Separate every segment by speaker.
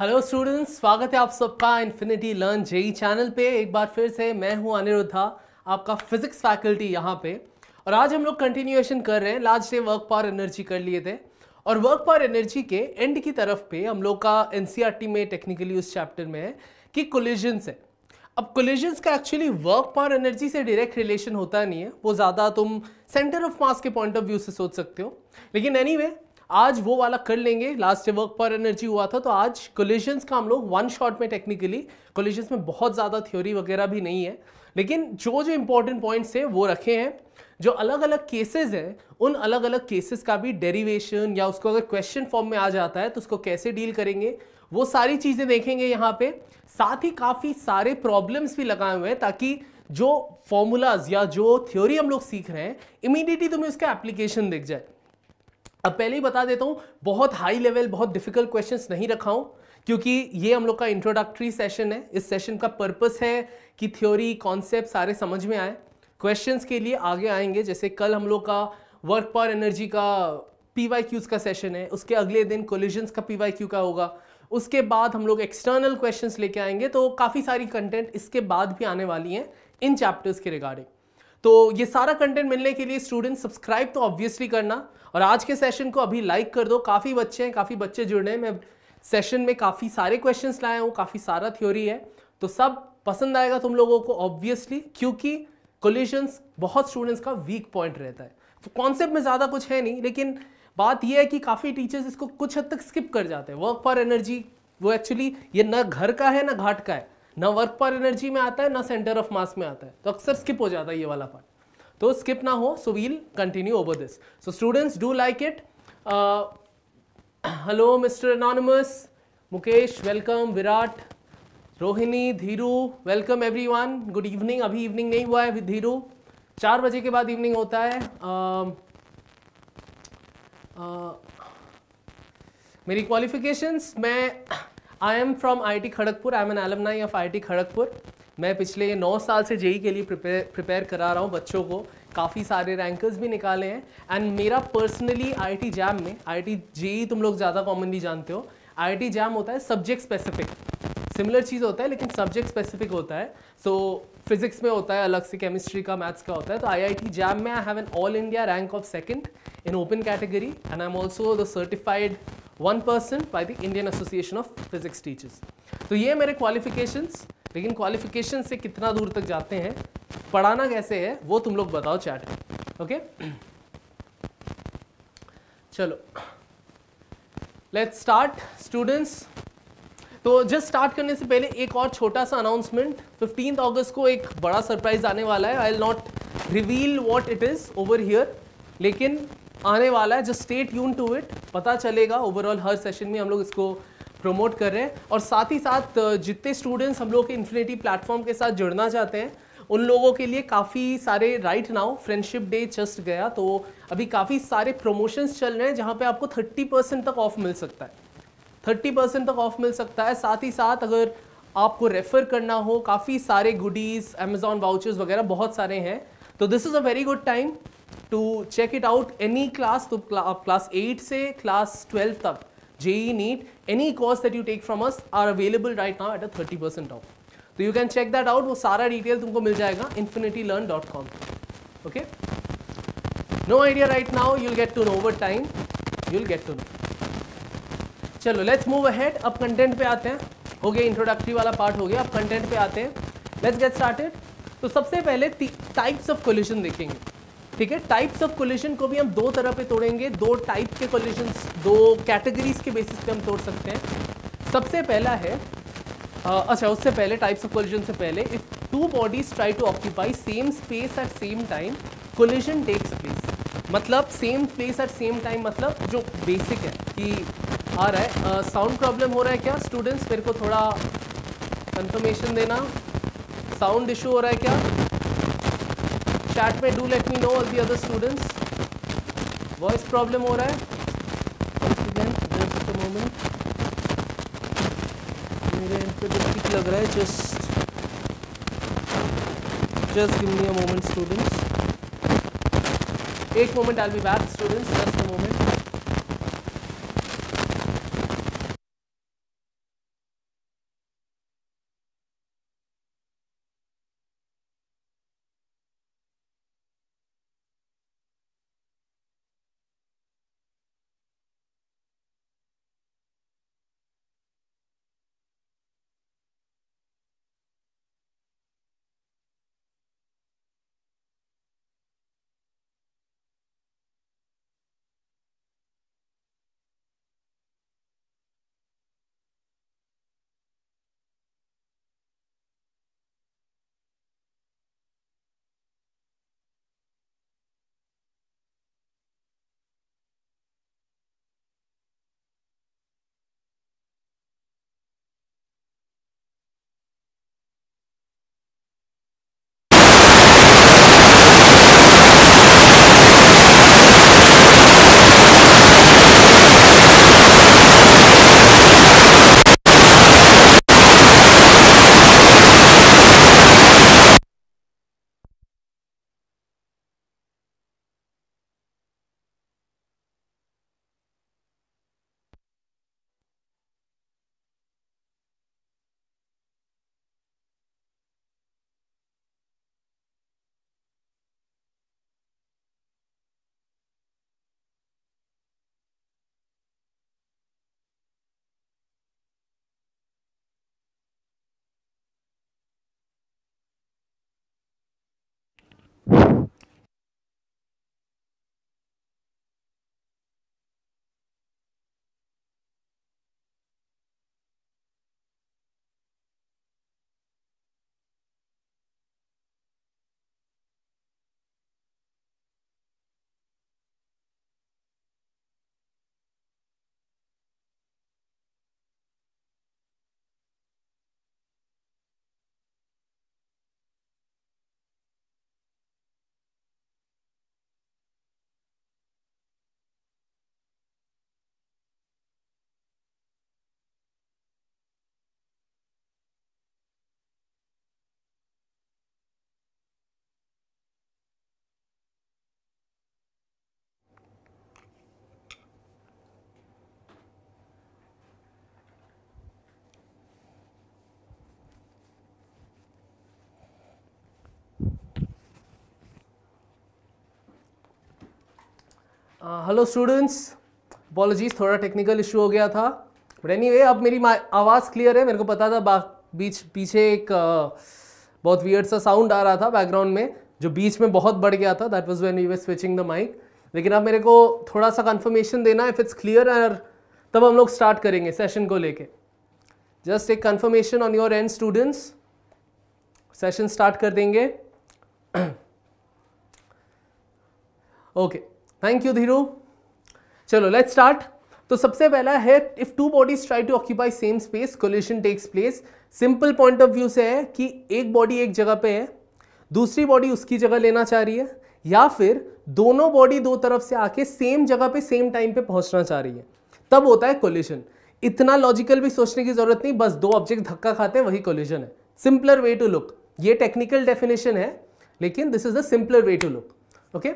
Speaker 1: Hello students स्वागत है आप सबका इन्फिनिटी लर्न जेई चैनल पे। एक बार फिर से मैं हूँ अनिरुद्धा आपका फिजिक्स फैकल्टी यहाँ पे। और आज हम लोग कंटिन्यूएशन कर रहे हैं। Last day work power energy कर लिए थे। और वर्क पावर एनर्जी के एंड की तरफ़ पे हम लोग का एनसीईआरटी में टेक्निकली उस चैप्टर में है कि कोलिजन्स है। अब कोलिजन्स का एक्चुअली वर्क पावर एनर्जी से डायरेक्ट रिलेशन होता नहीं है। वो ज़्यादा तुम सेंटर ऑफ़ मास के पॉइंट ऑफ़ व्यू से सोच सकते हो। लेकिन एनीवे anyway, आज वो वाला कर लेंगे। Last day work power energy हुआ था तो आज कोलिजन्स का हम लोग वन शॉट में टेक्निकली कोलिजन्स में बहुत ज़्यादा थ्योरी वगैरह भी नहीं है। लेकिन जो जो इंपॉर्टेंट पॉइंट्स है, वो रखे हैं। जो अलग अलग केसेस हैं, उन अलग अलग केसेस का भी डेरिवेशन या उसको अगर क्वेश्चन फॉर्म में आ जाता है तो उसको कैसे डील करेंगे? वो सारी चीज़ें देखेंगे यहाँ पे। साथ ही काफ़ी सारे प्रॉब्लम्स भी लगाए हुए हैं, ताकि जो फॉर्मूलाज या जो थ्योरी हम लोग सीख रहे हैं इमीडिएटली तुम्हें उसका एप्लीकेशन दिख जाए। अब पहले ही बता देता हूँ, बहुत हाई लेवल बहुत डिफ़िकल्ट क्वेश्चंस नहीं रखा हूँ, क्योंकि ये हम लोग का इंट्रोडक्टरी सेशन है। इस सेशन का पर्पस है कि थ्योरी कॉन्सेप्ट सारे समझ में आए। क्वेश्चंस के लिए आगे आएँगे, जैसे कल हम लोग का वर्क पावर एनर्जी का पी वाई क्यूज का सेशन है, उसके अगले दिन कोलिजन्स का पी वाई क्यू का होगा। उसके बाद हम लोग एक्सटर्नल क्वेश्चंस लेके आएँगे तो काफ़ी सारी कंटेंट इसके बाद भी आने वाली हैं इन चैप्टर्स के रिगार्डिंग तो ये सारा कंटेंट मिलने के लिए स्टूडेंट सब्सक्राइब तो ऑब्वियसली करना। और आज के सेशन को अभी लाइक कर दो। काफ़ी बच्चे हैं, काफ़ी बच्चे जुड़ रहे हैं। मैं सेशन में काफ़ी सारे क्वेश्चंस लाया हूँ, काफ़ी सारा थ्योरी है। तो सब पसंद आएगा तुम लोगों को ऑब्वियसली क्योंकि कोलिशंस बहुत स्टूडेंट्स का वीक पॉइंट रहता है। कॉन्सेप्ट में ज़्यादा कुछ है नहीं, लेकिन बात यह है कि काफ़ी टीचर्स इसको कुछ हद तक स्किप कर जाते हैं। वर्क फॉर एनर्जी वो एक्चुअली ये न घर का है, ना घाट का है। ना वर्क पर एनर्जी में आता है, ना सेंटर ऑफ़ मास में आता है। तो अक्सर स्किप हो जाता है ये वाला पार्ट तो स्किप ना हो so we'll continue over this so students do like it hello mister anonymous Mukesh welcome Virat Rohini Dhiru welcome everyone good evening अभी इवनिंग नहीं हुआ है विद धीरू चार बजे के बाद इवनिंग होता है. Uh, uh, मेरी क्वालिफिकेशंस मैं I am from I T Kharagpur I am an alumni of I T Kharagpur मैं पिछले नौ साल से जेई के लिए प्रिपेयर प्रिपेयर करा रहा हूँ बच्चों को। काफ़ी सारे रैंकर्स भी निकाले हैं। एंड मेरा पर्सनली आई जैम में आई टी जेई तुम लोग ज़्यादा कॉमनली जानते हो। आई जैम होता है सब्जेक्ट स्पेसिफिक सिमिलर चीज़ होता है लेकिन सब्जेक्ट स्पेसिफिक होता है। सो so, फिजिक्स में होता है अलग से केमिस्ट्री का मैथ्स का होता है। तो आई आई टी जैम में I have an all India rank of second in open category and I am also the certified one person by the Indian association of physics teachers तो ये मेरे क्वालिफिकेशंस लेकिन क्वालिफिकेशन से कितना दूर तक जाते हैं, पढ़ाना कैसे है, वो तुम लोग बताओ चैट में ओके चलो। लेट्स स्टार्ट स्टूडेंट्स तो जस्ट स्टार्ट करने से पहले एक और छोटा सा अनाउंसमेंट फिफ्टीन अगस्त को एक बड़ा सरप्राइज़ आने वाला है. I not reveal what it is over here लेकिन आने वाला है. जस्ट स्टेट यून टू इट पता चलेगा ओवरऑल हर सेशन में हम लोग इसको प्रमोट कर रहे हैं। और साथ ही साथ जितने स्टूडेंट्स हम लोग के इन्फिनिटी प्लेटफॉर्म के साथ जुड़ना चाहते हैं, उन लोगों के लिए काफ़ी सारे right now friendship day just गया। तो अभी काफ़ी सारे प्रमोशंस चल रहे हैं, जहाँ पे आपको 30 परसेंट तक ऑफ़ मिल सकता है। 30 परसेंट तक ऑफ़ मिल सकता है। साथ ही साथ, अगर आपको रेफर करना हो, काफ़ी सारे गुडीज़ अमेजोन वाउचर्स वगैरह बहुत सारे हैं। तो this is a very good time to check it out any class तो क्लास एट से क्लास ट्वेल्व तक। JEE NEET, any course that you take from us are available right now at a 30% off. तो you can check that out वो सारा detail तुमको मिल जाएगा infinitylearn.com. Okay? No idea right now, you'll get to know over time. You'll get to know. चलो let's move ahead अब content पे आते हैं हो गया इंट्रोडक्टरी वाला पार्ट हो गया अब कंटेंट पे आते हैं लेट्स गेट स्टार्टेड तो सबसे पहले टाइप्स ऑफ़ कोलिशन देखेंगे ठीक है? टाइप्स ऑफ़ कोलिशन को भी हम दो तरह पे तोड़ेंगे। दो टाइप के कोलिशन दो कैटेगरीज के बेसिस पे हम तोड़ सकते हैं। सबसे पहला है आ, अच्छा उससे पहले टाइप्स ऑफ़ कोलिशन से पहले if two bodies try to occupy same space at same time collision takes place मतलब same place at same time मतलब जो बेसिक है कि आ रहा है। साउंड uh, प्रॉब्लम हो रहा है क्या? स्टूडेंट्स मेरे को थोड़ा कंफर्मेशन देना। साउंड इशू हो रहा है क्या? चैट में do let me know all the other students voice problem हो रहा है? जस्ट मोमेंट मेरे इन पे ठीक लग रहा है just just give me a moment students एक moment I be back students just a moment hello students apologies थोड़ा टेक्निकल इशू हो गया था। बट एनी anyway, अब मेरी आवाज़ क्लियर है। मेरे को पता था बीच पीछे एक uh, बहुत वियर्ड सा साउंड आ रहा था बैकग्राउंड में जो बीच में बहुत बढ़ गया था। That was when you were switching the mic लेकिन अब मेरे को थोड़ा सा कंफर्मेशन देना इफ़ इट्स क्लियर और तब हम लोग स्टार्ट करेंगे सेशन को लेके। जस्ट एक confirmation on your end students session start कर देंगे। ओके थैंक यू धीरू चलो लेट्स स्टार्ट तो सबसे पहला है if two bodies try to occupy same space collision takes place simple point of view से है कि एक बॉडी एक जगह पे है, दूसरी बॉडी उसकी जगह लेना चाह रही है, या फिर दोनों बॉडी दो तरफ़ से आके सेम जगह पे सेम टाइम पे पहुँचना चाह रही है। तब होता है कोलिशन इतना लॉजिकल भी सोचने की ज़रूरत नहीं, बस दो ऑब्जेक्ट धक्का खाते हैं, वही कोलिशन है। सिंपलर वे टू लुक ये टेक्निकल डेफिनेशन है, लेकिन this is the simpler way to look okay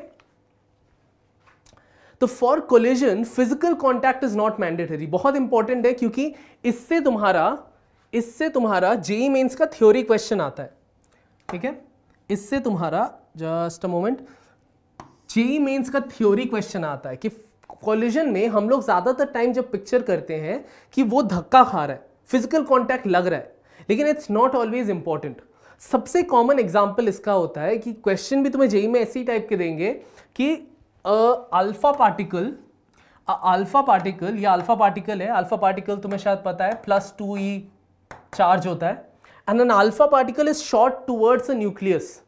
Speaker 1: तो for collision physical contact is not mandatory बहुत इंपॉर्टेंट है क्योंकि इससे तुम्हारा इससे तुम्हारा जेई मेन्स का थ्योरी क्वेश्चन आता है। ठीक है? इससे तुम्हारा just a moment JEE Mains का थ्योरी क्वेश्चन आता है कि कॉलिजन में हम लोग ज़्यादातर टाइम जब पिक्चर करते हैं कि वो धक्का खा रहा है फ़िज़िकल कॉन्टैक्ट लग रहा है। लेकिन इट्स नॉट ऑलवेज इंपॉर्टेंट सबसे कॉमन एग्ज़ाम्पल इसका होता है कि क्वेश्चन भी तुम्हें जेई में ऐसी टाइप के देंगे कि अल्फ़ा पार्टिकल अल्फ़ा पार्टिकल या अल्फ़ा पार्टिकल है अल्फ़ा पार्टिकल तुम्हें शायद पता है प्लस टू ई चार्ज होता है and an alpha particle is shot towards a nucleus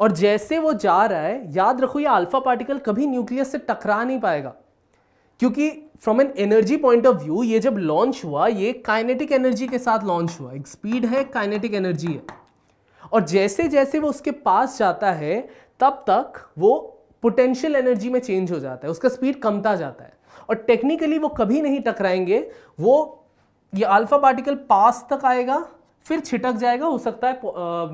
Speaker 1: और जैसे वो जा रहा है, याद रखो ये अल्फ़ा पार्टिकल कभी न्यूक्लियस से टकरा नहीं पाएगा, क्योंकि from an energy point of view ये जब लॉन्च हुआ, ये काइनेटिक एनर्जी के साथ लॉन्च हुआ, एक स्पीड है काइनेटिक एनर्जी है। और जैसे जैसे वो उसके पास जाता है, तब तक वो पोटेंशियल एनर्जी में चेंज हो जाता है, उसका स्पीड कमता जाता है। और टेक्निकली वो कभी नहीं टकराएँगे, वो ये अल्फ़ा पार्टिकल पास तक आएगा, फिर छिटक जाएगा, हो सकता है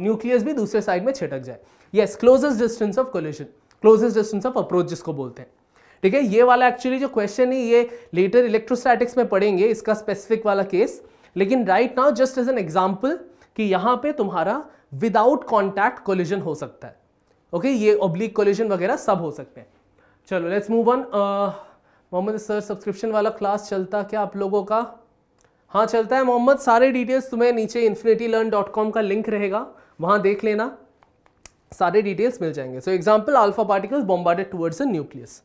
Speaker 1: न्यूक्लियस भी दूसरे साइड में छिटक जाए। Yes closest distance of collision closest distance of approach जिसको बोलते हैं। ठीक है, ये वाला एक्चुअली जो क्वेश्चन है, ये लेटर इलेक्ट्रोस्टैटिक्स में पढ़ेंगे, इसका स्पेसिफिक वाला केस लेकिन right now just as an example कि यहाँ पे तुम्हारा विदाउट कॉन्टैक्ट कोलिजन हो सकता है। ओके ये ओब्लिक कोलिजन वगैरह सब हो सकते हैं। चलो let's move on Mohammad sir subscription वाला क्लास चलता क्या आप लोगों का? हाँ चलता है मोहम्मद। सारे डिटेल्स तुम्हें नीचे इन्फिनिटी लर्न डॉट कॉम का लिंक रहेगा। वहाँ देख लेना। सारे डिटेल्स मिल जाएँगे। So example alpha particles bombarded towards a nucleus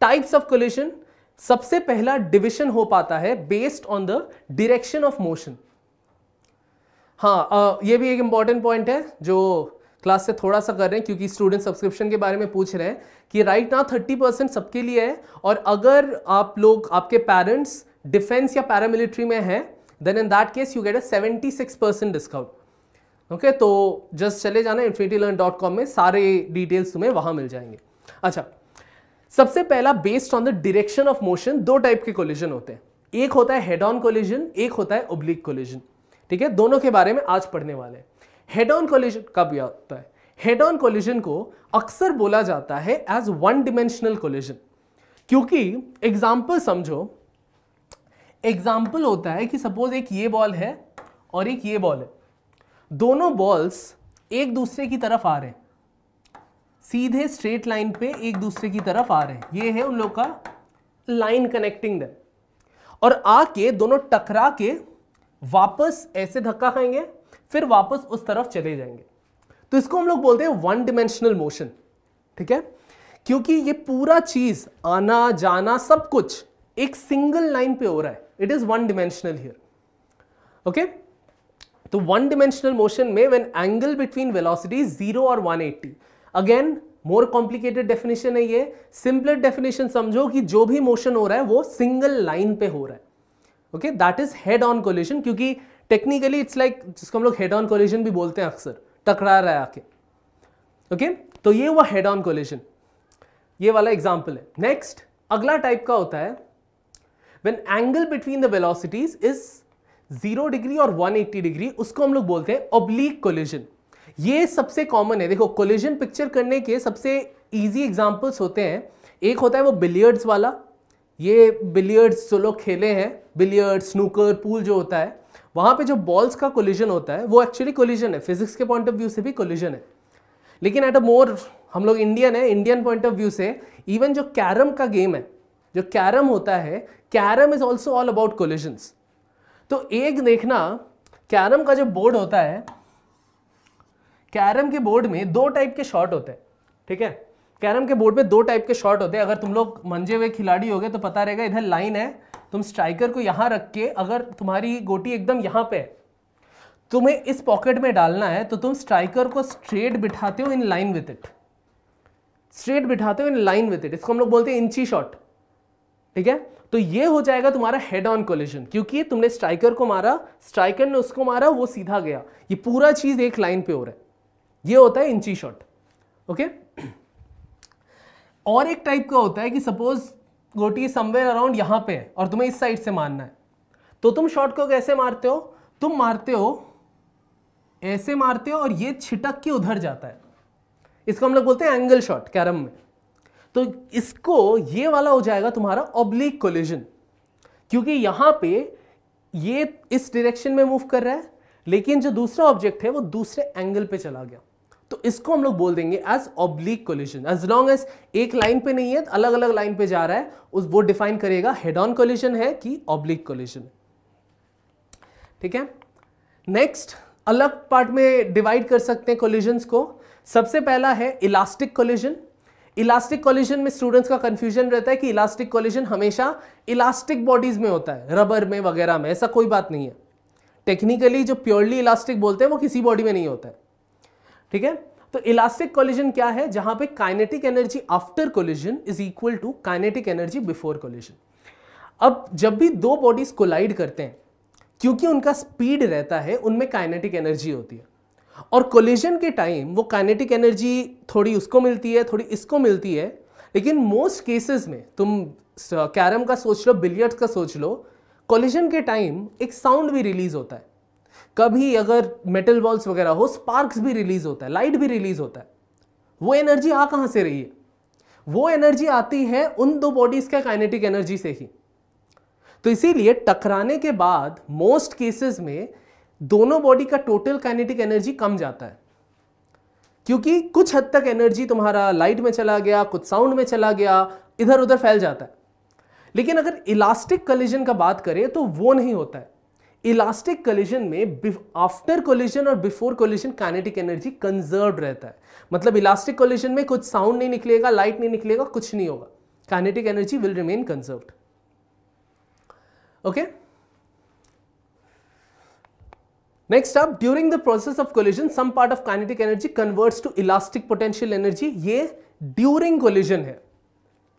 Speaker 1: types of collision सबसे पहला डिविजन हो पाता है based on the direction of motion हाँ ये भी एक इंपॉर्टेंट पॉइंट है जो क्लास से थोड़ा सा कर रहे हैं, क्योंकि स्टूडेंट सब्सक्रिप्शन के बारे में पूछ रहे हैं कि राइट ना थर्टी परसेंट सबके लिए है और अगर आप लोग, आपके पेरेंट्स डिफेंस या पैरामिलिट्री में है then in that case you get a seventy six percent discount okay तो जस्ट चले जाना इन्फिनिटी लर्न डॉट कॉम में, सारे डिटेल्स तुम्हें वहाँ मिल जाएँगे। अच्छा सबसे पहला based on the direction of motion दो टाइप के कोलिजन होते हैं। एक होता है हेड ऑन कोलिजन एक होता है ओब्लिक कोलिजन ठीक है, दोनों के बारे में आज पढ़ने वाले हैं। हेड ऑन कोलिजन कब होता है? हेड ऑन कोलिजन को अक्सर बोला जाता है एज वन डिमेंशनल कोलिजन क्योंकि एग्ज़ाम्पल समझो। एग्ज़ाम्पल होता है कि सपोज़ एक ये बॉल है और एक ये बॉल है। दोनों बॉल्स एक दूसरे की तरफ़ आ रहे हैं। सीधे स्ट्रेट लाइन पे एक दूसरे की तरफ़ आ रहे हैं। ये है उन लोग का लाइन कनेक्टिंग और आके दोनों टकरा के वापस ऐसे धक्का खाएँगे। फिर वापस उस तरफ़ चले जाएँगे। तो इसको हम लोग बोलते हैं वन डिमेंशनल मोशन ठीक है? क्योंकि ये पूरा चीज़, आना, जाना, सब कुछ एक सिंगल लाइन पे हो रहा है। It is one dimensional here okay तो वन डिमेंशनल मोशन में when angle between velocity zero और 180 अगेन मोर कॉम्प्लिकेटेड डेफिनेशन है ये। सिंपलर डेफिनेशन समझो कि जो भी मोशन हो रहा है, वो सिंगल लाइन पे हो रहा है okay that is head on collision क्योंकि टेक्निकली इट्स लाइक जिसको हम लोग हेड ऑन कोलिजन भी बोलते हैं अक्सर, टकरा रहा है आके। Okay okay? तो ये हुआ हेड ऑन कोलिशन ये वाला एग्ज़ाम्पल है। नेक्स्ट अगला टाइप का होता है when angle between the velocities is zero degree और 180 डिग्री उसको हम लोग बोलते हैं ओब्लीक कोलिजन ये सबसे कॉमन है। देखो कोलिजन पिक्चर करने के सबसे इजी एग्जाम्पल्स होते हैं। एक होता है वो बिलियर्ड्स वाला। ये बिलियर्ड्स जो लोग खेले हैं। बिलियर्ड स्नूकर पूल जो होता है। वहाँ पे जो बॉल्स का कोलिजन होता है, वो एक्चुअली कोलिजन है। फिजिक्स के पॉइंट ऑफ़ व्यू से भी कोलिजन है। लेकिन एट अ मोर हम लोग इंडियन है इंडियन पॉइंट ऑफ़ व्यू से इवन जो कैरम का गेम है, जो कैरम होता है carrom is also all about collisions तो एक देखना कैरम का जो बोर्ड होता है कैरम के बोर्ड में दो टाइप के शॉट होते हैं, ठीक है? कैरम के बोर्ड में दो टाइप के शॉट होते हैं। अगर तुम लोग मंजे हुए खिलाड़ी हो गए तो पता रहेगा, इधर लाइन है तुम स्ट्राइकर को यहाँ रख के अगर तुम्हारी गोटी एकदम यहाँ पे है, तुम्हें इस पॉकेट में डालना है तो तुम स्ट्राइकर को स्ट्रेट बिठाते हो in line with it straight बिठाते हो इन लाइन विथ इट इसको हम लोग बोलते हैं इंची शॉट ठीक है? तो ये हो जाएगा तुम्हारा हेड ऑन कोलिजन क्योंकि तुमने स्ट्राइकर को मारा स्ट्राइकर ने उसको मारा, वो सीधा गया. ये पूरा चीज़ एक लाइन पे हो रहा है. ये होता है इंची शॉट ओके और एक टाइप का होता है कि सपोज़ गोटी समवेयर अराउंड यहाँ पे है और तुम्हें इस साइड से मारना है। तो तुम शॉट को कैसे मारते हो? तुम मारते हो, ऐसे मारते हो और ये छिटक के उधर जाता है। इसको हम लोग बोलते हैं एंगल शॉट कैरम में। तो इसको, ये वाला हो जाएगा तुम्हारा ऑब्लिक कोलिजन क्योंकि यहाँ पे ये इस डायरेक्शन में मूव कर रहा है, लेकिन जो दूसरा ऑब्जेक्ट है, वो दूसरे एंगल पे चला गया। तो इसको हम लोग बोल देंगे as oblique collision as long as एक लाइन पे नहीं है तो अलग अलग लाइन पे जा रहा है, उस वो डिफाइन करेगा हेड ऑन कोलिजन है कि ऑब्लिक कोलिजन ठीक है? नेक्स्ट अलग पार्ट में डिवाइड कर सकते हैं कोलिजन्स को. सबसे पहला है इलास्टिक कोलिजन इलास्टिक कोलिजन में स्टूडेंट्स का कंफ्यूजन रहता है कि इलास्टिक कोलिजन हमेशा इलास्टिक बॉडीज में होता है. रबर में, वगैरह में, ऐसा कोई बात नहीं है. टेक्निकली जो प्योरली इलास्टिक बोलते हैं, वो किसी बॉडी में नहीं होता है. ठीक है? तो इलास्टिक कोलिजन क्या है? जहाँ पे kinetic energy after collision is equal to kinetic energy before collision अब जब भी दो बॉडीज कोलाइड करते हैं, क्योंकि उनका स्पीड रहता है, उनमें काइनेटिक एनर्जी होती है। और कोलिजन के टाइम वो काइनेटिक एनर्जी थोड़ी उसको मिलती है, थोड़ी इसको मिलती है, लेकिन मोस्ट केसेस में, तुम कैरम का सोच लो बिलियर्ड्स का सोच लो कोलिजन के टाइम एक साउंड भी रिलीज़ होता है। कभी अगर मेटल बॉल्स वगैरह हो स्पार्क्स भी रिलीज़ होता है लाइट भी रिलीज़ होता है। वो एनर्जी आ कहाँ से रही है? वो एनर्जी आती है उन दो बॉडीज का काइनेटिक एनर्जी से ही। तो इसीलिए टकराने के बाद मोस्ट केसेस में दोनों बॉडी का टोटल काइनेटिक एनर्जी कम जाता है। क्योंकि कुछ हद तक एनर्जी तुम्हारा लाइट में चला गया, कुछ साउंड में चला गया इधर उधर फैल जाता है। लेकिन अगर इलास्टिक कलिजन का बात करें तो वो नहीं होता है। इलास्टिक कोलिजन में आफ्टर कोलिजन और before collision kinetic energy conserve रहता है। मतलब इलास्टिक कोलिजन में कुछ साउंड नहीं निकलेगा लाइट नहीं निकलेगा, कुछ नहीं होगा। Kinetic energy will remain conserved okay next अब during the process of collision some part of kinetic energy converts to elastic potential energy ये ड्यूरिंग कोलिजन है।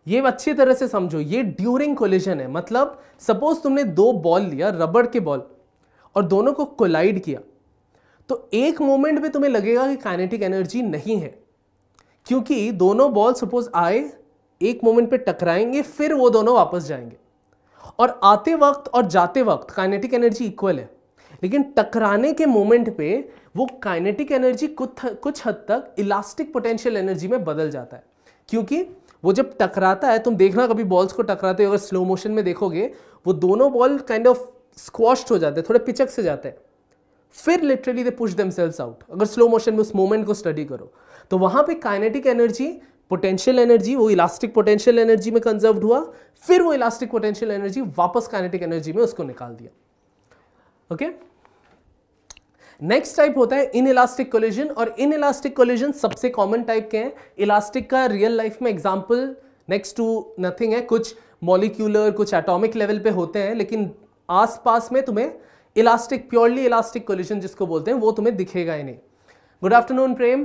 Speaker 1: ये अच्छी तरह से समझो, ये ड्यूरिंग कोलिजन है। मतलब सपोज़ तुमने दो बॉल लिया, रबड़ के बॉल और दोनों को कोलाइड किया तो एक मोमेंट में तुम्हें लगेगा कि काइनेटिक एनर्जी नहीं है, क्योंकि दोनों बॉल सपोज़ आए, एक मोमेंट पे टकराएँगे, फिर वो दोनों वापस जाएँगे। और आते वक्त और जाते वक्त काइनेटिक एनर्जी इक्वल है, लेकिन टकराने के मोमेंट पे वो काइनेटिक एनर्जी कुछ कुछ हद तक इलास्टिक पोटेंशियल एनर्जी में बदल जाता है, क्योंकि वो जब टकराता है, तुम देखना कभी बॉल्स को टकराते हो अगर स्लो मोशन में देखोगे, वो दोनों बॉल काइंड ऑफ़ स्क्वाश्ड हो जाते हैं, थोड़े पिचक से जाते हैं। फिर literally they push themselves out अगर स्लो मोशन में उस मोमेंट को स्टडी करो। तो वहाँ पे काइनेटिक एनर्जी पोटेंशियल एनर्जी वो इलास्टिक पोटेंशियल एनर्जी में कंजर्व हुआ, फिर वो इलास्टिक पोटेंशियल एनर्जी वापस काइनेटिक एनर्जी में उसको निकाल दिया। Okay okay? नेक्स्ट टाइप होता है इन इलास्टिक कोलिजन और इन इलास्टिक कोलिजन सबसे कॉमन टाइप के हैं। इलास्टिक का रियल लाइफ में एग्जांपल नेक्स्ट टू नथिंग है। कुछ मॉलिक्यूलर कुछ एटॉमिक लेवल पे होते हैं, लेकिन आसपास में तुम्हें इलास्टिक प्योरली इलास्टिक कोलिजन जिसको बोलते हैं, वो तुम्हें दिखेगा ही नहीं। Good afternoon Prem.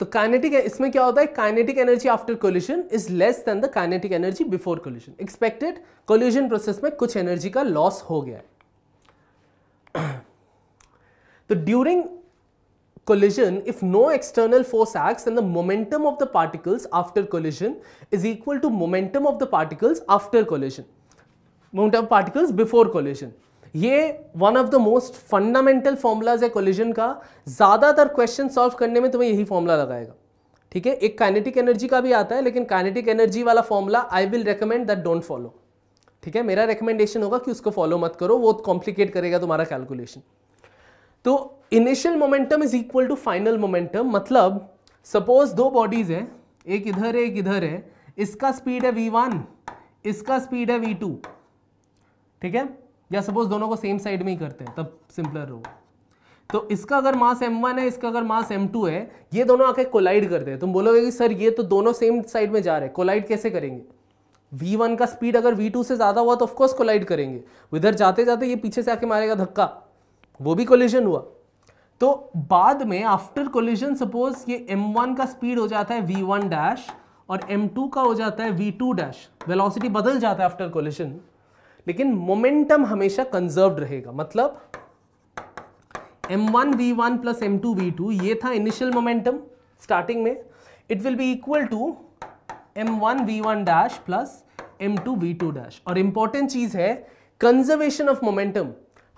Speaker 1: तो काइनेटिक इसमें क्या होता है? Kinetic energy after collision is less than the kinetic energy before collision expected collision process में कुछ एनर्जी का लॉस हो गया है। So during collision, if no external force acts, then the momentum of the particles after collision is equal to momentum of the particles after collision. Momentum of particles before collision. ये one of the most fundamental formulas है collision का ज़्यादातर question solve करने में तुम्हें यही formula लगाएगा ठीक है एक काइनेटिक एनर्जी का भी आता है लेकिन काइनेटिक एनर्जी वाला formula I will recommend that don't follow ठीक है मेरा रिकमेंडेशन होगा कि उसको फॉलो मत करो वो कॉम्प्लिकेट करेगा तुम्हारा कैलकुलेशन तो initial momentum is equal to final momentum मतलब सपोज़ दो बॉडीज है, एक इधर है, एक इधर है, इसका स्पीड है वी वन इसका स्पीड है वी टू ठीक है? या सपोज़ दोनों को सेम साइड में ही करते हैं, तब सिंपलर होगा। तो इसका अगर मास m1 है, इसका अगर मास m2 है, ये दोनों आके कोलाइड करते हैं तुम बोलोगे कि, सर, ये तो दोनों सेम साइड में जा रहे हैं कोलाइड कैसे करेंगे? V1 का स्पीड अगर v2 से ज़्यादा हुआ तो ऑफकोर्स कोलाइड करेंगे। इधर जाते जाते ये पीछे से आके मारेगा धक्का। वो भी कोलिजन हुआ। तो बाद में आफ्टर कोलिजन सपोज़ ये m1 का स्पीड हो जाता है v1 डैश और m2 का हो जाता है v2 डैश वेलोसिटी बदल जाता है आफ्टर कोलिजन लेकिन मोमेंटम हमेशा कंजर्व्ड रहेगा। मतलब m1 v1 plus m2 v2 ये था इनिशियल मोमेंटम स्टार्टिंग में। It will be equal to m1 v1 dash plus m2 v2 dash और इंपॉर्टेंट चीज़ है कंजर्वेशन ऑफ़ मोमेंटम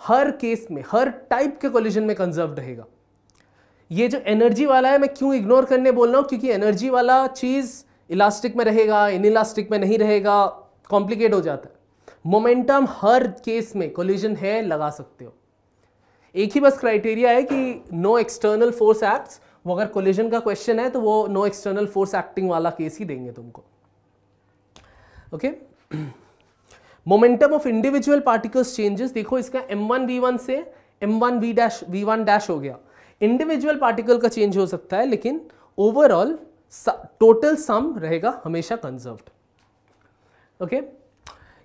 Speaker 1: हर केस में, हर टाइप के कोलिजन में कंजर्व रहेगा। ये जो एनर्जी वाला है, मैं क्यों इग्नोर करने बोल रहा हूँ? क्योंकि एनर्जी वाला चीज़ इलास्टिक में रहेगा इन इलास्टिक में नहीं रहेगा कॉम्प्लिकेट हो जाता है। मोमेंटम हर केस में कोलिजन है, लगा सकते हो। एक ही बस क्राइटेरिया है कि नो एक्सटर्नल फोर्स एक्ट्स वो अगर कोलिजन का क्वेश्चन है तो वो नो एक्सटर्नल फोर्स एक्टिंग वाला केस ही देंगे तुमको। Okay momentum of individual particles changes देखो इसका m1 v1 से M one V dash V one dash हो गया। इंडिविजुअल पार्टिकल का चेंज हो सकता है, लेकिन ओवरऑल टोटल सम रहेगा हमेशा कंजर्व्ड ओके?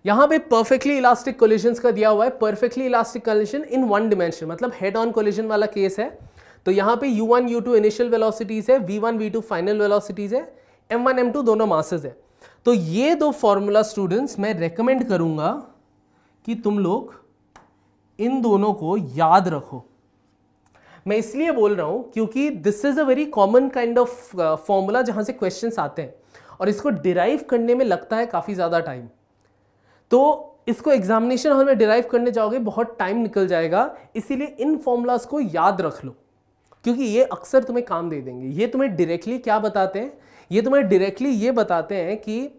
Speaker 1: यहाँ पे परफेक्टली इलास्टिक कोलिजन का दिया हुआ है। Perfectly elastic collision in one dimension मतलब हेड ऑन कोलिजन वाला केस है। तो यहाँ पे u1 u2 इनिशियल वेलोसिटीज है v1 v2 फाइनल वेलोसिटीज है m1 m2 दोनों मासेस है। तो ये दो फॉर्मूला स्टूडेंट्स मैं रेकमेंड करूँगा कि तुम लोग इन दोनों को याद रखो। मैं इसलिए बोल रहा हूँ क्योंकि this is a very common kind of formula जहाँ से क्वेश्चंस आते हैं और इसको डिराइव करने में लगता है काफ़ी ज़्यादा टाइम तो इसको एग्जामिनेशन हॉल में डिराइव करने जाओगे, बहुत टाइम निकल जाएगा, इसीलिए इन फॉर्मूलाज को याद रख लो। क्योंकि ये अक्सर तुम्हें काम दे देंगे। ये तुम्हें डायरेक्टली क्या बताते हैं? ये तुम्हें डायरेक्टली ये बताते हैं कि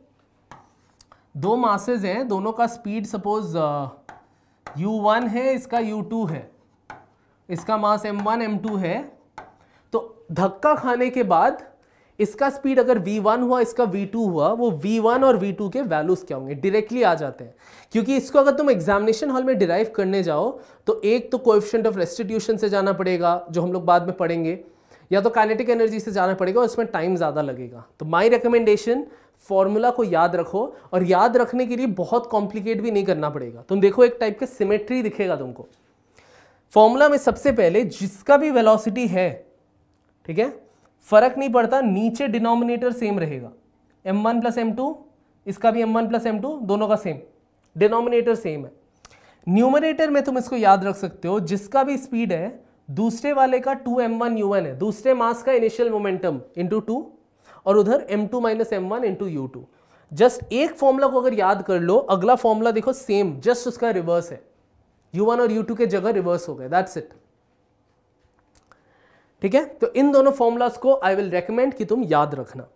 Speaker 1: दो मासेज हैं, दोनों का स्पीड सपोज़ यू वन है, इसका यू टू है। इसका mass M one M two है। तो धक्का खाने के बाद इसका स्पीड अगर v1 हुआ, इसका v2 हुआ, वो v1 और v2 के वैल्यूज़ क्या होंगे? डायरेक्टली आ जाते हैं। क्योंकि इसको अगर तुम एग्जामिनेशन हॉल में डिराइव करने जाओ तो एक तो कोएफिशिएंट ऑफ़ रेस्टिट्यूशन से जाना पड़ेगा, जो हम लोग बाद में पढ़ेंगे। या तो काइनेटिक एनर्जी से जाना पड़ेगा उसमें टाइम ज़्यादा लगेगा। तो माई रिकमेंडेशन फॉर्मूला को याद रखो और याद रखने के लिए बहुत कॉम्प्लिकेट भी नहीं करना पड़ेगा। तुम देखो एक टाइप के सिमेट्री दिखेगा तुमको। फॉर्मूला में सबसे पहले जिसका भी वेलोसिटी है, ठीक है? फ़र्क नहीं पड़ता, नीचे डिनोमिनेटर सेम रहेगा। एम वन प्लस एम इसका भी एम वन प्लस एम दोनों का सेम डिनोमिनेटर सेम है। न्यूमरेटर में तुम इसको याद रख सकते हो, जिसका भी स्पीड है दूसरे वाले का two M one U one है। दूसरे मास का इनिशियल मोमेंटम इंटू टू और उधर M two minus M one into U two just एक फॉर्मूला को अगर याद कर लो, अगला फॉर्मूला देखो सेम जस्ट उसका रिवर्स है। यू वन और यू टू के जगह रिवर्स हो गए दैट्स इट ठीक है? तो इन दोनों फॉर्मूलाज को आई विल रेकमेंड कि तुम याद रखना।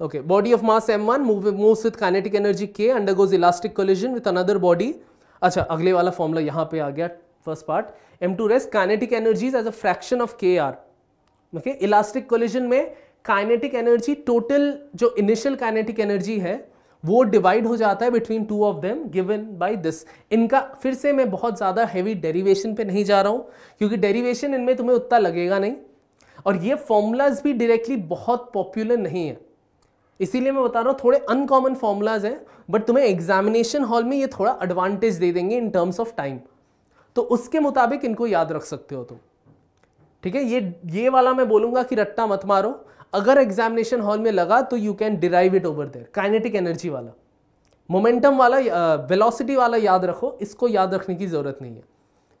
Speaker 1: Okay body of mass M one moves with kinetic energy K undergoes elastic collision with another body अच्छा अगले वाला फॉर्मूला यहाँ पे आ गया first part M two rest kinetic energies as a fraction of K R okay elastic collision में kinetic energy total जो initial kinetic energy है, वो डिवाइड हो जाता है between two of them given by this इनका फिर से मैं बहुत ज़्यादा हैवी डेरिवेशन पे नहीं जा रहा हूँ, क्योंकि डेरिवेशन इनमें तुम्हें उतना लगेगा नहीं। और ये फॉर्मूलाज भी डायरेक्टली बहुत पॉपुलर नहीं है। इसीलिए मैं बता रहा हूँ, थोड़े अनकॉमन फॉर्मूलाज हैं बट तुम्हें एग्जामिनेशन हॉल में ये थोड़ा एडवांटेज दे देंगे इन टर्म्स ऑफ़ टाइम तो उसके मुताबिक इनको याद रख सकते हो तुम। ठीक है, ये ये वाला मैं बोलूँगा कि रट्टा मत मारो। अगर एग्जामिनेशन हॉल में लगा तो you can derive it over there kinetic energy वाला। मोमेंटम वाला वेलोसिटी वाला याद रखो। इसको याद रखने की ज़रूरत नहीं है।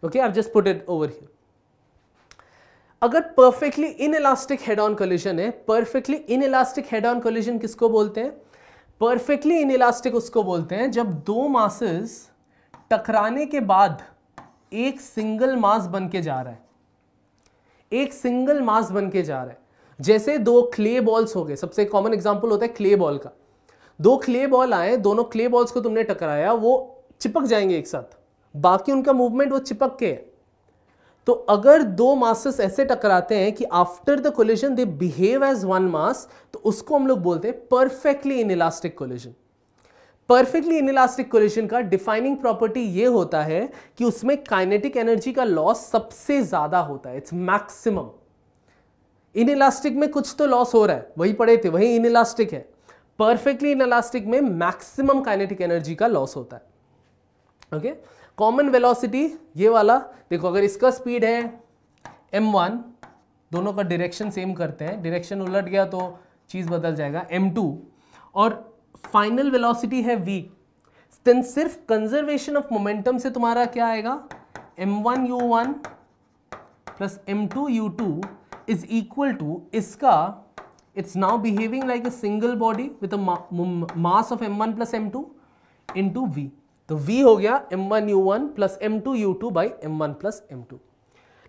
Speaker 1: Okay I just put it over here अगर perfectly inelastic head on collision है perfectly inelastic head on collision किसको बोलते हैं? परफेक्टली इन इलास्टिक उसको बोलते हैं जब दो मासेस टकराने के बाद एक सिंगल मास बन के जा रहा है। एक सिंगल मास बन के जा रहा है। जैसे दो क्ले बॉल्स हो गए, सबसे कॉमन एग्ज़ाम्पल होता है क्ले बॉल का। दो क्ले बॉल आए, दोनों क्ले बॉल्स को तुमने टकराया, वो चिपक जाएँगे एक साथ। बाकी उनका मूवमेंट वो चिपक के है। तो अगर दो मासेस ऐसे टकराते हैं कि after the collision they behave as one mass तो उसको हम लोग बोलते हैं perfectly inelastic collision perfectly inelastic collision का डिफाइनिंग प्रॉपर्टी ये होता है कि उसमें काइनेटिक एनर्जी का लॉस सबसे ज़्यादा होता है इट्स मैक्सिमम इनइलास्टिक में कुछ तो लॉस हो रहा है, वही पढ़े थे, वही इनइलास्टिक है। परफेक्टली इनइलास्टिक में मैक्सिमम काइनेटिक एनर्जी का लॉस होता है। ओके? कॉमन वेलोसिटी, ये वाला, देखो, अगर इसका स्पीड है m1 दोनों का डायरेक्शन सेम करते हैं डायरेक्शन उलट गया तो चीज़ बदल जाएगा m2 और फाइनल वेलोसिटी है v देन सिर्फ़ कंजर्वेशन ऑफ़ मोमेंटम से तुम्हारा क्या आएगा? M1 u1 plus m2 u2 is equal to इसका it's now behaving like a single body with mass of m1 plus M two into V तो v हो गया m1 u1 plus m2 u2 by M one plus M two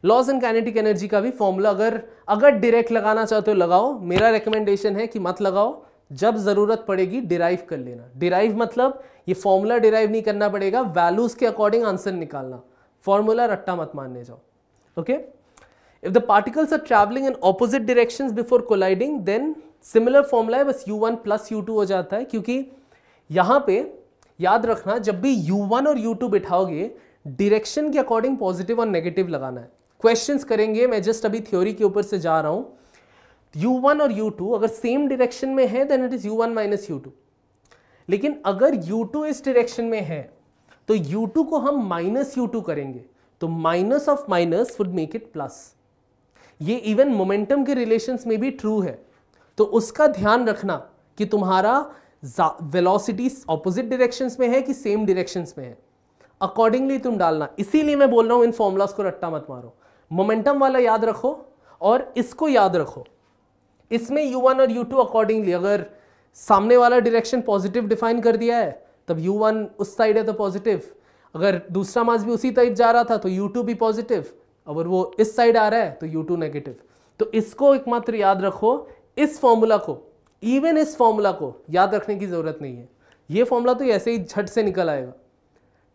Speaker 1: loss and kinetic energy का भी formula अगर अगर direct लगाना चाहते हो, लगाओ। मेरा रिकमेंडेशन है कि मत लगाओ। जब ज़रूरत पड़ेगी डिराइव कर लेना। डिराइव मतलब ये फॉर्मूला डिराइव नहीं करना पड़ेगा वैल्यूज़ के अकॉर्डिंग आंसर निकालना। फॉर्मूला रट्टा मत मानने जाओ। Okay if the particles are travelling in opposite directions before colliding then similar formula है, बस U one plus U two हो जाता है, क्योंकि यहाँ पे याद रखना, जब भी यू वन और यू टू बिठाओगे डायरेक्शन के अकॉर्डिंग पॉजिटिव और नेगेटिव लगाना है। क्वेश्चंस करेंगे, मैं जस्ट अभी थ्योरी के ऊपर से जा रहा हूँ। U1 और u2 अगर सेम डायरेक्शन में है then it is u1 minus U two लेकिन अगर u2 इस डायरेक्शन में है तो u2 को हम माइनस यू टू करेंगे. तो minus of minus would make it plus ये इवन मोमेंटम के रिलेशंस में भी ट्रू है. तो उसका ध्यान रखना कि तुम्हारा वेलोसिटी ऑपोजिट डायरेक्शंस में है कि सेम डायरेक्शंस में है. अकॉर्डिंगली तुम डालना. इसीलिए मैं बोल रहा हूँ इन फॉर्मुलास को रट्टा मत मारो. मोमेंटम वाला याद रखो और इसको याद रखो. इसमें यू वन और यू टू अकॉर्डिंगली अगर सामने वाला डायरेक्शन पॉजिटिव डिफाइन कर दिया है, तब यू वन उस साइड है तो पॉजिटिव अगर दूसरा मास भी उसी टाइप जा रहा था तो यू टू भी पॉजिटिव अगर वो इस साइड आ रहा है तो यू टू नेगेटिव तो इसको एकमात्र याद रखो, इस फॉर्मूला को इवन इस फॉर्मूला को याद रखने की ज़रूरत नहीं है. ये फॉर्मूला तो ऐसे ही झट से निकल आएगा.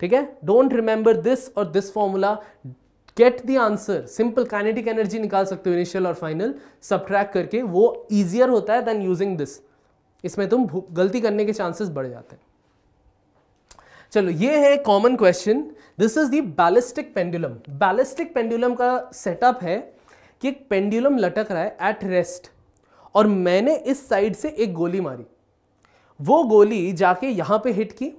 Speaker 1: ठीक है? डोंट रिमेंबर दिस और this formula get the answer simple kinetic energy निकाल सकते हो इनिशियल और फाइनल सबट्रैक्ट करके वो इजियर होता है देन यूजिंग दिस इसमें तुम गलती करने के चांसेस बढ़ जाते हैं। चलो, ये है common question this is ballistic pendulum ballistic pendulum का सेटअप है कि एक पेंडुलम लटक रहा है एट रेस्ट और मैंने इस साइड से एक गोली मारी। वो गोली जाके यहाँ पे हिट की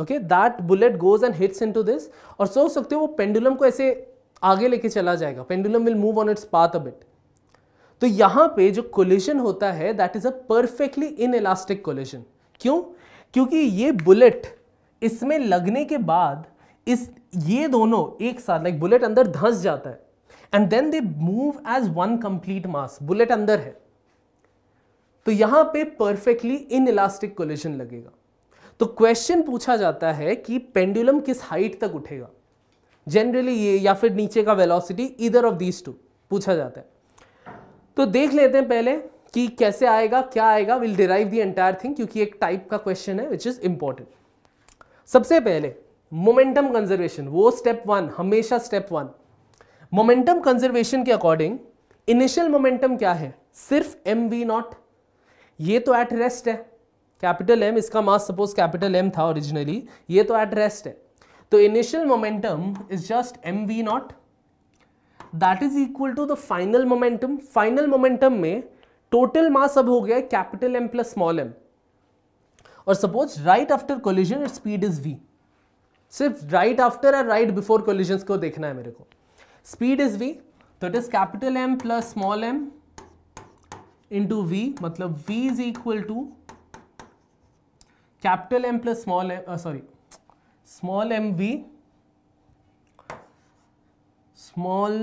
Speaker 1: okay that bullet goes and hits into this और सोच सकते हो वो पेंडुलम को ऐसे आगे लेके चला जाएगा। Pendulum will move on its path a bit तो यहाँ पे जो कोलिशन होता है that is a perfectly inelastic collision क्यों? क्योंकि ये बुलेट इसमें लगने के बाद इस, ये दोनों एक साथ लाइक बुलेट अंदर धंस जाता है। And then they move as one complete mass bullet अंदर है। तो यहाँ पे परफेक्टली इन इलास्टिक कोलिशन लगेगा। तो क्वेश्चन पूछा जाता है कि पेंडुलम किस हाइट तक उठेगा? जनरली ये या फिर नीचे का वेलोसिटी इधर ऑफ़ दीज टू पूछा जाता है। तो देख लेते हैं पहले कि कैसे आएगा, क्या आएगा will derive the entire thing क्योंकि एक टाइप का क्वेश्चन है विच इज़ इंपॉर्टेंट सबसे पहले मोमेंटम कंजर्वेशन वो स्टेप वन हमेशा स्टेप वन मोमेंटम कंजर्वेशन के अकॉर्डिंग इनिशियल मोमेंटम क्या है? सिर्फ़ एम वी नॉट ये तो एट रेस्ट है। कैपिटल एम इसका मास सपोज़ कैपिटल एम था ओरिजिनली ये तो एट रेस्ट है। तो initial momentum is just M V naught that is equal to the final momentum final momentum में टोटल मास अब हो गया capital M plus small M और suppose right after collision it speed is V सिर्फ़ right after और right before collision को देखना है मेरे को. स्पीड इज़ वी तो it is capital M plus small M into V मतलब V is equal to capital M plus small M sorry small mv small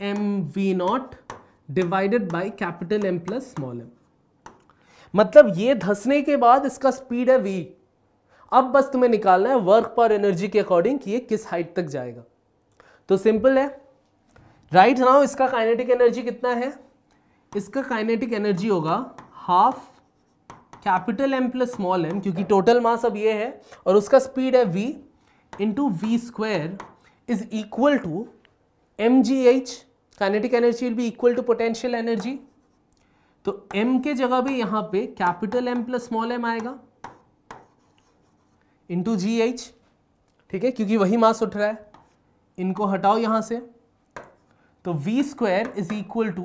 Speaker 1: mv naught divided by capital M plus small M मतलब ये धसने के बाद इसका speed है v. अब बस तुम्हें निकालना है वर्क पर एनर्जी के अकॉर्डिंग कि ये किस हाइट तक जाएगा। तो सिंपल है। राइट right नाउ इसका काइनेटिक एनर्जी कितना है? इसका काइनेटिक एनर्जी होगा half capital M plus small M क्योंकि टोटल मास अब ये है, और उसका स्पीड है v into V square is equal to M G H kinetic energy will be equal to potential energy तो m के जगह भी यहाँ पे capital M plus small M आएगा इंटू जी एच ठीक है? क्योंकि वही मास उठ रहा है। इनको हटाओ यहाँ से। तो v square is equal to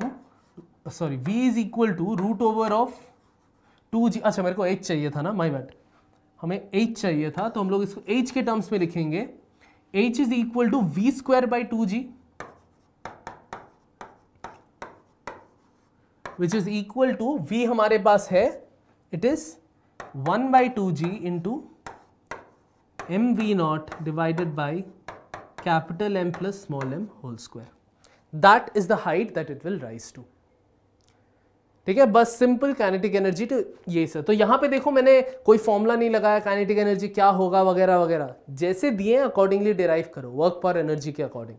Speaker 1: sorry v is equal to root over of two G अच्छा मेरे को h चाहिए था ना माई बैट हमें एच चाहिए था तो हम लोग इसको h के टर्म्स में लिखेंगे। h is equal to V square by two G which is equal to v हमारे पास है it is one by two G into M V not divided by capital M plus small M whole square that is the height that it will rise to ठीक है, बस simple kinetic energy तो ये sir तो यहाँ पे देखो मैंने कोई फॉर्मूला नहीं लगाया काइनेटिक एनर्जी क्या होगा वगैरह वगैरह। जैसे दिए अकॉर्डिंगली डिराइव करो वर्क पर एनर्जी के अकॉर्डिंग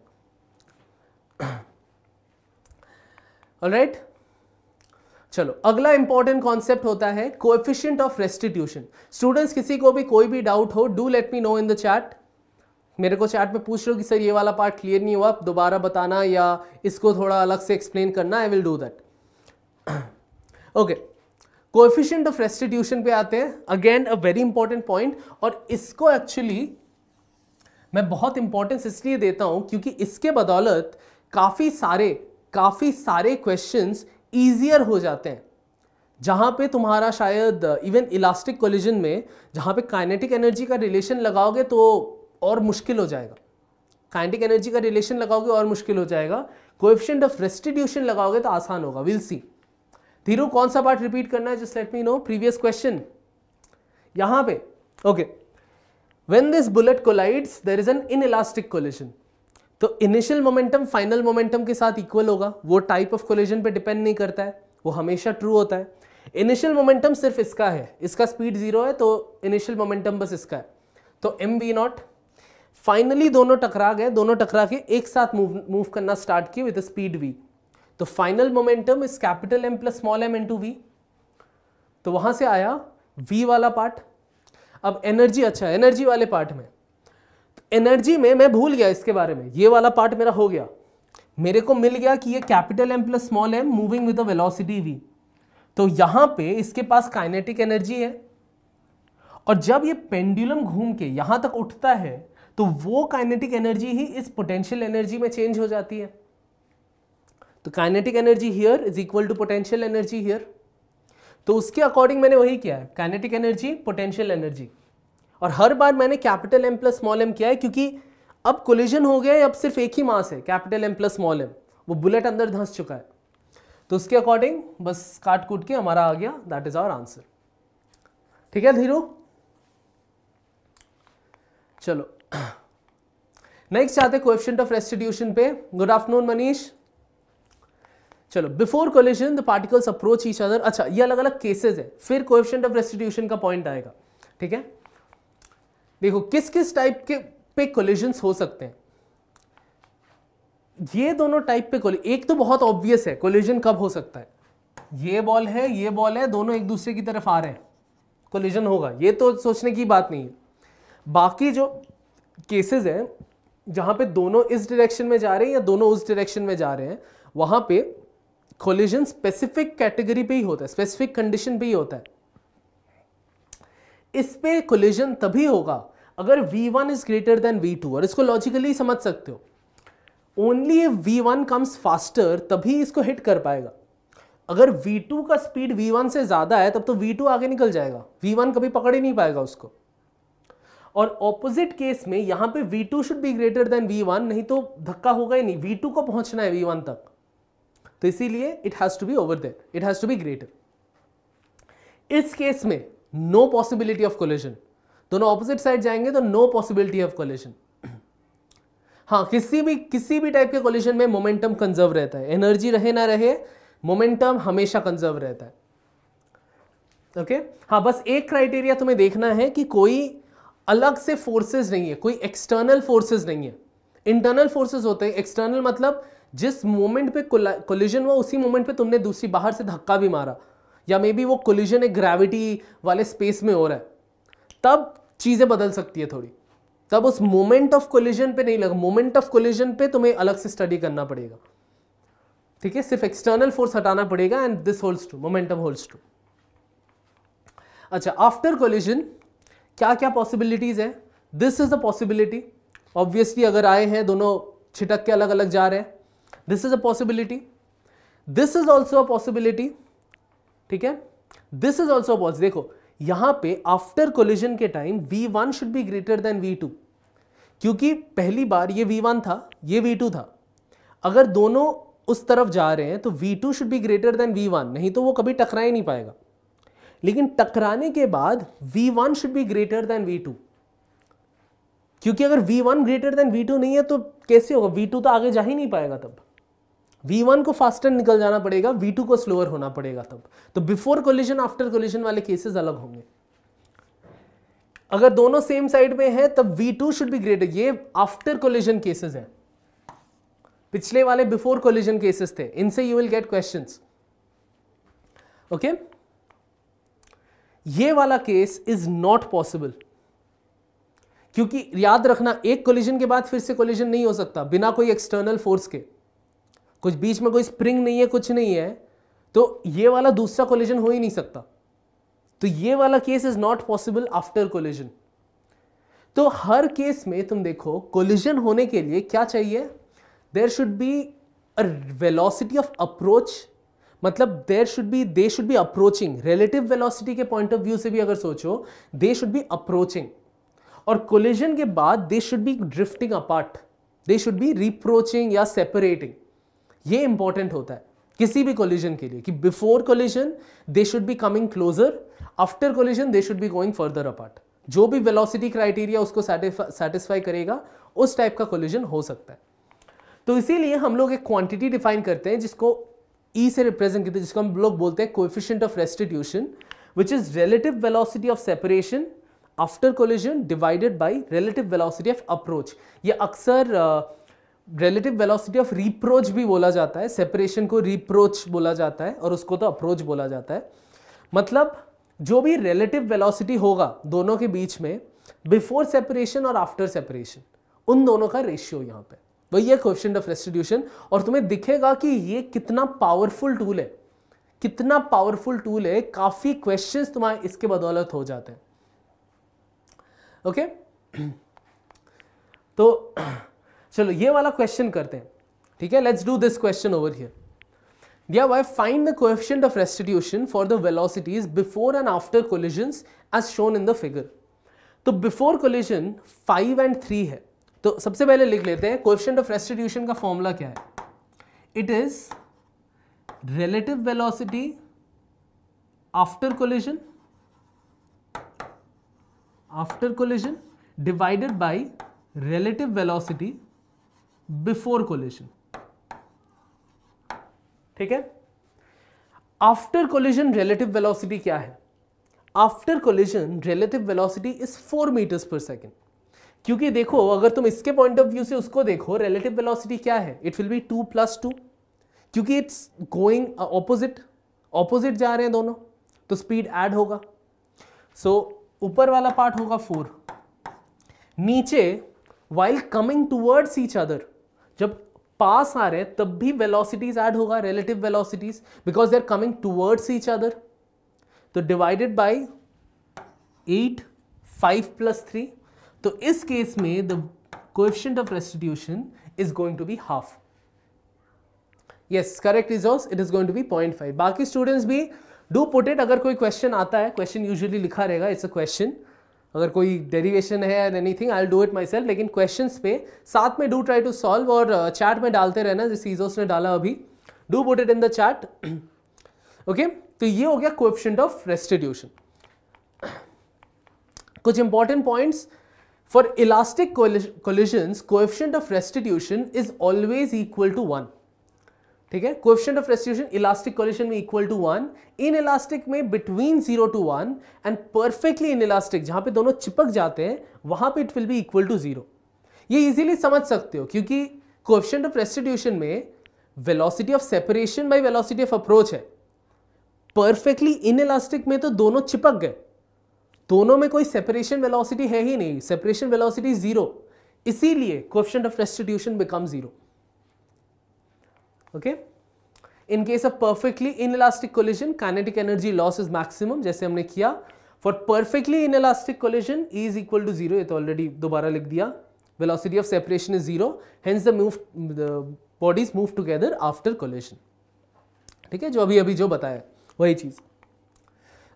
Speaker 1: राइट चलो, अगला इंपॉर्टेंट कॉन्सेप्ट होता है कोएफिशिएंट ऑफ़ रेस्टिट्यूशन स्टूडेंट्स किसी को भी कोई भी डाउट हो do let me know in the chat मेरे को चैट में पूछ रहे हो कि सर ये वाला पार्ट क्लियर नहीं हुआ, दोबारा बताना या इसको थोड़ा अलग से एक्सप्लेन करना I will do that okay coefficient of restitution पे आते हैं. Again a very important point और इसको एक्चुअली मैं बहुत इंपॉर्टेंस इसलिए देता हूँ क्योंकि इसके बदौलत काफ़ी सारे काफ़ी सारे क्वेश्चंस ईजियर हो जाते हैं. जहाँ पे तुम्हारा शायद इवन इलास्टिक कोलिजन में, जहाँ पे काइनेटिक एनर्जी का रिलेशन लगाओगे तो और मुश्किल हो जाएगा. काइनेटिक एनर्जी का रिलेशन लगाओगे और मुश्किल हो जाएगा. कोएफिशिएंट ऑफ़ रेस्टिट्यूशन लगाओगे तो आसान होगा. विल सी धीरू, कौन सा पार्ट रिपीट करना है? Just let me know previous question यहाँ पे. Okay when this bullet collides there is an inelastic collision तो इनिशियल मोमेंटम फाइनल मोमेंटम के साथ इक्वल होगा. वो टाइप ऑफ़ कोलिजन पे डिपेंड नहीं करता है. वो हमेशा ट्रू होता है. इनिशियल मोमेंटम सिर्फ़ इसका है. इसका स्पीड ज़ीरो है तो इनिशियल मोमेंटम बस इसका है. तो एम वी नॉट. फाइनली दोनों टकरा गए. दोनों टकरा के एक साथ मूव मूव करना स्टार्ट किए विद स्पीड वी तो final momentum is capital M plus small M to V तो वहाँ से आया वी वाला पार्ट अब एनर्जी अच्छा एनर्जी वाले पार्ट में। एनर्जी में मैं भूल गया इसके बारे में। ये वाला पार्ट मेरा हो गया। मेरे को मिल गया कि ये capital M plus small M moving with velocity V तो यहाँ पे इसके पास काइनेटिक एनर्जी है। और जब ये पेंडुलम घूम के यहाँ तक उठता है तो वो काइनेटिक एनर्जी ही इस पोटेंशियल एनर्जी में चेंज हो जाती है। तो kinetic energy here is equal to potential energy here तो उसके अकॉर्डिंग मैंने वही किया है काइनेटिक एनर्जी पोटेंशियल एनर्जी और हर बार मैंने capital M plus small M किया है क्योंकि अब कोलिजन हो गया है, अब सिर्फ़ एक ही मास है capital M plus small M वो बुलेट अंदर धंस चुका है। तो उसके अकॉर्डिंग बस काट कूट के हमारा आ गया दैट इज़ आवर आंसर ठीक है धीरू? चलो। नेक्स्ट आते क्वेश्चन ऑफ़ रेस्टिट्यूशन पे। गुड आफ्टरनून मनीष चलो before collision the particles approach each other अच्छा ये अलग अलग केसेस है। फिर कोएफिशिएंट ऑफ़ रेस्टिट्यूशन का पॉइंट आएगा। ठीक है? देखो किस किस टाइप के पे कोलिजन्स हो सकते हैं? ये दोनों टाइप पे एक तो बहुत ऑब्वियस है कोलिजन कब हो सकता है? ये बॉल है, ये बॉल है, दोनों एक दूसरे की तरफ़ आ रहे हैं। कोलिजन होगा। ये तो सोचने की बात नहीं है। बाकी जो केसेस हैं, जहाँ पे दोनों इस डायरेक्शन में जा रहे हैं या दोनों उस डायरेक्शन में जा रहे हैं, वहाँ पे कोलिजन स्पेसिफिक कैटेगरी पे ही होता है, स्पेसिफिक कंडीशन पे ही होता है। इस पे कोलिजन तभी होगा अगर v1 one is greater than v2 और इसको लॉजिकली समझ सकते हो। Only if v1 comes faster तभी इसको हिट कर पाएगा। अगर v2 का स्पीड v1 से ज़्यादा है, तब तो v2 आगे निकल जाएगा। V1 कभी पकड़ ही नहीं पाएगा उसको। और ऑपोजिट केस में यहाँ पे v2 should be greater then v1 नहीं तो धक्का होगा ही नहीं। V2 को पहुँचना है v1 तक। तो इसीलिए it has to be over there it has to be greater इस केस में नो पॉसिबिलिटी ऑफ़ कोलिजन दोनों ऑपोजिट साइड जाएँगे तो नो पॉसिबिलिटी ऑफ़ कोलिजन हाँ किसी भी किसी भी टाइप के कोलिजन में मोमेंटम कंजर्व रहता है. एनर्जी रहे ना रहे मोमेंटम हमेशा कंजर्व रहता है. Okay okay? हाँ बस एक क्राइटेरिया तुम्हें देखना है कि कोई अलग से फोर्सेस नहीं है, कोई एक्सटर्नल फोर्सेस नहीं है. इंटरनल फोर्सेस होते हैं. एक्सटर्नल मतलब जिस मोमेंट पे कोलिजन हुआ, उसी मोमेंट पे तुमने दूसरी बाहर से धक्का भी मारा। या मे बी वो कोलिजन एक ग्रेविटी वाले स्पेस में हो रहा है। तब चीज़ें बदल सकती है थोड़ी। तब उस मोमेंट ऑफ़ कोलिजन पे नहीं लगा मोमेंट ऑफ़ कोलिजन पे तुम्हें अलग से स्टडी करना पड़ेगा। ठीक है? सिर्फ़ एक्सटर्नल फोर्स हटाना पड़ेगा and this holds true momentum holds too अच्छा आफ्टर कोलिजन क्या क्या पॉसिबिलिटीज है? This is a possibility obviously अगर आए हैं, दोनों छिटक के अलग अलग जा रहे हैं। This is a possibility this is also a possibility ठीक है? दिस इज़ ऑल्सो पॉस देखो, यहाँ पे आफ्टर कोलिजन के time V one should be greater than V two क्योंकि पहली बार ये वी वन था, ये वी टू था। अगर दोनों उस तरफ़ जा रहे हैं तो V two should be greater than V one नहीं तो वो कभी टकरा ही नहीं पाएगा। लेकिन टकराने के बाद V one should be greater than V two क्योंकि अगर V one greater than V two नहीं है तो कैसे होगा? वी टू तो आगे जा ही नहीं पाएगा तब। V1 को फास्टर निकल जाना पड़ेगा v2 को स्लोअर होना पड़ेगा तब। तो बिफोर कोलिजन आफ्टर कोलिजन वाले केसेस अलग होंगे। अगर दोनों सेम साइड में है, तब v2 शुड बी ग्रेटर ये आफ्टर कोलिजन केसेस हैं। पिछले वाले बिफोर कोलिजन केसेस थे। इनसे you will get question okay ये वाला केस इज़ नॉट पॉसिबल क्योंकि याद रखना, एक कोलिजन के बाद फिर से कोलिजन नहीं हो सकता, बिना कोई एक्सटर्नल फोर्स के। कुछ बीच में कोई स्प्रिंग नहीं है, कुछ नहीं है तो ये वाला दूसरा कोलिजन हो ही नहीं सकता। तो ये वाला case is not possible after collision तो हर केस में तुम देखो कोलिजन होने के लिए क्या चाहिए? There should be a velocity of approach मतलब there should be they should be approaching relative velocity के पॉइंट ऑफ़ व्यू से भी अगर सोचो दे शुड बी अप्रोचिंग और कोलिजन के बाद they should be drifting apart they should be reproaching या सेपरेटिंग ये इंपॉर्टेंट होता है किसी भी कोलिजन के लिए कि before collision they should be coming closer after collision they should be going further apart जो भी वेलोसिटी क्राइटेरिया उसको सेटिस्फाई करेगा, उस टाइप का कोलिजन हो सकता है। तो इसीलिए हम लोग एक क्वांटिटी डिफाइन करते हैं जिसको ई e से रिप्रेजेंट करते हैं, जिसको हम लोग बोलते हैं coefficient of restitution which is relative velocity of separation after collision divided by relative velocity of approach ये अक्सर रिलेटिव वेलोसिटी ऑफ़ रिप्रोच भी बोला जाता है सेपरेशन को रिप्रोच बोला जाता है और उसको तो अप्रोच बोला जाता है। मतलब जो भी रिलेटिव वेलोसिटी होगा दोनों के बीच में बिफोर सेपरेशन और आफ्टर सेपरेशन उन दोनों का रेशियो यहाँ पे। वही है क्वेश्चन ऑफ़ रेस्टिट्यूशन और तुम्हें दिखेगा कि ये कितना पावरफुल टूल है। कितना पावरफुल टूल है, काफ़ी क्वेश्चन तुम्हारे इसके बदौलत हो जाते हैं। Okay okay? तो चलो, ये वाला क्वेश्चन करते हैं। ठीक है let's do this question over here दिया हुआ find the coefficient of restitution for the velocities before and after collisions as shown in the figure तो before collision five and three है। तो सबसे पहले लिख लेते हैं कोएफिशिएंट ऑफ़ रेस्टिट्यूशन का फॉर्मूला क्या है? It is relative velocity after collision after collision divided by relative velocity before collision. ठीक है? आफ्टर कोलिजन रिलेटिव वेलोसिटी क्या है? After collision relative velocity is four metres per second क्योंकि देखो अगर तुम इसके पॉइंट ऑफ़ व्यू से उसको देखो रिलेटिव वेलोसिटी क्या है? It will be two plus two क्योंकि इट्स गोइंग ऑपोजिट ऑपोजिट जा रहे हैं दोनों तो स्पीड ऐड होगा। सो so, ऊपर वाला पार्ट होगा फोर नीचे while coming towards each other जब पास आ रहे हैं, तब भी वेलोसिटीज ऐड होगा relative velocities because they are coming towards each other तो divided by eight five plus three तो इस केस में the coefficient of restitution is going to be half yes correct ऑस it is going to be point five बाकी students भी do put it अगर कोई question आता है क्वेश्चन यूजुअली लिखा रहेगा इट्स अ क्वेश्चन अगर कोई डेरिवेशन है and anything I do it myself लेकिन क्वेश्चन पे साथ में डू ट्राई टू सॉल्व और चैट uh, में डालते रहना जैसे ईजोस ने डाला अभी। Do put it in the chat okay तो ये हो गया कोएफिशिएंट ऑफ़ रेस्टिट्यूशन कुछ important points for elastic collisions coefficient of restitution is always equal to one ठीक है? Question of restitution elastic collision में equal to one in elastic में between zero to one and perfectly inelastic जहाँ पे दोनों चिपक जाते हैं, वहाँ पे it will be equal to zero ये इजीली समझ सकते हो, क्योंकि क्वेश्चन ऑफ़ रेस्टिट्यूशन में velocity of separation by velocity of approach है। परफेक्टली इन इलास्टिक में तो दोनों चिपक गए। दोनों में कोई सेपरेशन वेलोसिटी है ही नहीं। सेपरेशन वेलोसिटी ज़ीरो इसीलिए question of restitution become zero okay in case of perfectly inelastic collision kinetic energy loss is maximum जैसे हमने किया। For perfectly inelastic collision is equal to zero ये तो ऑलरेडी दोबारा लिख दिया। Velocity of separation is zero hence the move bodies move together after collision ठीक है? जो अभी अभी जो बताया, वही चीज़।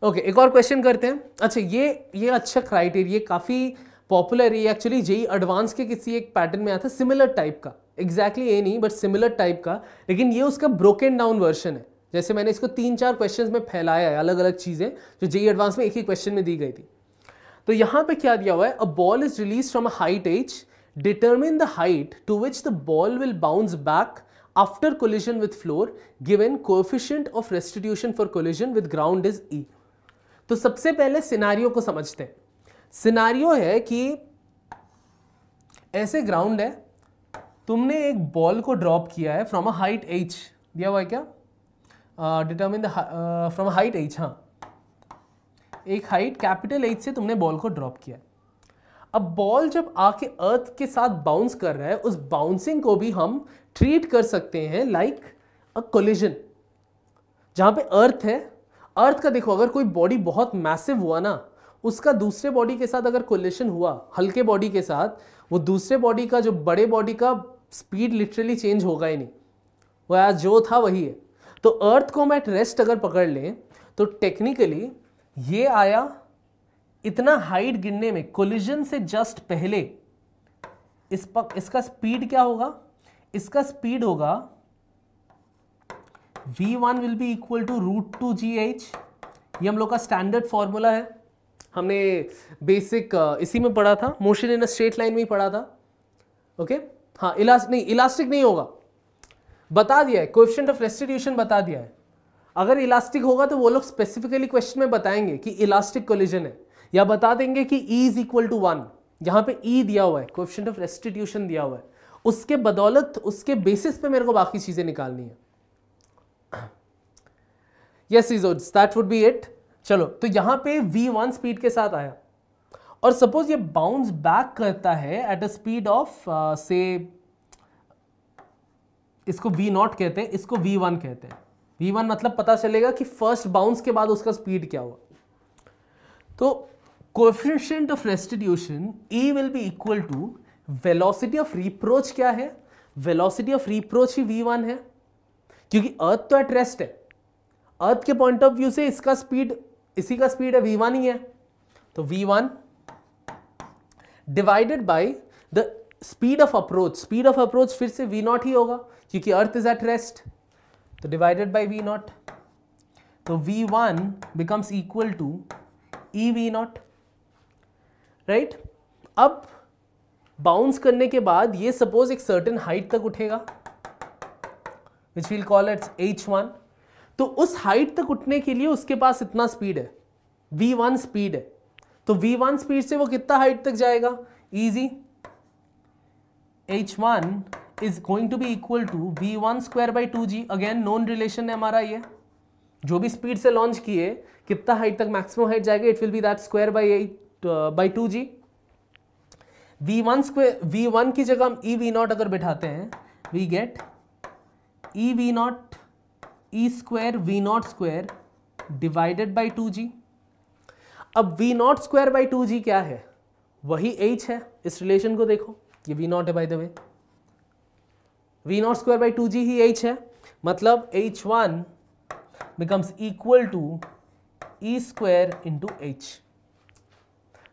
Speaker 1: ओके एक और क्वेश्चन करते हैं। अच्छा ये ये अच्छा क्राइटेरिया काफ़ी पॉपुलर है। एक्चुअली जेई एडवांस के किसी एक पैटर्न में आता है सिमिलर टाइप का। एग्जैक्टली ये नहीं बट सिमिलर टाइप का। लेकिन ये उसका ब्रोकन डाउन वर्जन है। जैसे मैंने इसको तीन चार क्वेश्चन में फैलाया है अलग अलग चीज़ें, जो जेई एडवांस में एक ही क्वेश्चन में दी गई थी। तो यहाँ पे क्या दिया हुआ है? A ball is release from a height as determine the height to which the ball will bounce back after collision with floor. Given coefficient of restitution for collision with ground is E. तो सबसे पहले scenario को समझते हैं। Scenario है कि ऐसे ground है तुमने एक बॉल को ड्रॉप किया है फ्रॉम अ हाइट एच दिया हुआ है क्या? Determine from a height H हाँ. एक हाइट कैपिटल एच से तुमने बॉल को ड्रॉप किया है. अब बॉल जब आके अर्थ के साथ बाउंस कर रहा है, उस बाउंसिंग को भी हम ट्रीट कर सकते हैं लाइक अ कोलिजन जहाँ पे अर्थ है अर्थ का देखो, अगर कोई बॉडी बहुत मैसिव हुआ ना उसका दूसरे बॉडी के साथ अगर कोलिशन हुआ हल्के बॉडी के साथ वो दूसरे बॉडी का जो बड़े बॉडी का स्पीड लिटरली चेंज होगा ही नहीं। वो आज जो था वही है। तो अर्थ को एट रेस्ट अगर पकड़ लें तो टेक्निकली ये आया इतना हाइट गिरने में कोलिजन से जस्ट पहले इस पक, इसका स्पीड क्या होगा? इसका स्पीड होगा v1 one will be equal to root two G H ये हम लोग का स्टैंडर्ड फॉर्मूला है। हमने बेसिक इसी में पढ़ा था motion in a straight line में ही पढ़ा था। Okay okay? हाँ इलास्ट नहीं इलास्टिक नहीं होगा। बता दिया है कोएफिशिएंट ऑफ़ रेस्टिट्यूशन बता दिया है। अगर इलास्टिक होगा तो वो लोग स्पेसिफिकली क्वेश्चन में बताएँगे कि इलास्टिक कोलिजन है। या बता देंगे कि E is equal to one यहाँ पे ई e दिया हुआ है कोएफिशिएंट ऑफ़ रेस्टिट्यूशन दिया हुआ है। उसके बदौलत, उसके बेसिस पे मेरे को बाकी चीज़ें निकालनी है। Yes is that would be it चलो तो यहाँ पे v1 स्पीड के साथ आया। और सपोज़ ये बाउंस बैक करता है एट अ स्पीड ऑफ़ से इसको v नॉट कहते हैं, इसको v1 कहते हैं। V1 मतलब पता चलेगा कि फ़र्स्ट बाउंस के बाद उसका स्पीड क्या हुआ। तो coefficient of restitution e will be equal to velocity of reproach क्या है? Velocity of reproach he v1 है। क्योंकि अर्थ तो एट रेस्ट है। अर्थ के पॉइंट ऑफ़ व्यू से इसका स्पीड इसी का स्पीड है v1 ही है। तो v1 divided by the speed of approach speed of approach फिर से v नॉट ही होगा, क्योंकि अर्थ इज़ एट रेस्ट तो डिवाइडेड बाय v नॉट तो v1 becomes equal to E V not right अब बाउंस करने के बाद ये सपोज़ एक सर्टन हाइट तक उठेगा which will call its H one तो उस हाइट तक उठने के लिए उसके पास इतना स्पीड है। V1 वन स्पीड है। तो v1 स्पीड से वो कितना हाइट तक जाएगा? Easy H one is going to be equal to V one square by two G again non relation है हमारा ये। जो भी स्पीड से लॉन्च किए, कितना हाइट तक मैक्सिमम हाइट जाएगा? It will be that square by eight by two G V one square V one की जगह हम ई वी नॉट अगर बिठाते हैं we get E V naught E square V naught square divided by two G अब V naught square by two G क्या है? वही एच है। इस रिलेशन को देखो। ये वी नॉट है by the way V naught square by two G he H है। मतलब H one becomes equal to E square into H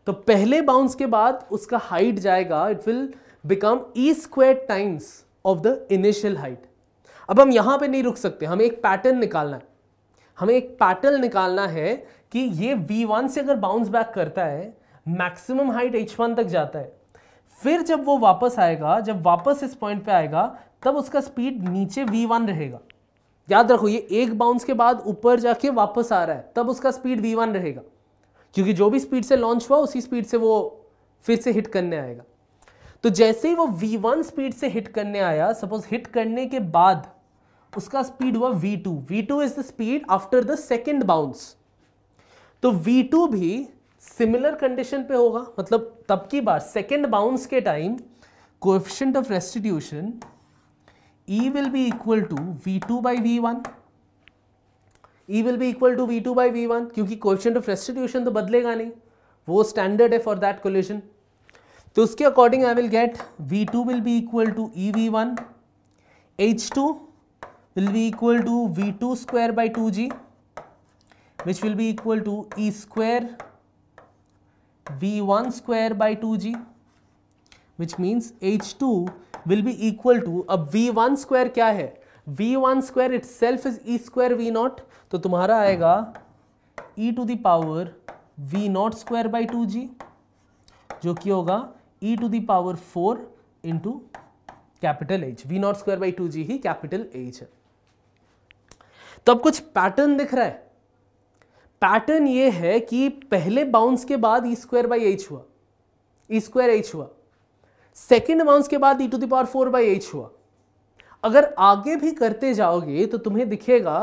Speaker 1: तो पहले बाउंस के बाद उसका हाइट जाएगा। It will become E square times of the initial height अब हम यहाँ पे नहीं रुक सकते, हमें एक पैटर्न निकालना है। हमें एक पैटर्न निकालना है कि ये V1 से अगर बाउंस बैक करता है मैक्सिमम हाइट H1 तक जाता है। फिर जब वो वापस आएगा, जब वापस इस पॉइंट पे आएगा, तब उसका स्पीड नीचे V1 रहेगा। याद रखो, ये एक बाउंस के बाद ऊपर जाके वापस आ रहा है, तब उसका स्पीड V1 रहेगा। क्योंकि जो भी स्पीड से लॉन्च हुआ, उसी स्पीड से वो फिर से हिट करने आएगा। तो जैसे ही वो V1 स्पीड से हिट करने आया सपोज़ हिट करने के बाद उसका स्पीड हुआ V2 V2 is the speed after the second bounce तो V2 भी सिमिलर कंडीशन पे होगा। मतलब तब की बार सेकेंड बाउंस के time coefficient of restitution E will be equal to V2 by V1 E will be equal to V2 by V1 क्योंकि कोएफिशिएंट ऑफ़ रेस्टिट्यूशन तो बदलेगा नहीं। वो स्टैंडर्ड है फॉर दैट कोलिजन तो उसके according I will get V2 will be equal to EV1 H2 will be equal to V2 square by 2G which will be equal to E square V1 square by 2G which means H2 will be equal to अब V1 square क्या है V1 square itself is E square V naught तो तुम्हारा आएगा e to the power V naught square by 2G जो कि होगा e to the power 4 into capital H V naught square by 2G ही capital H है तो अब कुछ पैटर्न दिख रहा है। पैटर्न ये है कि पहले बाउंस के बाद ई स्क्वायर बाई एच हुआ। ई स्क्वायर एच हुआ। सेकेंड बाउंस के बाद E to the power four by H हुआ। अगर आगे भी करते जाओगे तो तुम्हें दिखेगा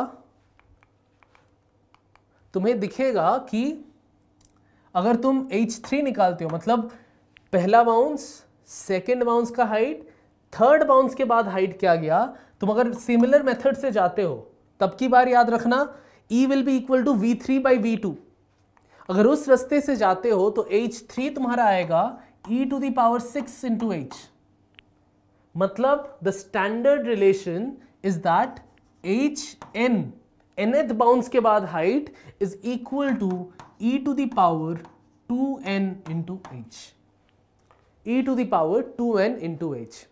Speaker 1: तुम्हें दिखेगा कि अगर तुम एच थ्री निकालते हो मतलब पहला बाउंस सेकेंड बाउंस का हाइट थर्ड बाउंस के बाद हाइट क्या गया? तुम अगर सिमिलर मेथड से जाते हो तब की बार याद रखना E will be equal to V three by V two अगर उस रस्ते से जाते हो तो एच थ्री तुम्हारा आएगा E to the power six into H मतलब the standard relation is that H N N nth bounce के बाद height is equal to E to the power two N into H E to the power two N into H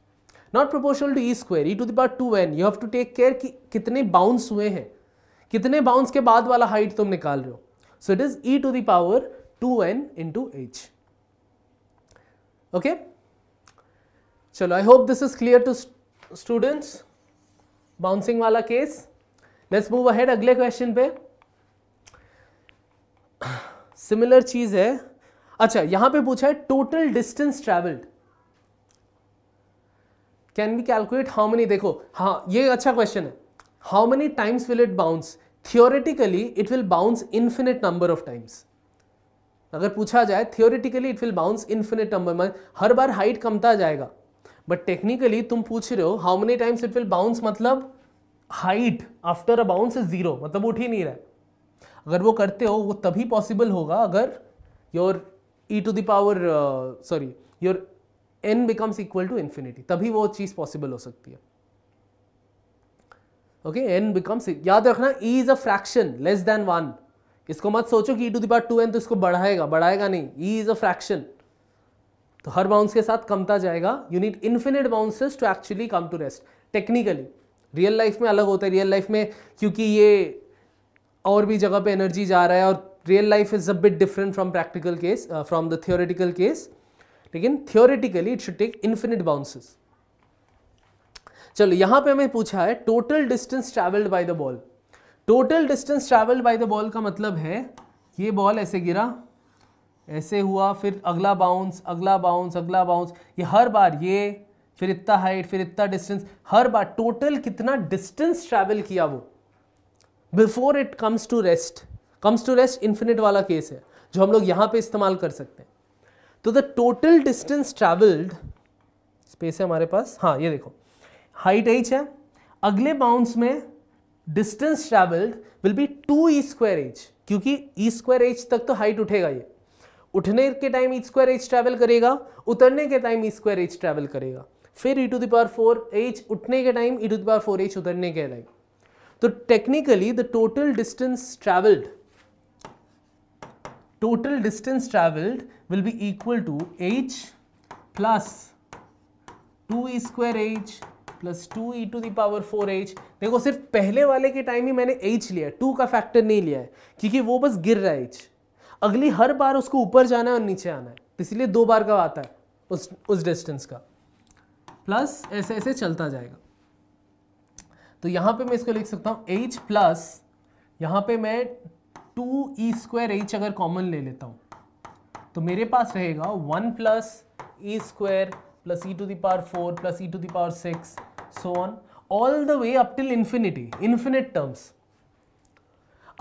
Speaker 1: h. Not proportional E e square, e to the power 2n. You have to take care कि कितने bounce हुए हैं। कितने bounce के बाद वाला height तुम निकाल रहे हो। So it is e to the power 2n into H okay चलो I hope this is clear to students bouncing वाला केस लेट्स मूव अहेड अगले क्वेश्चन पे. सिमिलर चीज़ है। अच्छा यहाँ पे पूछा है total distance travelled can be calculate how many देखो हाँ ये अच्छा क्वेश्चन है। How many times will it bounce theoretically it will bounce infinite number of times अगर पूछा जाए theoretically it will bounce infinite number हर बार हाइट कमता जाएगा। बट टेक्निकली तुम पूछ रहे हो how many times it will bounce मतलब height after a bounce is zero मतलब उठ ही नहीं रहा अगर वो करते हो, वो तभी पॉसिबल होगा अगर your E to the power sorry your N becomes equal to infinity तभी वो चीज़ पॉसिबल हो सकती है। ओके एन बिकम्स याद रखना E is a fraction less than one इसको मत सोचो कि E to the power two N तो इसको बढ़ाएगा बढ़ाएगा नहीं। ई इज़ अ फ्रैक्शन तो हर बाउंस के साथ कमता जाएगा। You need infinite bounces to actually come to rest technically real life में अलग होता है। रियल लाइफ में क्योंकि ये और भी जगह पे एनर्जी जा रहा है और real life is a bit different from practical case from the theoretical case लेकिन theoretically it should take infinite bounces चलो, यहाँ पे हमें पूछा है total distance travelled by the ball total distance travelled by the ball का मतलब है, ये बॉल ऐसे गिरा, ऐसे हुआ, फिर अगला बाउंस अगला बाउंस अगला बाउंस ये हर बार ये, फिर इतना हाइट फिर इतना डिस्टेंस हर बार टोटल कितना डिस्टेंस ट्रैवल किया वो? Before it comes to rest comes to rest infinite वाला केस है, जो हम लोग यहाँ पे इस्तेमाल कर सकते हैं। तो the total distance travelled space है हमारे पास हाँ ये देखो हाइट एच है, अगले बाउंस में distance travelled will be two E square H क्योंकि ई स्क्वायर एच तक तो हाइट उठेगा ये। उठने के time E square H travel करेगा, उतरने के time E square H travel करेगा। फिर E to the power four H उठने के time E to the power four H उतरने के टाइम तो technically the total distance travelled total distance travelled be equal to H plus two E square H plus two E to the power four H देखो, सिर्फ़ पहले वाले के time ही मैंने H लिया टू का फैक्टर नहीं लिया है, क्योंकि वो बस गिर रहा है एच अगली हर बार उसको ऊपर जाना है और नीचे आना है। इसलिए दो बार का आता है उस उस डिस्टेंस का। प्लस ऐसे ऐसे चलता जाएगा। तो यहाँ पे मैं इसको लिख सकता हूँ एच प्लस यहाँ पे मैं टू ई स्क्वायर एच अगर कॉमन ले लेता हूँ। तो मेरे पास रहेगा one plus E square plus E to the power four plus E to the power six so on all the way up till infinity, infinite terms.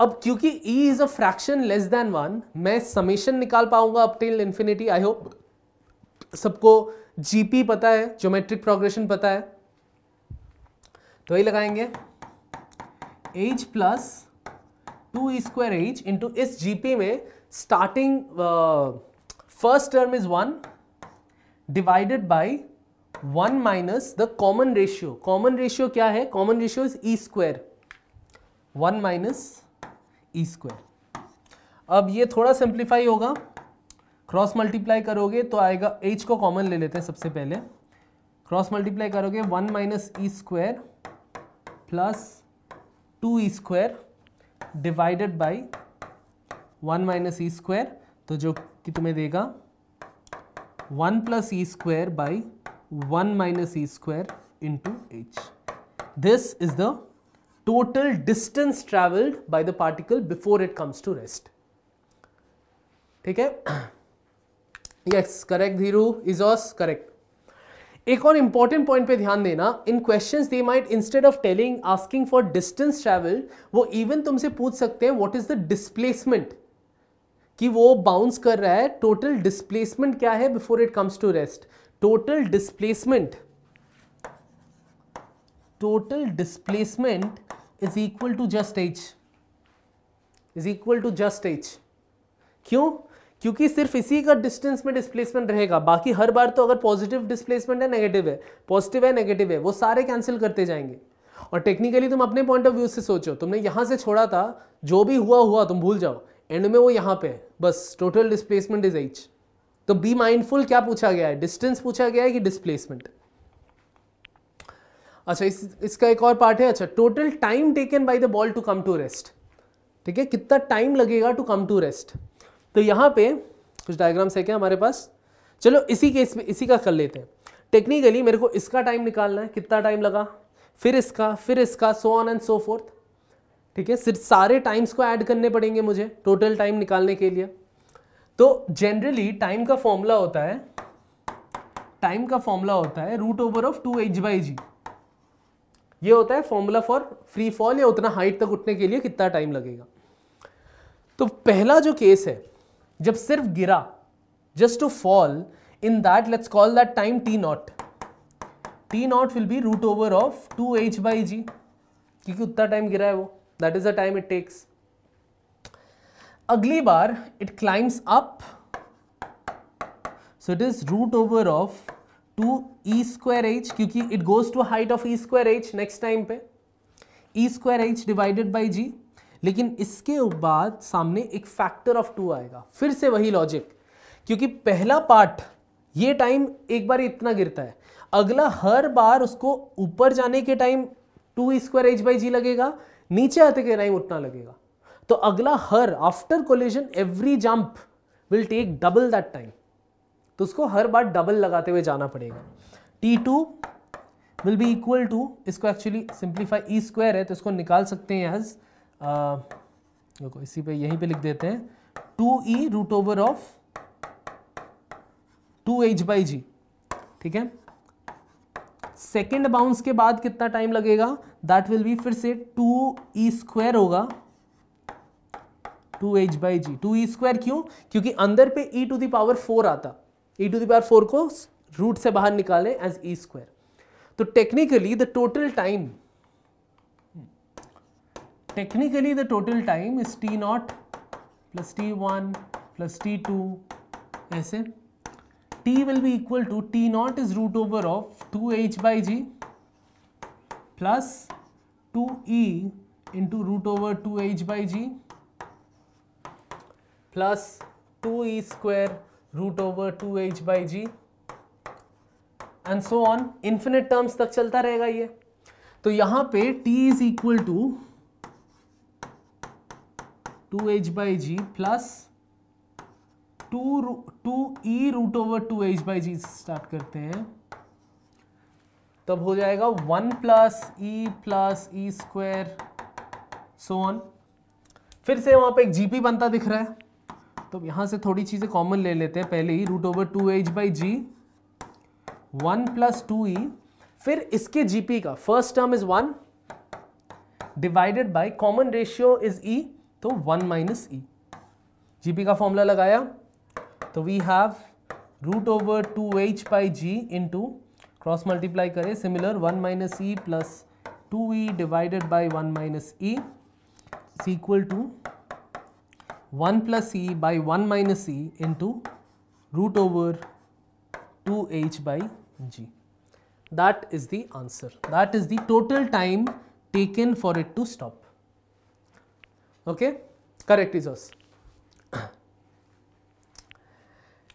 Speaker 1: अब क्योंकि e is a fraction less than one मैं summation निकाल पाऊँगा up till infinity I hope सबको GP पता है geometric progression पता है। तो यही लगाएँगे। H plus two E square H into इस जीपी में starting first term is one divided by one minus the common ratio common ratio क्या है? Common ratio is E square one minus E square अब ये थोड़ा simplify होगा। Cross multiply करोगे तो आएगा एच को कॉमन ले लेते हैं सबसे पहले। क्रॉस मल्टीप्लाई करोगे one minus E square plus two E square divided by one minus E square तो जो कि तुम्हें देगा one plus E square by one minus E square into H this is the total distance traveled by the particle before it comes to rest. ठीक है? Yes correct Dhiru is also correct एक और important point पे ध्यान देना इन questions they might instead of telling asking for distance travel वो even तुमसे पूछ सकते हैं व्हाट इज़ द डिस्प्लेसमेंट कि वो बाउंस कर रहा है टोटल डिस्प्लेसमेंट क्या है before it comes to rest total displacement total displacement is equal to just H is equal to just H क्यों? क्योंकि सिर्फ़ इसी का डिस्टेंस में डिस्प्लेसमेंट रहेगा। बाकी हर बार तो अगर पॉजिटिव डिस्प्लेसमेंट है नेगेटिव है। पॉजिटिव है नेगेटिव है। वो सारे कैंसिल करते जाएँगे। और टेक्निकली तुम अपने पॉइंट ऑफ़ व्यू से सोचो। तुमने यहाँ से छोड़ा था, जो भी हुआ हुआ, तुम भूल जाओ। एंड में वो यहाँ पे है। बस टोटल डिस्प्लेसमेंट इज़ एच तो बी माइंडफुल क्या पूछा गया है? डिस्टेंस पूछा गया है कि डिस्प्लेसमेंट अच्छा इस, इसका एक और पार्ट है। अच्छा total time taken by the ball to come to rest ठीक है? कितना टाइम लगेगा टू कम टू रेस्ट तो यहाँ पे कुछ डायग्राम्स है क्या हमारे पास? चलो, इसी केस में, इसी का कर लेते हैं। टेक्निकली मेरे को इसका टाइम निकालना है। कितना टाइम लगा? फिर इसका फिर इसका so on and so fourth ठीक है? सिर्फ़ सारे टाइम्स को ऐड करने पड़ेंगे मुझे टोटल टाइम निकालने के लिए। तो जनरली टाइम का फॉर्मूला होता है टाइम का फॉर्मूला होता है root over of two H by G ये होता है फॉर्मूला फॉर फ्री फॉल या उतना हाइट तक उठने के लिए कितना टाइम लगेगा। तो पहला जो केस है, जब सिर्फ़ गिरा just to fall in that let's call that time T naught T naught will be root over of two H by G क्योंकि उतना टाइम गिरा है वो। That is the time it takes अगली बार it climbs up so it is root over of two E square H क्योंकि it goes to height of E square H next time पे. E square H divided by G लेकिन इसके बाद सामने एक factor of to आएगा। फिर से वही लॉजिक क्योंकि पहला पार्ट ये टाइम एक बार इतना गिरता है। अगला हर बार उसको ऊपर जाने के time two square H by G लगेगा। नीचे आते के टाइम उतना लगेगा। तो अगला हर after collision every jump will take double that time तो उसको हर बार डबल लगाते हुए जाना पड़ेगा। T two will be equal to इसको एक्चुअली सिंप्लीफाई ई स्क्वायर है तो इसको निकाल सकते हैं एज देखो, इसी पे यहीं पे लिख देते हैं। Two E root over of two H by G ठीक है? सेकेंड बाउंस के बाद कितना टाइम लगेगा? दैट विल बी फिर से टू ई स्क्वायर होगा। Two H by G two E square क्यों? क्योंकि अंदर पे E to the power four आता। E to the power four को रूट से बाहर निकाले एज ई स्क्वायर तो technically the total time technically the total time is T naught plus T one plus T two ऐसे? T naught is root over of two H by G plus two E into root over two H by G plus two E square root over two H by G and so on infinite terms तक चलता रहेगा ये। तो यहाँ पे t is equal to two H by G plus two two E root over two H by G start करते हैं। तब हो जाएगा one plus E plus E square so on फिर से वहाँ पे एक जीपी बनता दिख रहा है। तो यहाँ से थोड़ी चीज़ें कॉमन ले लेते हैं। पहले ही root over two h by g one plus two e फिर इसके जीपी का first term is one divided by common ratio is e तो वन माइनस ई जीपी का फॉर्मूला लगाया। तो we have root over two H by G into cross multiply करें similar one minus E plus two E divided by one minus E is equal to 1 plus e by 1 minus e into root over 2h by g. That is the answer. That is the total time taken for it to stop. Okay? Correct is us.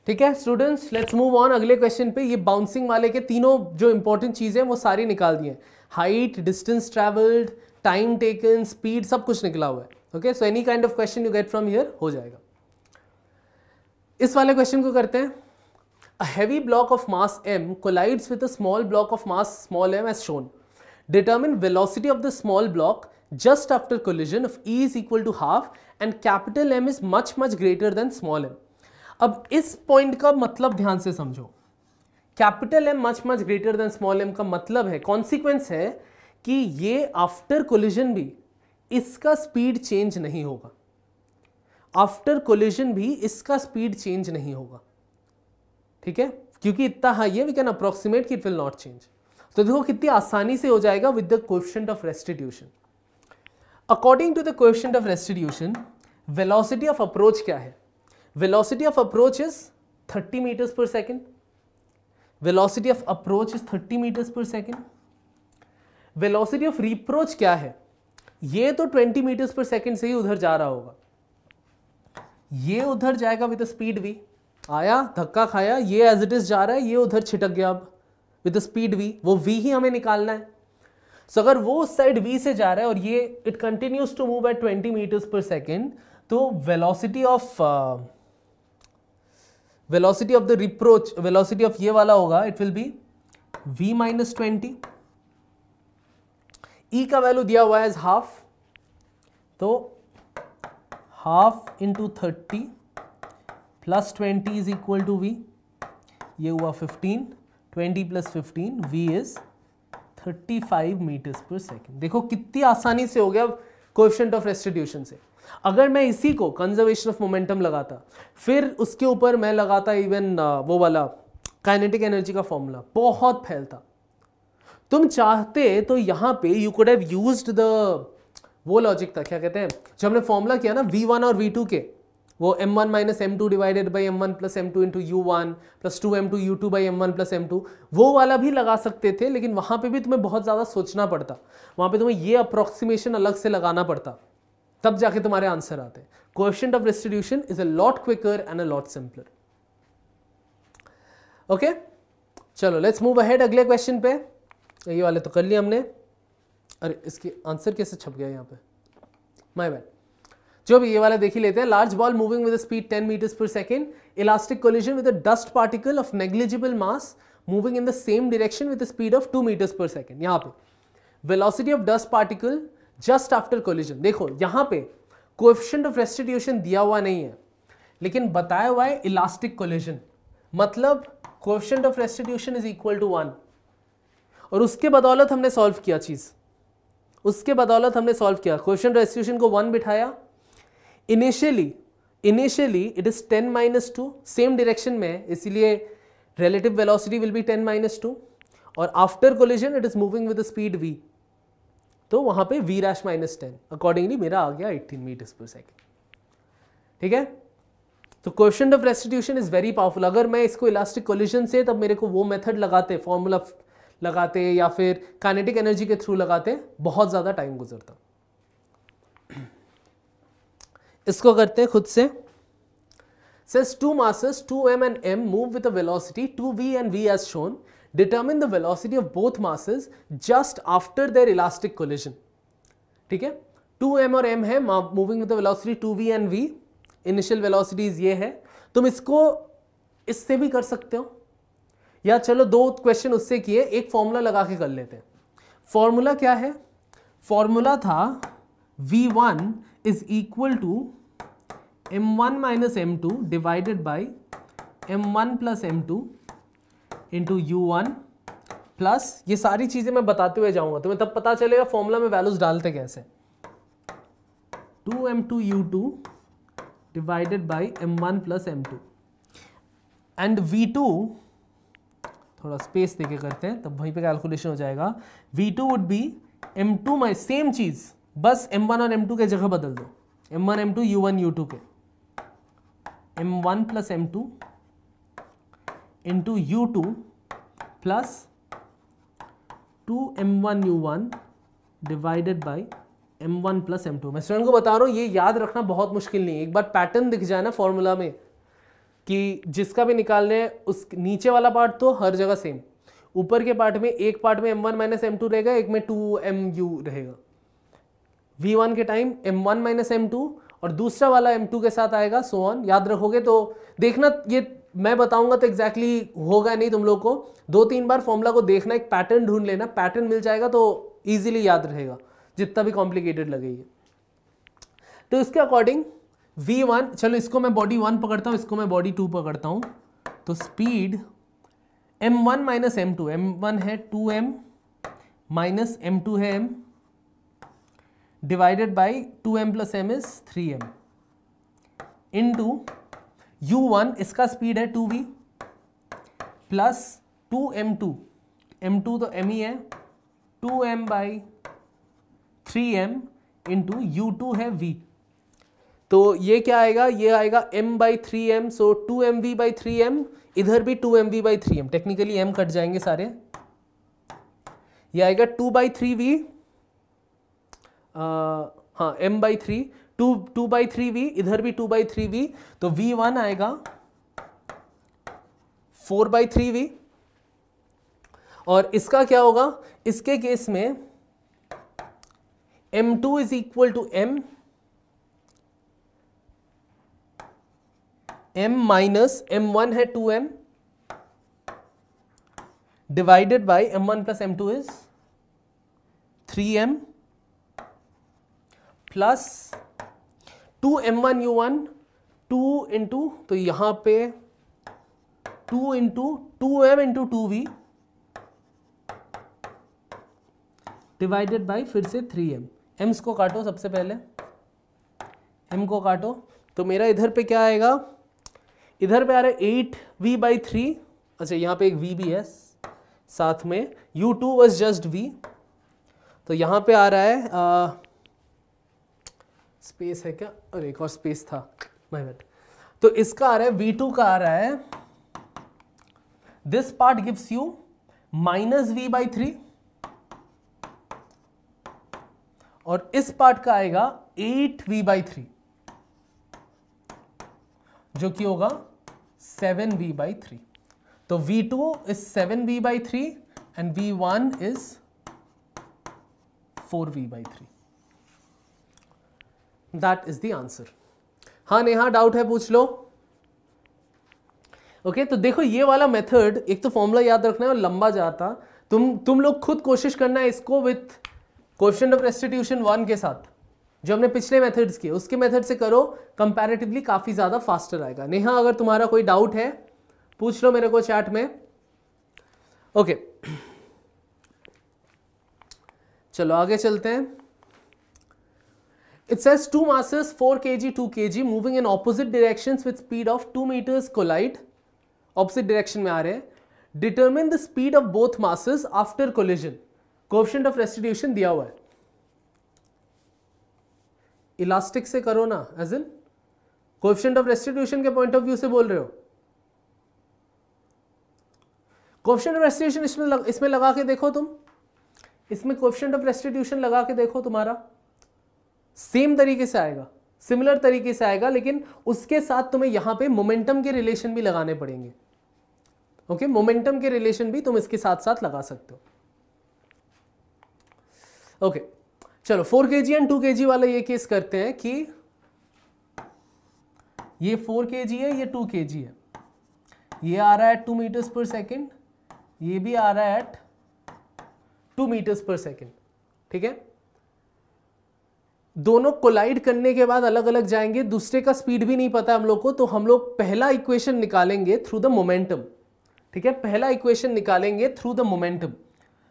Speaker 1: ठीक है students let's move on अगले question पे ये bouncing वाले के तीनों जो important चीज़ें हैं, वो सारी निकाल दिए height distance travelled time taken speed सब कुछ निकला हुआ है। Okay so any kind of question you get from here हो जाएगा। इस वाले क्वेश्चन को करते हैं। A heavy block of mass M collides with a small block of mass small m as shown determine velocity of the small block just after collision of e is equal to half and capital M is much much greater than small m अब इस point का मतलब ध्यान से समझो। Capital M much much greater than small m का मतलब है कॉन्सिक्वेंस है कि ये आफ्टर कोलिजन भी इसका स्पीड चेंज नहीं होगा। आफ्टर कोलिजन भी इसका स्पीड चेंज नहीं होगा। ठीक है? क्योंकि इतना हाई है वी कैन अप्रोक्सीमेट कि इट विल नॉट चेंज तो देखो कितनी आसानी से हो जाएगा with the coefficient of restitution according to the coefficient of restitution velocity of approach क्या है? Velocity of approach is 30 metres per second velocity of approach is 30 metres per second velocity of reproach क्या है? ये तो 20 metres पर second से ही उधर जा रहा होगा। ये उधर जाएगा विद स्पीड वी आया धक्का खाया ये एज इट इज़ जा रहा है ये उधर छिटक गया अब। विद स्पीड वी वो वी ही हमें निकालना है। सो so, अगर वो उस साइड वी से जा रहा है और ये it continues to move at 20 metres per second तो velocity of velocity of the reproach velocity of ये वाला होगा it will be v minus twenty e का वैल्यू दिया हुआ है हाफ़ तो half into thirty plus twenty is equal to v ये हुआ fifteen twenty plus fifteen v is thirty five metres per second देखो कितनी आसानी से हो गया कोएफिशिएंट ऑफ़ रेस्टिट्यूशन से। अगर मैं इसी को कंजर्वेशन ऑफ़ मोमेंटम लगाता, फिर उसके ऊपर मैं लगाता इवन वो वाला काइनेटिक एनर्जी का फॉर्मूला बहुत फैलता। तुम चाहते तो यहाँ पे you could have used the वो लॉजिक था, क्या कहते हैं? जो हमने फॉर्मूला किया ना वी वन और वी टू के, वो m one minus m two divided by m one plus m two into u one plus two m two u two by m one plus m two वो वाला भी लगा सकते थे, लेकिन वहाँ पे भी तुम्हें बहुत ज़्यादा सोचना पड़ता। वहाँ पे तुम्हें ये अप्रोक्सीमेशन अलग से लगाना पड़ता। तब जाके तुम्हारे आंसर आते coefficient of restitution is a lot quicker and a lot simpler okay चलो लेट्स मूव अहेड अगले क्वेश्चन पे। ये वाले तो कर लिए हमने। अरे, इसके आंसर कैसे छप गया यहाँ पे? माय बैड जो भी ये वाला देख ही लेते हैं। Large ball moving with speed 10 metres per second elastic collision with a dust particle of negligible mass moving in the same direction with speed of 2 metres per second यहाँ पे। Velocity of dust particle just after collision देखो, यहाँ पे coefficient of restitution दिया हुआ नहीं है, लेकिन बताया हुआ है इलास्टिक कोलिजन मतलब coefficient of restitution is equal to one और उसके बदौलत हमने सॉल्व किया चीज़. उसके बदौलत हमने सॉल्व किया. क्वेश्चन रेस्टिट्यूशन को वन बिठाया. Initially initially it is ten minus two same direction में, इसीलिए relative velocity will be ten minus two और after collision it is moving with speed v तो वहाँ पे v rash minus ten accordingly मेरा आ गया एटीन मीटर्स पर सेकेंड ठीक है? तो question of restitution is very powerful अगर मैं इसको इलास्टिक कोलिजन से, तब मेरे को वो मेथड लगाते फॉर्मूला लगाते, या फिर काइनेटिक एनर्जी के थ्रू लगाते, बहुत ज़्यादा टाइम गुजरता. इसको करते हैं खुद से. Says two masses 2m and m move with a velocity 2v and v as shown. Determine the velocity of both masses just after their elastic collision. ठीक है? 2m और m है moving with velocity 2v and v initial velocities ये है। तुम इसको, इससे भी कर सकते हो। या चलो दो क्वेश्चन उससे किए, एक फॉर्मूला लगा के कर लेते हैं। फॉर्मूला क्या है? फॉर्मूला था v1 one is equal to m one minus m two divided by m one plus m two into u one plus ये सारी चीज़ें मैं बताते हुए जाऊँगा। तुम्हें तब पता चलेगा फॉर्मूला में वैल्यूज़ डालते कैसे। Two m two u two divided by m one plus m two and v two थोड़ा स्पेस देके करते हैं, तब वहीं पे कैलकुलेशन हो जाएगा। V two would be m two my same चीज़, बस एम वन और एम टू के जगह बदल दो। M one m two u one u two के। M one plus m two into u two plus two m one u one divided by m one plus m two मैं student को बता रहा हूँ, ये याद रखना बहुत मुश्किल नहीं है। एक बार पैटर्न दिख जाए ना फॉर्मूला में कि जिसका भी निकालने है, उस नीचे वाला पार्ट तो हर जगह सेम ऊपर के पार्ट में एक पार्ट में m one minus m two रहेगा, एक में टू एम यू रहेगा। वी वन के time m one minus m two और दूसरा वाला एम टू के साथ आएगा सो याद रखोगे तो देखना, ये मैं बताऊँगा तो एग्जैक्टली exactly होगा नहीं तुम लोग को। दो तीन बार फॉर्मूला को देखना, एक पैटर्न ढूंढ लेना पैटर्न मिल जाएगा तो ईजिली याद रहेगा, जितना भी कॉम्प्लिकेटेड लगेगी। तो इसके अकॉर्डिंग वी वन चलो इसको मैं बॉडी वन पकड़ता हूँ, इसको मैं बॉडी टू पकड़ता हूँ। तो speed m one minus m two m one है two m minus m two है m divided by two m plus m is three m in two u one इसका स्पीड है two v plus two m two m two तो M ही है. Two m by three m into u two है we तो ये क्या आएगा? ये आएगा m by three m so two m v by three m इधर भी two m v by three m technically m cut जाएँगे सारे. ये आएगा टू बाई थ्री वी हाँ m by three two two by three v इधर भी two by three we तो वी वन आएगा फोर बाई थ्री वी और इसका क्या होगा? इसके केस में m two is equal to m m minus m one है two m divided by m one plus m two is three m plus two m one u one, two into तो यहाँ पे two into, two m into two v divided by फिर से three M. AIIMS को काटो सबसे पहले। M को काटो। तो मेरा इधर पे क्या आएगा? इधर पे आ रहा है एट वी बाई थ्री। अच्छा यहाँ पे एक वी भी है, साथ में। U two was just v. तो यहाँ पे आ रहा है स्पेस है क्या? अरे, एक और स्पेस था। माय बैड तो इसका आ रहा है वी टू का आ रहा है। This part gives you minus v by three और इस पार्ट का आएगा एट वी बाई थ्री जो कि होगा सेवन वी बाई थ्री तो v two is seven v by three and v one is four v by three that is the answer हाँ Neha doubt है पूछ लो। ओके okay, तो देखो ये वाला मेथड एक तो फॉर्मूला याद रखना है और लंबा जाता। तुम तुम लोग खुद कोशिश करना है इसको with question of restitution one के साथ। जो हमने पिछले मेथड्स किए उसके मेथड से करो कंपैरेटिवली काफ़ी ज़्यादा फास्टर आएगा। नेहा अगर तुम्हारा कोई डाउट है पूछ लो मेरे को चैट में। Okay okay. चलो आगे चलते हैं। It says two masses four K G two K G moving in opposite direction with speed of two metres collide में आ रहे हैं determine the speed of both masses after collision coefficient of restitution दिया हुआ है elastic से करो ना as in coefficient of restitution के पॉइंट ऑफ़ व्यू से बोल रहे हो? कोफिशिएंट ऑफ़ रेस्टिट्यूशन इसमें लग, इसमें लगा के देखो तुम। इसमें कोफिशिएंट ऑफ़ रेस्टिट्यूशन लगा के देखो तुम्हारा। सेम तरीके से आएगा, सिमिलर तरीके से आएगा, लेकिन उसके साथ तुम्हें यहाँ पे मोमेंटम के रिलेशन भी लगाने पड़ेंगे। ओके? मोमेंटम के रिलेशन भी तुम इसके साथ साथ लगा सकते हो। ओके. चलो फोर के जी एंड टू के जी वाला ये केस करते हैं कि ये फोर के जी है, ये टू के जी है। ये आ रहा है टू मीटर्स पर सेकेंड ये भी आ रहा है at two metres per second ठीक है? दोनों कोलाइड करने के बाद अलग अलग जाएँगे, दूसरे का स्पीड भी नहीं पता हम लोग को तो हम लोग पहला इक्वेशन निकालेंगे थ्रू द मोमेंटम ठीक है? पहला इक्वेशन निकालेंगे through the momentum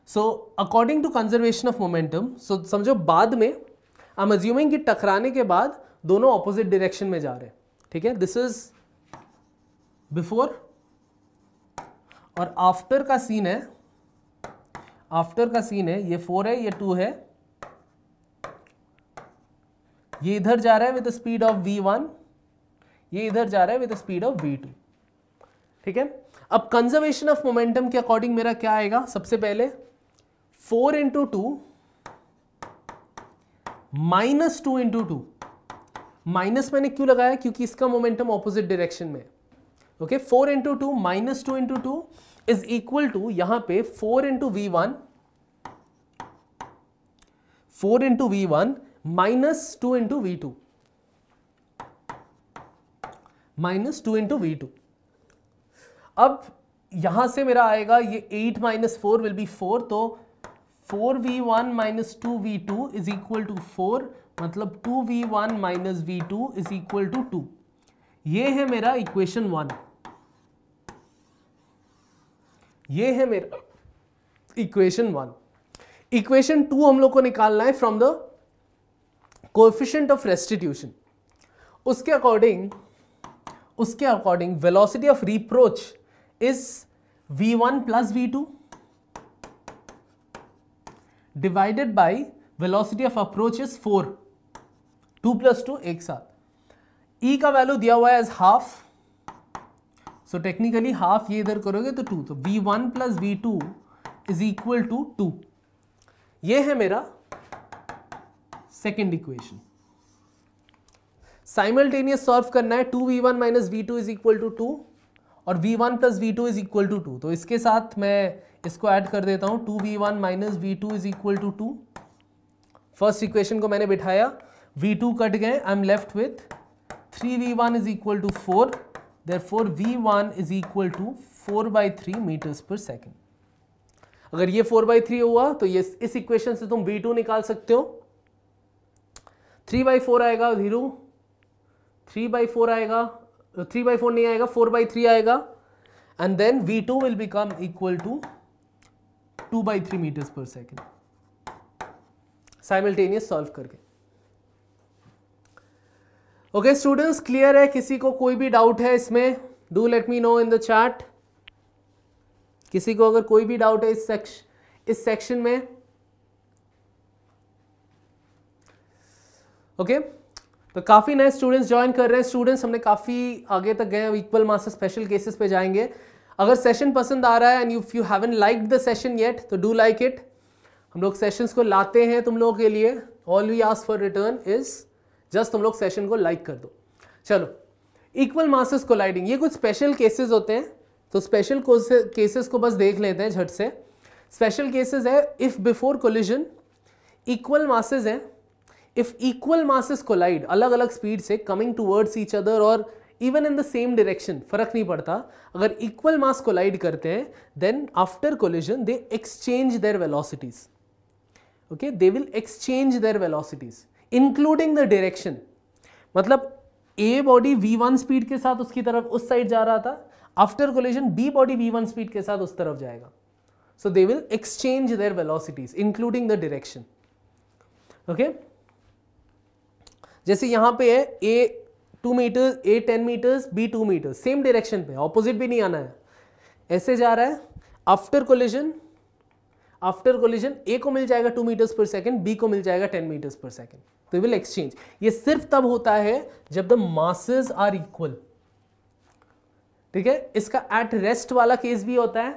Speaker 1: so according to conservation of momentum so समझो बाद में आई एम अज्यूमिंग कि टकराने के बाद दोनों ऑपोजिट डायरेक्शन में जा रहे हैं। ठीक है? दिस इज़ बिफोर और आफ्टर का सीन है। आफ्टर का सीन है, ये फोर है, ये टू है ये इधर जा रहा है with speed of v one ये इधर जा रहा है with speed of v two ठीक है? अब कंजर्वेशन ऑफ़ मोमेंटम के अकॉर्डिंग मेरा क्या आएगा? सबसे पहले four into two minus two into two minus मैंने क्यों लगाया? क्योंकि इसका मोमेंटम ऑपोजिट डायरेक्शन में okay four into two minus two into two is equal to यहाँ पे four into v one four into v one minus two into v two. Minus two into v two. अब यहाँ से मेरा आएगा, ये eight minus four will be four तो four v one minus two v two is equal to four मतलब two v one minus v two is equal to two. ये है मेरा इक्वेशन वन। ये है मेरा इक्वेशन वन। इक्वेशन टू हम लोग को निकालना है from the coefficient of restitution उसके अकॉर्डिंग उसके according velocity of reproach is v1 one plus v two divided by velocity of approach is four two plus two एक साथ e का वैल्यू दिया हुआ है as half so technically half ये इधर करोगे तो टू तो v one plus v two is equal to two ये है मेरा सेकेंड इक्वेशन। साइमल्टेनियस सॉल्व करना है, two v one minus v two is equal to two और v one plus v two is equal to two. तो इसके साथ मैं इसको ऐड कर देता हूँ, two v one minus v two is equal to two. First equation को मैंने बिठाया, वी टू कट गए I am left with three v one is equal to four there four v one is equal to four by three metres पर second. अगर ये four by three हुआ तो ये इस इक्वेशन से तुम वी टू निकाल सकते हो। थ्री बाई फोर आएगा धीरू थ्री बाई फोर आएगा, थ्री बाई फोर नहीं आएगा, फोर बाई थ्री आएगा and then v two will become equal to two by three metres पर सेकेंड साइमल्टेनियस सॉल्व करके। ओके स्टूडेंट्स क्लियर है? किसी को कोई भी डाउट है इसमें? Do let me know in the chat किसी को अगर कोई भी डाउट है इस सेक्श इस सेक्शन में ओके तो काफ़ी नए स्टूडेंट्स ज्वाइन कर रहे हैं। स्टूडेंट्स हमने काफ़ी आगे तक गए इक्वल मास स्पेशल केसेस पे जाएँगे। अगर सेशन पसंद आ रहा है and if you haven't like the session yet तो डू लाइक इट हम लोग सेशंस को लाते हैं तुम लोगों के लिए। All we ask for return is just तुम लोग सेशन को लाइक कर दो। चलो। इक्वल मासेस कोलाइडिंग ये कुछ स्पेशल केसेस होते हैं। तो स्पेशल केसेस को बस देख लेते हैं झट से। स्पेशल केसेस है if before collision equal masses हैं। इफ़ इक्वल मासेस कोलाइड अलग अलग स्पीड से कमिंग टूवर्ड्स ईच अदर और even in the same direction फ़र्क नहीं पड़ता अगर इक्वल मास कोलाइड करते हैं then after collision they exchange their velocities okay they will exchange their velocities including the direction मतलब A body v one speed के साथ उसकी तरफ़ उस साइड जा रहा था after collision B body v one speed के साथ उस तरफ़ जाएगा so they will exchange their velocities including the direction okay जैसे यहाँ पे है A two metres A ten metres B two metres same direction पे ऑपोजिट भी नहीं आना है। ऐसे जा रहा है after collision after collision A को मिल जाएगा टू मीटर्स पर सेकेंड बी को मिल जाएगा टेन मीटर्स पर सेकेंड तो विल एक्सचेंज ये सिर्फ़ तब होता है जब द मासेस आर इक्वल ठीक है? इसका एट रेस्ट वाला केस भी होता है।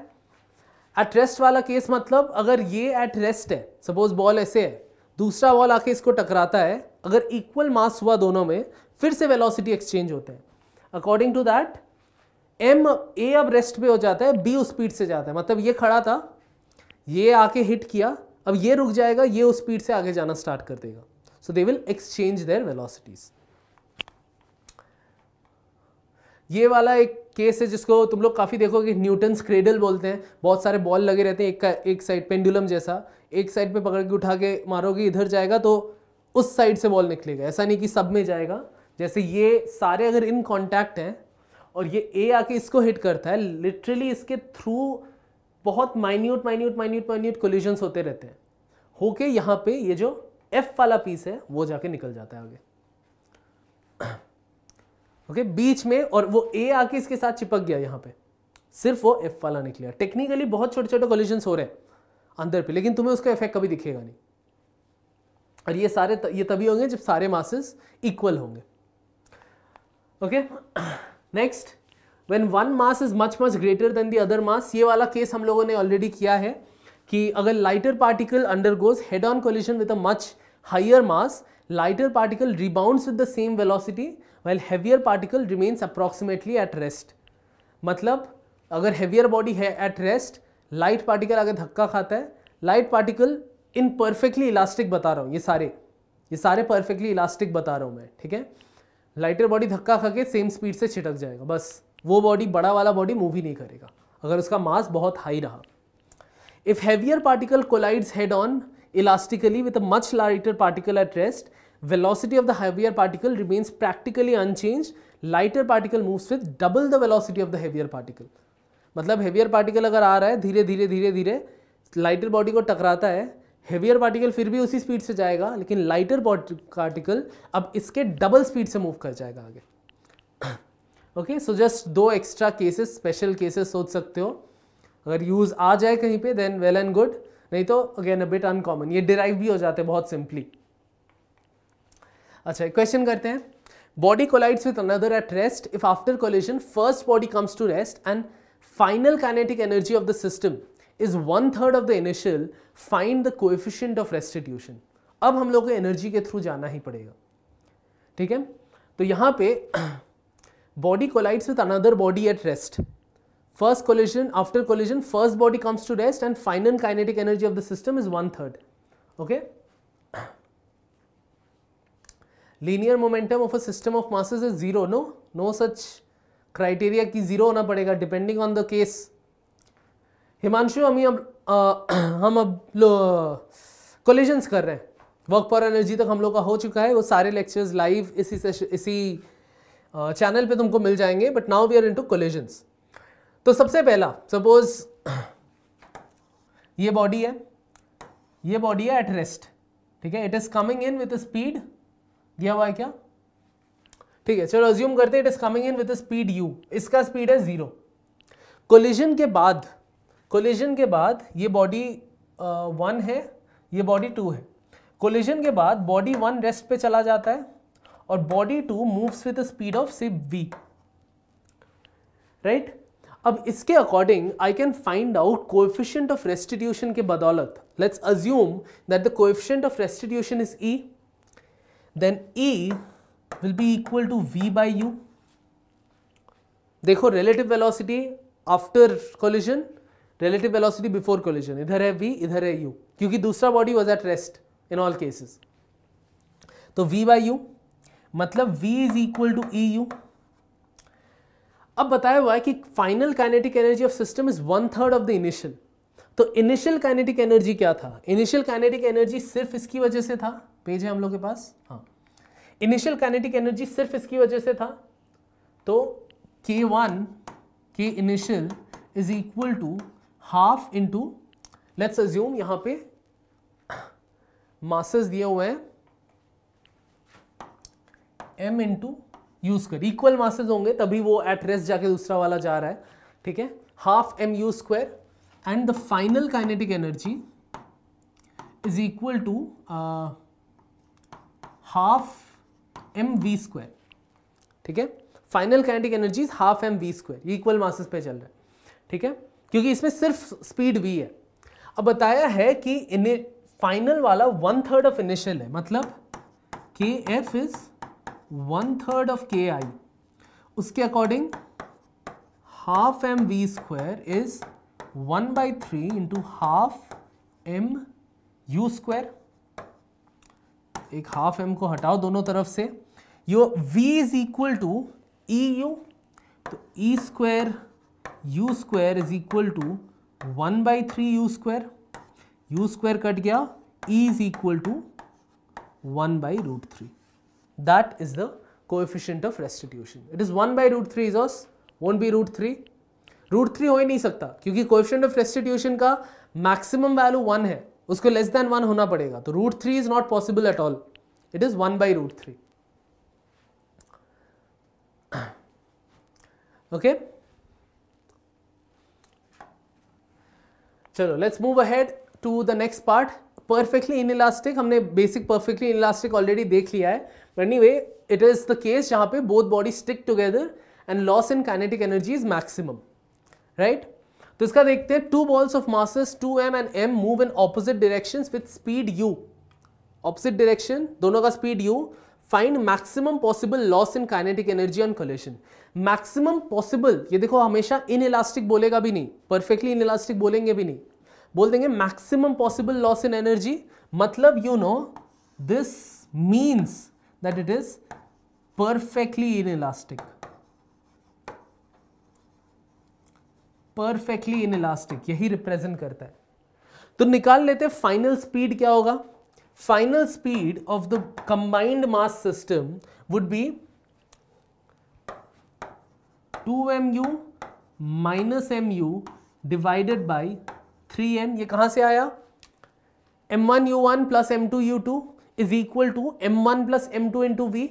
Speaker 1: एट रेस्ट वाला केस मतलब अगर ये एट रेस्ट है सपोज़ बॉल ऐसे है, दूसरा बॉल आके इसको टकराता है अगर इक्वल मास हुआ दोनों में, फिर से वेलोसिटी एक्सचेंज होते हैं। According to that M A अब रेस्ट पे हो जाता है बी उस स्पीड से जाता है। मतलब ये खड़ा था, ये आके हिट किया, अब ये रुक जाएगा, ये उस स्पीड से आगे जाना स्टार्ट कर देगा। So they will exchange their velocities ये वाला एक केस है जिसको तुम लोग काफ़ी देखोगे न्यूटन क्रेडल बोलते हैं। बहुत सारे बॉल लगे रहते हैं, एक का एक साइड पेंडुलम जैसा। एक साइड पे पकड़ के उठा के मारोगे, इधर जाएगा तो उस साइड से बॉल निकलेगा। ऐसा नहीं कि सब में जाएगा। जैसे ये सारे अगर इन कॉन्टैक्ट हैं और ये ए आके इसको हिट करता है लिटरली इसके थ्रू बहुत minute minute minute minute collisions होते रहते हैं। होके यहाँ पे ये जो एफ़ वाला पीस है वो जाके निकल जाता है आगे। ओके okay, बीच में और वो ए आके इसके साथ चिपक गया यहाँ पे। सिर्फ़ वो एफ़ वाला निकला टेक्निकली बहुत छोटे छोटे कोलिजन हो रहे हैं अंदर पे लेकिन तुम्हें उसका इफ़ेक्ट कभी दिखेगा नहीं। और ये सारे त, ये तभी होंगे जब सारे मासेस इक्वल होंगे। Okay next when one mass is much much greater than the other mass ये वाला केस हम लोगों ने ऑलरेडी किया है कि अगर lighter particle undergoes head on collision with a much higher mass lighter particle rebounds with the same velocity well heavier particle remains approximately at rest मतलब अगर हैवियर बॉडी है एट रेस्ट लाइट पार्टिकल अगर धक्का खाता है light particle in perfectly elastic बता रहा हूँ, ये सारे ये सारे परफेक्टली इलास्टिक बता रहा हूँ मैं, ठीक है? लाइटर बॉडी धक्का खा के सेम स्पीड से छिटक जाएगा, बस। वो बॉडी बड़ा वाला बॉडी मूव ही नहीं करेगा, अगर उसका मास बहुत हाई रहा। If heavier particle collides head on elastically with much lighter particle at rest velocity of the heavier particle remains practically unchanged, lighter particle moves with double the velocity of the heavier particle. मतलब heavier particle अगर आ रहा है धीरे धीरे धीरे धीरे lighter body को टकराता है हेवियर पार्टिकल फिर भी उसी स्पीड से जाएगा, लेकिन लाइटर पार्टिकल अब इसके डबल स्पीड से मूव कर जाएगा आगे। ओके सो जस्ट दो एक्स्ट्रा केसेस स्पेशल केसेस सोच सकते हो। अगर यूज़ आ जाए कहीं पे देन वेल एंड गुड नहीं तो अगेन अ बिट अनकॉमन ये डिराइव भी हो जाते हैं बहुत सिंपली अच्छा क्वेश्चन करते हैं। Body collides with another at rest if after collision first body comes to rest and final kinetic energy of the system is one third of the initial find the coefficient of restitution अब हम लोग को energy के through जाना ही पड़ेगा। ठीक है? तो यहाँ पे body collides with another body at rest first collision after collision first body comes to rest and final kinetic energy of the system is one third okay linear momentum of a system of masses is zero no no such criteria की zero होना पड़ेगा depending on the case Himanshu, हम अब हम अब collisions कर रहे हैं। वर्क पर एनर्जी तक हम लोग का हो चुका है। वो सारे लेक्चर्स लाइव इसी सेशन इसी चैनल पे तुमको मिल जाएँगे but now we are into collisions तो सबसे पहला सपोज़ ये बॉडी है। ये बॉडी है एट रेस्ट ठीक है? It is coming in with speed दिया हुआ है क्या? ठीक है, चलो अज्यूम करते हैं it is coming in with speed u इसका स्पीड है ज़ीरो कोलिजन के बाद कोलिजन के बाद ये बॉडी वन है, ये बॉडी टू है। कोलिजन के बाद बॉडी वन रेस्ट पे चला जाता है और body two moves with speed of से वी राइट अब इसके according I can find out coefficient of restitution के बदौलत। Let's assume that the coefficient of restitution is e then e will be equal to v by u देखो relative velocity after collision relative velocity before collision इधर है v, इधर है u, क्योंकि दूसरा body was at rest in all cases तो v by you मतलब v is equal to e u अब बताया हुआ है कि final kinetic energy of system is one third of the initial तो इनिशियल काइनेटिक एनर्जी क्या था? इनिशियल काइनेटिक एनर्जी सिर्फ़ इसकी वजह से था? पेज है हम लोग के पास? हाँ. इनिशियल काइनेटिक एनर्जी सिर्फ़ इसकी वजह से था? तो K one K initial is equal to half into let's assume यहाँ पे मासेस दिए हुए हैं m into u square equal masses होंगे, तभी वो एट रेस्ट जाके दूसरा वाला जा रहा है, ठीक है? Half m u square and the final kinetic energy is equal to half m v square ठीक है? Final kinetic energy half m v square equal masses पे चल रहा है, ठीक है? क्योंकि इसमें सिर्फ़ स्पीड वी है। अब बताया है कि फाइनल वाला वन थर्ड ऑफ़ इनिशियल है। मतलब K F is one third of K I उसके according half m v square is one by three into half m u square एक हाफ़ एम को हटाओ दोनों तरफ़ से। यो v is equal to e u तो e square u square is equal to one by three u square u square cut गया e is equal to one by root three that the the coefficient of restitution. It is 1 by root 3 is won't be root 3. Root three हो ही नहीं सकता, क्योंकि coefficient of restitution का maximum value one है. उसको less than one होना पड़ेगा. तो root three is not possible at all it is one by root three okay चलो let's move ahead to the next part perfectly inelastic हमने basic perfectly in elastic already देख लिया है। Anyway it is the case जहाँ पे both body stick together and loss in kinetic energy is maximum right तो इसका देखते हैं two balls of masses two m and m move in opposite directions with speed u opposite direction दोनों का speed u find maximum possible loss in kinetic energy on collision maximum possible ये देखो हमेशा in elastic बोलेगा भी नहीं perfectly in elastic बोलेंगे भी नहीं। बोल देंगे maximum possible loss in energy मतलब you know this means that it is perfectly inelastic perfectly inelastic यही रिप्रेजेंट करता है। तो निकाल लेते हैं फाइनल स्पीड क्या होगा? Final speed of the combined mass system would be two m u minus m u divided by three m. ये कहाँ से आया? M one u one plus m two u two is equal to m one plus m two into v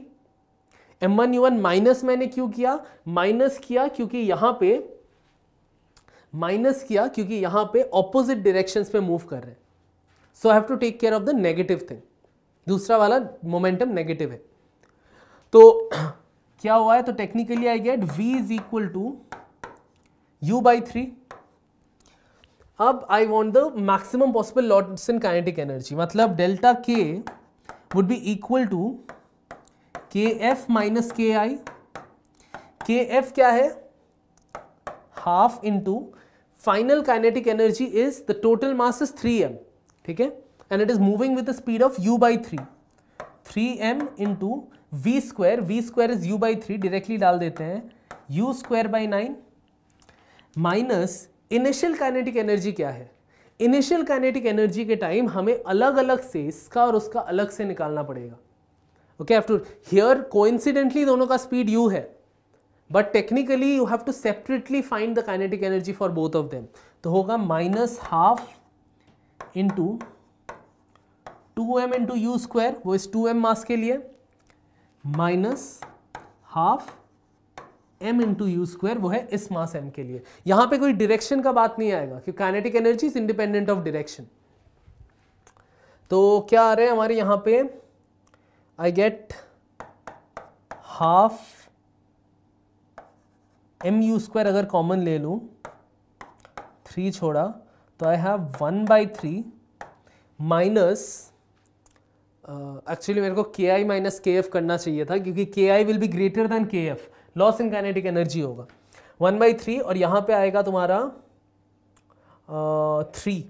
Speaker 1: m one u one minus मैंने क्यों किया? Minus किया क्योंकि यहाँ पे माइनस किया क्योंकि यहाँ पे ऑपोजिट डायरेक्शंस पे मूव कर रहे हैं। So I have to take care of the negative thing दूसरा वाला मोमेंटम नेगेटिव है। तो क्या हुआ है? तो technically I get v is equal to u by three अब I want the maximum possible loss in kinetic energy मतलब delta K would be equal to K F minus K I K F क्या है? Half into final kinetic energy is the total mass is three m ठीक है? And it is moving with the speed of u by three three m into v square v square is u by three directly डाल देते हैं। U square by nine minus initial kinetic energy क्या है? Initial kinetic energy के time हमें अलग अलग से इसका और उसका अलग से निकालना पड़ेगा। ओके आफ्टर हियर कोइंसिडेंटली दोनों का स्पीड यू है। But technically you have to separately find the kinetic energy for both of them तो होगा minus half into two m into u square वो इस टू एम मास के लिए। Minus half m into u square वो है इस मास M के लिए। यहाँ पे कोई डायरेक्शन का बात नहीं आएगा, क्योंकि kinetic energy is independent of direction तो क्या आ रहे हैं हमारे यहाँ पे? I get half m u square अगर कॉमन ले लूँ थ्री छोड़ा तो I have one by three minus actually मेरे को के आई माइनस के एफ़ करना चाहिए था, क्योंकि K i will be greater than K f loss in kinetic energy होगा। वन बाई थ्री और यहाँ पे आएगा तुम्हारा थ्री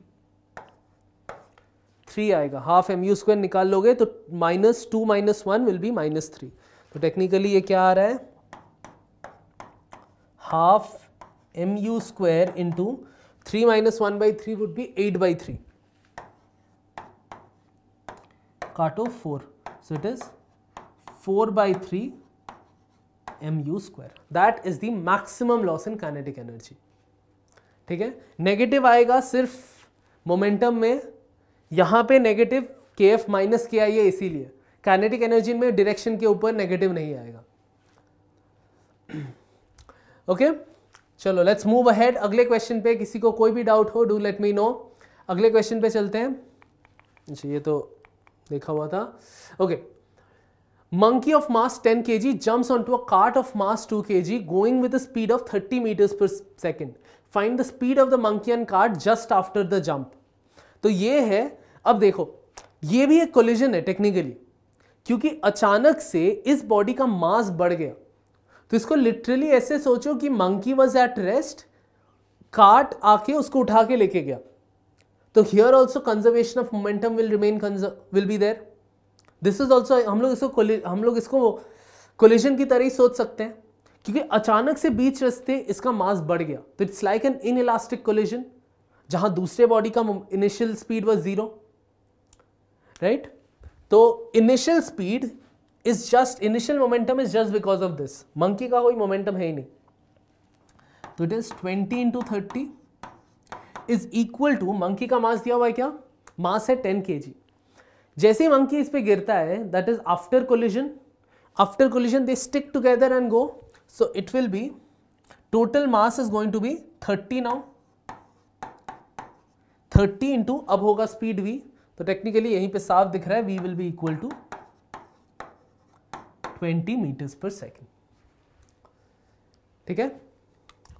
Speaker 1: थ्री आएगा। हाफ़ एम यू स्क्वायर निकाल लोगे तो minus two minus one will be minus three तो टेक्निकली ये क्या आ रहा है? Half m u square into three minus one by three would be eight by three काटो four so it is four by three m u square that is the maximum loss in kinetic energy ठीक है? Negative आएगा सिर्फ़ momentum में। यहाँ पे negative के F minus K आई है इसीलिए। काइनेटिक एनर्जी में डायरेक्शन के ऊपर नेगेटिव नहीं आएगा। Okay okay? चलो लेट्स मूव अहेड अगले क्वेश्चन पे किसी को कोई भी डाउट हो डू लेट मी नो अगले क्वेश्चन पे चलते हैं। अच्छा ये तो लिखा हुआ था। Okay monkey of mass 10 k g jump on to a cart of mass 2 k g going with speed of 30 metres per second find the speed of the monkey and cart just after the jump तो ये है, अब देखो, ये भी एक collision है technically क्योंकि अचानक से इस बॉडी का मास बढ़ गया। तो इसको लिटरली ऐसे सोचो कि monkey was at rest cart आके उसको उठा के लेके गया। तो here also conservation of momentum will remain will be there this is also हम लोग इसको हम लोग इसको कोलिजन की तरह ही सोच सकते हैं, क्योंकि अचानक से बीच रस्ते इसका मास बढ़ गया। तो it's like an inelastic collision जहाँ दूसरे बॉडी का initial speed was zero right तो initial speed is just initial momentum is just because of this monkey का कोई मोमेंटम है ही नहीं। तो it is twenty into thirty is equal to monkey का मास दिया हुआ है क्या? मास है टेन के जी जैसे ही मंकी इस पे गिरता है that is after collision after collision they stick together and go so it will be total mass is going to be thirty now thirty into अब होगा स्पीड वी तो टेक्निकली यहीं पे साफ़ दिख रहा है v will be equal to twenty metres per second ठीक है?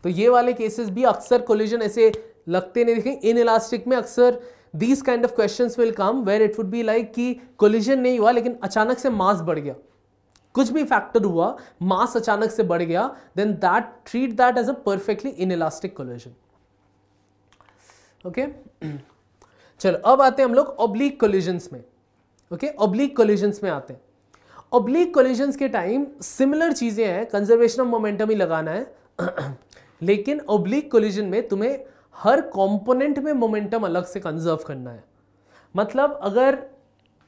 Speaker 1: तो ये वाले केसेस भी अक्सर कोलिजन ऐसे लगते नहीं देखें। इन इलास्टिक में अक्सर these kind of questions will come where it would be like कि कोलिजन नहीं हुआ, लेकिन अचानक से मास बढ़ गया। कुछ भी फैक्टर हुआ मास अचानक से बढ़ गया then that treat that as a perfectly inelastic collision okay चलो, अब आते हैं हम लोग ऑब्लिक कोलिजन्स में। ओके ऑब्लिक कोलिजन्स में आते हैं। ऑब्लिक कोलिजन्स के टाइम सिमिलर चीज़ें हैं कंजर्वेशन ऑफ़ मोमेंटम ही लगाना है। लेकिन ऑब्लिक कोलिजन में तुम्हें हर कंपोनेंट में मोमेंटम अलग से कंजर्व करना है। मतलब अगर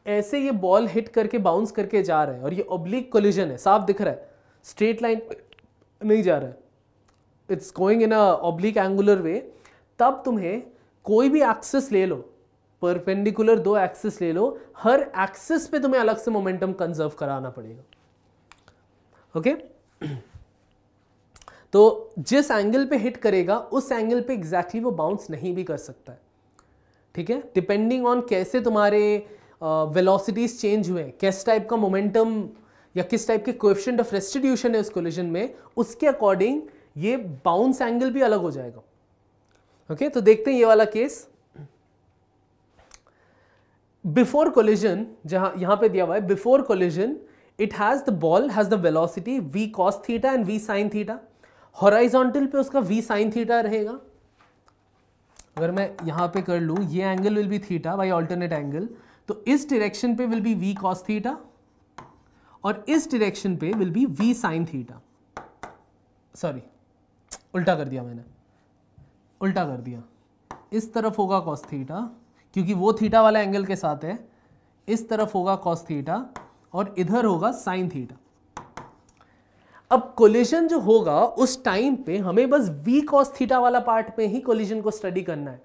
Speaker 1: ऐसे ये बॉल हिट करके बाउंस करके जा रहा है और ये ऑब्लिक कोलिजन है, साफ़ दिख रहा है स्ट्रेट लाइन नहीं जा रहा है it's going in a oblique angular way तब तुम्हें कोई भी एक्सेस ले लो परपेंडिकुलर दो एक्सिस ले लो, हर एक्सिस पे तुम्हें अलग से मोमेंटम कंजर्व कराना पड़ेगा। ओके तो जिस एंगल पे हिट करेगा, उस एंगल पे एग्जैक्टली exactly वो बाउंस नहीं भी कर सकता है। ठीक है? डिपेंडिंग ऑन कैसे तुम्हारे वेलोसिटीज चेंज हुए किस टाइप का मोमेंटम या किस टाइप के कोएफिशिएंट ऑफ़ रेस्टिट्यूशन है उस कोलिजन में, उसके अकॉर्डिंग ये बाउंस एंगल भी अलग हो जाएगा। Okay okay? तो देखते हैं ये वाला केस बिफोर कोलिजन जहाँ, यहाँ पे दिया हुआ है before collision it has the ball has the velocity v cos theta and v sin theta horizontal पे उसका वी साइन थीटा रहेगा। अगर मैं यहाँ पे कर लू, ये angle will be theta by alternate angle तो इस डायरेक्शन पे will be v cos theta और इस डायरेक्शन पे will be v sin theta sorry उल्टा कर दिया मैंने। उल्टा कर दिया। इस तरफ़ होगा cos थीटा क्योंकि वो थीटा वाला एंगल के साथ है। इस तरफ़ होगा कॉस थीटा और इधर होगा साइन थीटा अब कोलिजन जो होगा, उस टाइम पे हमें बस वी कॉस थीटा वाला पार्ट में ही कोलिजन को स्टडी करना है।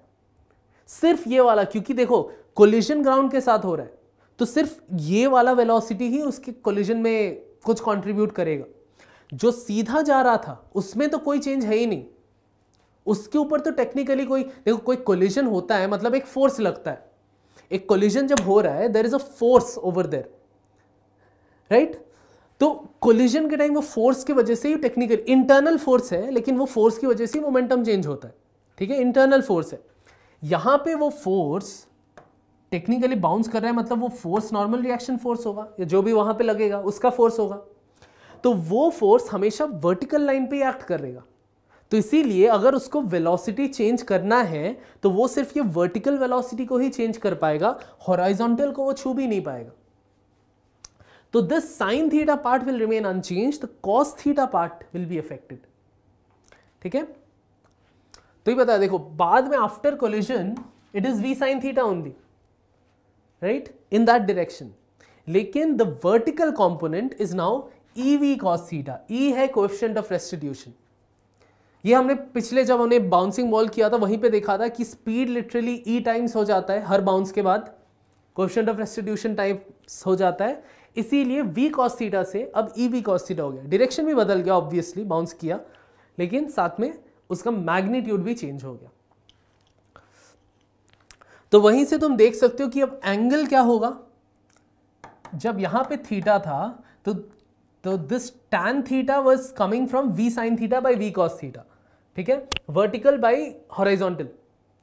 Speaker 1: सिर्फ़ ये वाला, क्योंकि देखो कोलिजन ग्राउंड के साथ हो रहा है तो सिर्फ़ ये वाला वेलोसिटी ही उसके कोलिजन में कुछ कंट्रीब्यूट करेगा। जो सीधा जा रहा था, उसमें तो कोई चेंज है ही नहीं। उसके ऊपर तो टेक्निकली कोई, देखो, कोई कोलिजन होता है मतलब एक फोर्स लगता है। एक कोलिजन जब हो रहा है there is a force over there right तो कोलिजन के टाइम वो फोर्स की वजह से ही टेक्निकल इंटरनल फोर्स है, लेकिन वो फोर्स की वजह से ही मोमेंटम चेंज होता है। ठीक है? इंटरनल फोर्स है। यहाँ पे वो फोर्स टेक्निकली बाउंस कर रहा है मतलब वो फोर्स नॉर्मल रिएक्शन फोर्स होगा, या जो भी वहाँ पे लगेगा, उसका फोर्स होगा। तो वो फोर्स हमेशा वर्टिकल लाइन पे एक्ट करेगा। तो इसीलिए अगर उसको वेलोसिटी चेंज करना है तो वो सिर्फ़ ये वर्टिकल वेलोसिटी को ही चेंज कर पाएगा हॉराइजॉन्टल को वो छू भी नहीं पाएगा। तो this sin theta part will remain unchanged the cos theta part will be affected ठीक है? तो ये बता देखो, बाद में after collision it is v sin theta only right in that direction लेकिन the vertical component is now e v cos theta e है कोएफिशिएंट ऑफ़ रेस्टिट्यूशन ये हमने पिछले जब हमने बाउंसिंग बॉल किया था, वहीं पे देखा था कि स्पीड लिटरली ई टाइम्स हो जाता है, हर बाउंस के बाद. क्वेश्चन ऑफ़ रेस्टिट्यूशन टाइम्स हो जाता है. इसीलिए वी कॉस थीटा से अब ई वी कॉस थीटा हो गया। डायरेक्शन भी बदल गया ऑब्वियसली बाउंस किया, लेकिन साथ में उसका मैग्नीट्यूड भी चेंज हो गया। तो वहीं से तुम देख सकते हो कि अब एंगल क्या होगा? जब यहाँ पे थीटा था तो तो this tan theta was coming from v sin theta by v cos theta ठीक है? Vertical by horizontal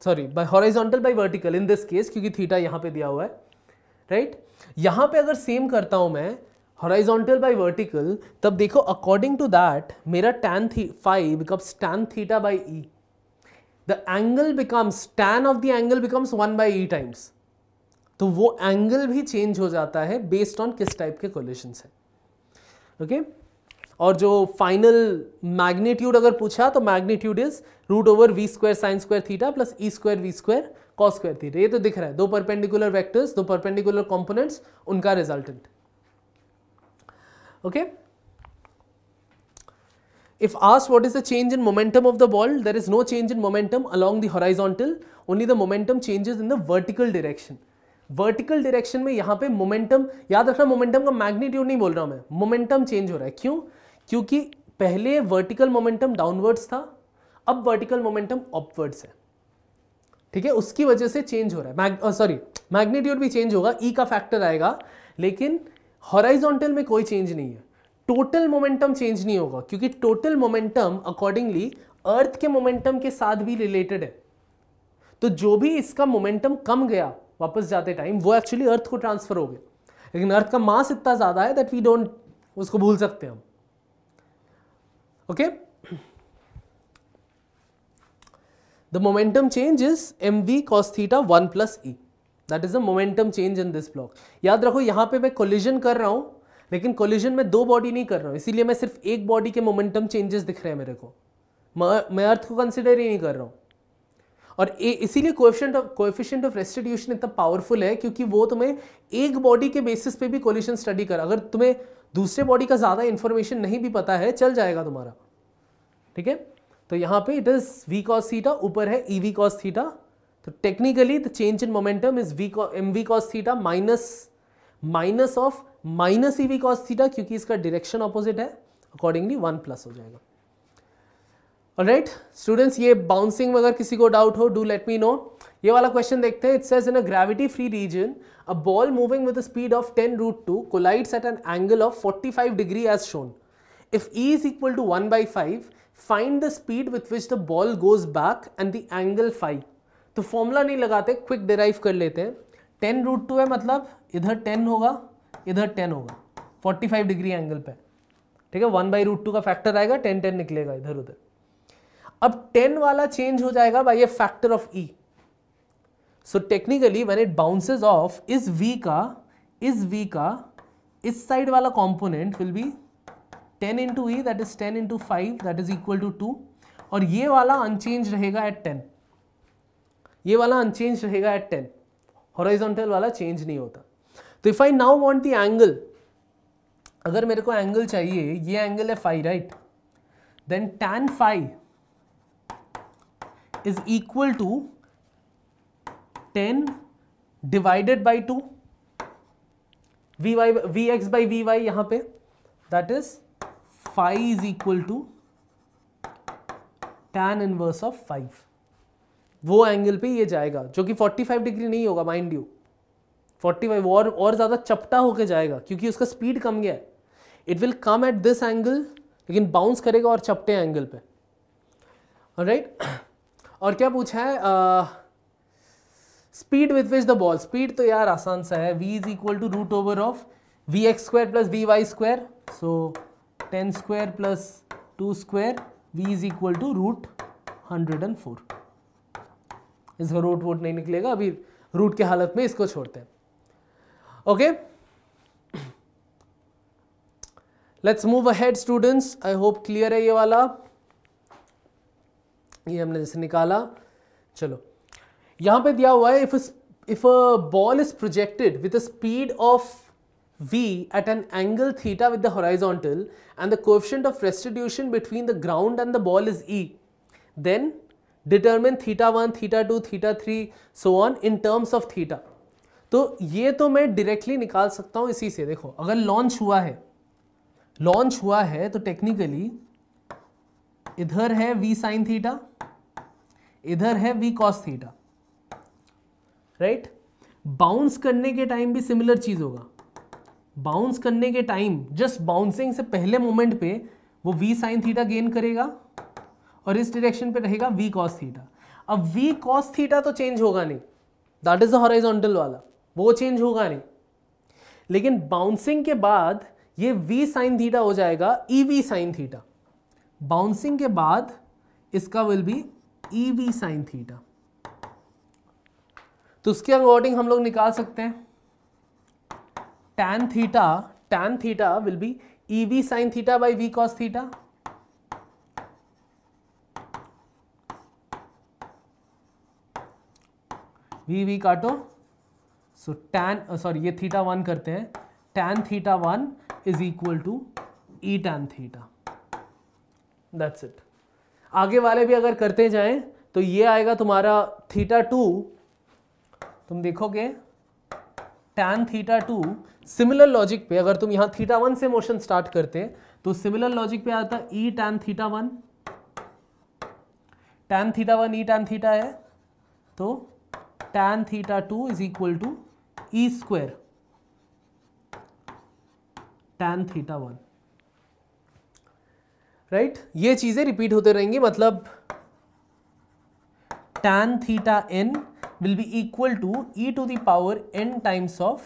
Speaker 1: sorry by horizontal by vertical in this case क्योंकि थीटा यहाँ पे दिया हुआ है राइट right? यहाँ पे अगर सेम करता हूँ मैं हॉरिजॉन्टल बाय वर्टिकल तब देखो अकॉर्डिंग टू दैट मेरा tan थी phi becomes tan theta by e the angle becomes tan of the angle becomes one by e times तो वो एंगल भी चेंज हो जाता है बेस्ड ऑन किस टाइप के कोलिशन है। ओके और जो फाइनल मैग्नीट्यूड अगर पूछा तो magnitude is root over v square sin square theta plus e square v square cos square theta ये तो दिख रहा है। दो परपेंडिकुलर वेक्टर्स दो परपेंडिकुलर कंपोनेंट्स उनका resultant okay if asked what is the change in momentum of the ball, there is no change in momentum along the horizontal. Only the momentum changes in the vertical direction. Vertical direction में यहाँ पे momentum याद रखना momentum का magnitude नहीं बोल रहा हूँ मैं। मोमेंटम चेंज हो रहा है। क्यों? क्योंकि पहले वर्टिकल मोमेंटम डाउनवर्ड्स था, अब वर्टिकल मोमेंटम अपवर्ड्स है। ठीक है? उसकी वजह से चेंज हो रहा है। सॉरी मैग्नीट्यूड भी चेंज होगा ई e का फैक्टर आएगा, लेकिन हॉराइजॉन्टल में कोई चेंज नहीं है। टोटल मोमेंटम चेंज नहीं होगा, क्योंकि टोटल मोमेंटम अकॉर्डिंगली अर्थ के मोमेंटम के साथ भी रिलेटेड है। तो जो भी इसका मोमेंटम कम गया, वापस जाते टाइम वो एक्चुअली अर्थ को ट्रांसफ़र हो गया। लेकिन अर्थ का मास इतना ज़्यादा है दैट वी डोंट उसको भूल सकते हम। Okay the momentum change is m v cos theta one plus e that is the momentum change in this block याद रखो, यहाँ पे मैं कोलिजन कर रहा हूँ, लेकिन कोलिजन में दो बॉडी नहीं कर रहा हूँ। इसीलिए मैं सिर्फ़ एक बॉडी के मोमेंटम चेंजेस दिख रहे हैं मेरे को। मैं अर्थ को कंसिडर ही नहीं कर रहा हूँ। और इसीलिए coefficient of coefficient of restitution इतना पावरफुल है, क्योंकि वो तुम्हें एक बॉडी के बेसिस पे भी कोलिशन स्टडी कर। अगर तुम्हें दूसरे बॉडी का ज़्यादा इंफॉर्मेशन नहीं भी पता है, चल जाएगा तुम्हारा। ठीक है? तो यहाँ पे it is v cos theta ऊपर है ई वी कॉस थीटा तो technically the change in momentum is v m v cos theta minus minus of minus e v cos theta क्योंकि इसका डायरेक्शन ऑपोजिट है। अकॉर्डिंगली वन प्लस हो जाएगा। Right students ये bouncing में अगर किसी को डाउट हो डू लेट मी नो ये वाला क्वेश्चन देखते हैं। It says in a gravity free region a ball moving with speed of 10 root two collides at an angle of 45 degree as shown if e is equal to 1 by 5 find the speed with which the ball goes back and the angle 5 तो formula नहीं लगाते quick derive कर लेते हैं। 10 root to है मतलब इधर 10 होगा, इधर 10 होगा। 45 डिग्री एंगल पे। ठीक है? वन बाई रूट टू का फैक्टर आएगा 10 10 निकलेगा इधर उधर। अब टेन वाला चेंज हो जाएगा by a factor of e so technically when it bounces off इस वी का, इस वी का, इस साइड वाला component will be 10 into e that is 10 into five that is equal to two और ये वाला अनचेंज रहेगा एट 10 ये वाला अनचेंज रहेगा एट 10 हॉरिजॉन्टल वाला चेंज नहीं होता. तो if I now want the angle अगर मेरे को एंगल चाहिए, ये एंगल है phi right then tan phi is equal to 10 divided by 2 vy vx by vy यहाँ पे, that is phi is equal to tan inverse of 5 वो angle पे ये जाएगा, जो कि 45 डिग्री नहीं होगा माइंड यू 45 और और ज़्यादा चपटा होके जाएगा, क्योंकि उसका स्पीड कम गया है। It will come at this angle लेकिन बाउंस करेगा और चपटे एंगल पे। राइट? और क्या पूछा है? Speed with which the ball speed तो यार आसान सा है। V is equal to root over of v x square plus v y square so ten square plus two square v is equal to root hundred and four इसका root वोट नहीं निकलेगा, अभी रूट के हालत में इसको छोड़ते हैं। Okay let's move ahead students I hope clear है ये वाला। ये हमने जैसे निकाला। चलो। यहाँ पे दिया हुआ है if if a ball is projected with a speed of v at an angle theta with the horizontal and the coefficient of restitution between the ground and the ball is e then determine theta 1 theta 2 theta 3 so on in terms of theta तो ये तो मैं directly निकाल सकता हूँ इसी से देखो अगर लॉन्च हुआ है लॉन्च हुआ है तो टेक्निकली इधर है v साइन थीटा इधर है v cos theta right bounce करने के टाइम भी सिमिलर चीज़ होगा बाउंस करने के टाइम जस्ट बाउंसिंग से पहले मोमेंट पे वो v साइन थीटा गेन करेगा और इस डायरेक्शन पे रहेगा v कॉस थीटा अब v कॉस थीटा तो चेंज होगा नहीं. दैट इज़ द वाला. वो चेंज होगा नहीं. लेकिन बाउंसिंग के बाद ये v साइन थीटा हो जाएगा e v sin theta bouncing के बाद इसका will be e v sin theta तो उसके अकॉर्डिंग हम लोग निकाल सकते हैं. Tan theta tan will be e v sin theta by v cos theta v v काटो। सो tan सॉरी ये थीटा वन करते हैं। Tan theta one is equal to e tan theta that's it आगे वाले भी अगर करते जाएँ तो ये आएगा तुम्हारा थीटा टू तुम देखोगे tan theta two similar logic पे, अगर तुम यहाँ थीटा वन से मोशन स्टार्ट करते तो सिमिलर लॉजिक पे आता e tan theta one tan theta one e tan theta है तो tan theta two is equal to e square tan theta one right ये चीज़ें रिपीट होते रहेंगी मतलब tan theta n will be equal to e to the power n times of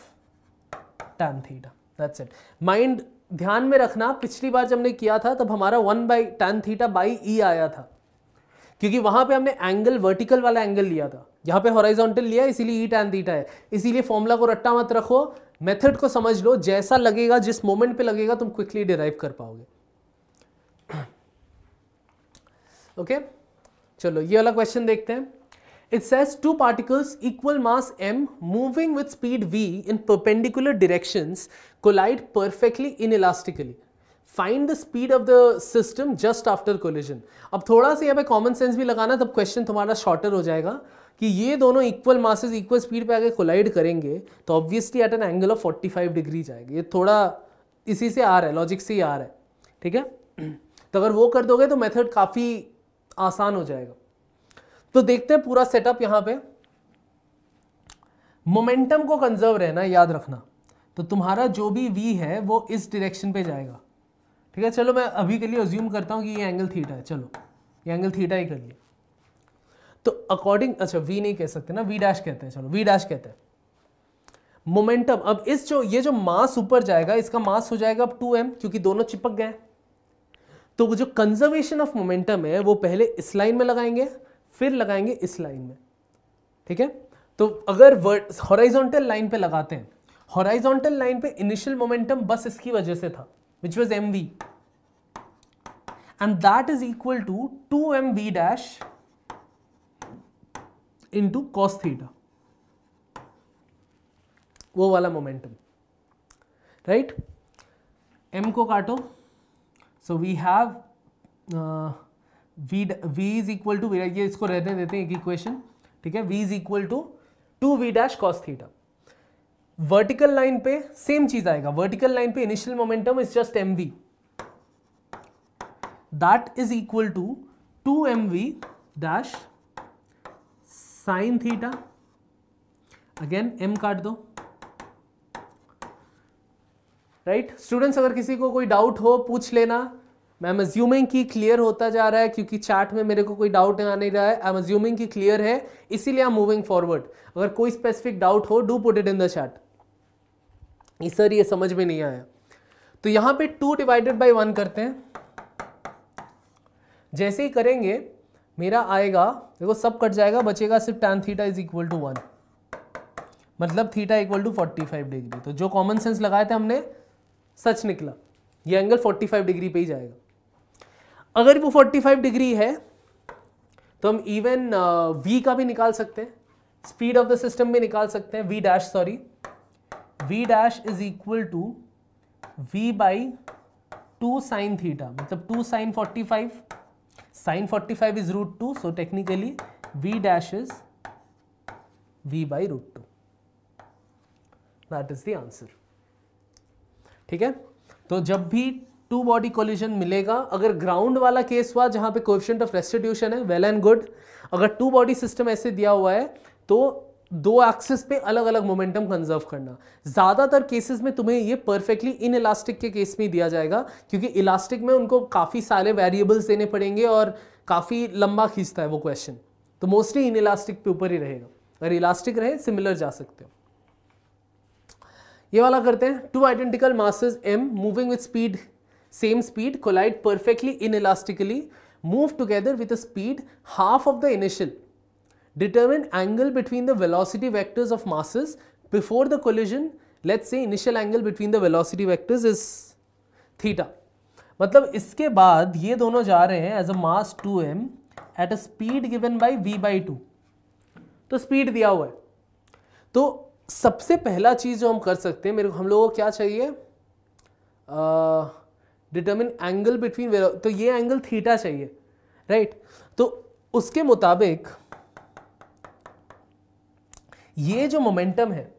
Speaker 1: tan theta that's it mind ध्यान में रखना, पिछली बार जब हमने किया था, तब हमारा one by tan theta by e आया था। क्योंकि वहाँ पे हमने एंगल वर्टिकल वाला एंगल लिया था। यहाँ पे हॉराइजॉन्टल लिया, इसीलिए ई टैन थीटा है। इसीलिए फॉर्मूला को रट्टा मत रखो। मेथड को समझ लो, जैसा लगेगा, जिस मोमेंट पे लगेगा, तुम क्विकली डिराइव कर पाओगे। Okay okay? चलो, ये वाला क्वेश्चन देखते हैं। It says two particles equal mass m moving with speed v perpendicular directions collide perfectly inelastically find the speed of the system just after collision अब थोड़ा सा यहाँ पे कॉमन सेंस भी लगाना, तब क्वेश्चन तुम्हारा शॉर्टर हो जाएगा कि ये दोनों इक्वल मासेस इक्वल स्पीड पे आगे कोलाइड करेंगे तो obviously at an angle of 45 degree जाएगी। ये थोड़ा इसी से आ रहा है लॉजिक से ही आ रहा है। ठीक है? तो अगर वो कर दोगे तो मेथड काफ़ी आसान हो जाएगा। तो देखते हैं पूरा सेटअप यहाँ पे। मोमेंटम को कंजर्व रहना, याद रखना। तो तुम्हारा जो भी वी है, वो इस डायरेक्शन पे जाएगा। ठीक है, चलो मैं अभी के लिए अज्यूम करता हूँ कि ये एंगल थीटा है। चलो, ये एंगल थीटा ही कर लिया तो अकॉर्डिंग अच्छा वी नहीं कह सकते ना वी डैश कहते हैं, चलो वी डैश कहते हैं। मोमेंटम अब इस जो ये जो मास ऊपर जाएगा, इसका मास हो जाएगा अब टू एम क्योंकि दोनों चिपक गए तो जो कंजर्वेशन ऑफ़ मोमेंटम है, वो पहले इस लाइन में लगाएँगे फिर लगाएँगे इस लाइन में। ठीक है? तो अगर हॉराइजॉन्टल लाइन पे लगाते हैं हॉराइजॉन्टल लाइन पे इनिशियल मोमेंटम बस इसकी वजह से था which was M V and that is equal to two M V dash into cos theta वो वाला मोमेंटम राइट एम को काटो। So we have V V is equal to ये इसको रहने देते हैं एक इक्वेशन ठीक है? V is equal to two V dash cos theta vertical line पे सेम चीज़ आएगा। वर्टिकल लाइन पे initial momentum is just M V that is equal to two M V dash sine theta again M काट दो। Right right? Students अगर किसी को कोई डाउट हो, पूछ लेना। एम अज्यूमिंग की क्लियर होता जा रहा है क्योंकि चार्ट में मेरे को कोई डाउट आ नहीं रहा है। आई एम अज्यूमिंग की क्लियर है, इसीलिए आई एम मूविंग फॉरवर्ड अगर कोई स्पेसिफिक डाउट हो do put it in the chart sir ये समझ में नहीं आया। तो यहाँ पे टू डिवाइडेड बाई वन करते हैं। जैसे ही करेंगे, मेरा आएगा, देखो सब कट जाएगा, बचेगा सिर्फ़ tan theta is equal to one मतलब theta equal to forty five degree तो जो कॉमन सेंस लगाए थे हमने, सच निकला। ये एंगल फोर्टी फाइव डिग्री पे ही जाएगा। अगर वो 45 डिग्री है तो हम इवन uh, का भी निकाल सकते हैं। स्पीड ऑफ़ द सिस्टम भी निकाल सकते हैं। V dash sorry V dash is equal to V by two sine theta मतलब two sine forty five sine forty five is root two so technically V dash is V by root two that is the answer ठीक है? तो जब भी to body collision मिलेगा। अगर ground वाला case हुआ जहाँ पे कोएफिशिएंट ऑफ़ रेस्टिट्यूशन है, वेल एंड गुड। अगर टू बॉडी सिस्टम ऐसे दिया हुआ है तो दो एक्सिस पे अलग अलग मोमेंटम कंजर्व करना। ज़्यादातर केसेस में तुम्हें ये परफेक्टली इन इलास्टिक के केस में दिया जाएगा, क्योंकि इलास्टिक में उनको काफ़ी सारे वेरिएबल्स देने पड़ेंगे और काफ़ी लंबा खींचता है वो क्वेश्चन तो मोस्टली इन इलास्टिक पे ऊपर ही रहेगा। अगर इलास्टिक रहे सिमिलर जा सकते हो। ये वाला करते हैं। Two identical masses M moving with speed same speed collide perfectly inelastically move together with a speed half of the initial determine angle between the velocity vectors of masses before the collision let's say initial angle between the velocity vectors is theta मतलब इसके बाद ये दोनों जा रहे हैं as a mass 2m at a speed given by v by two तो speed दिया हुआ है तो सबसे पहला चीज़ जो हम कर सकते हैं मेरे को हम लोगों को क्या चाहिए डिटर्मिन एंगल बिटवीन तो ये एंगल थीटा चाहिए राइट right? तो उसके मुताबिक ये जो मोमेंटम है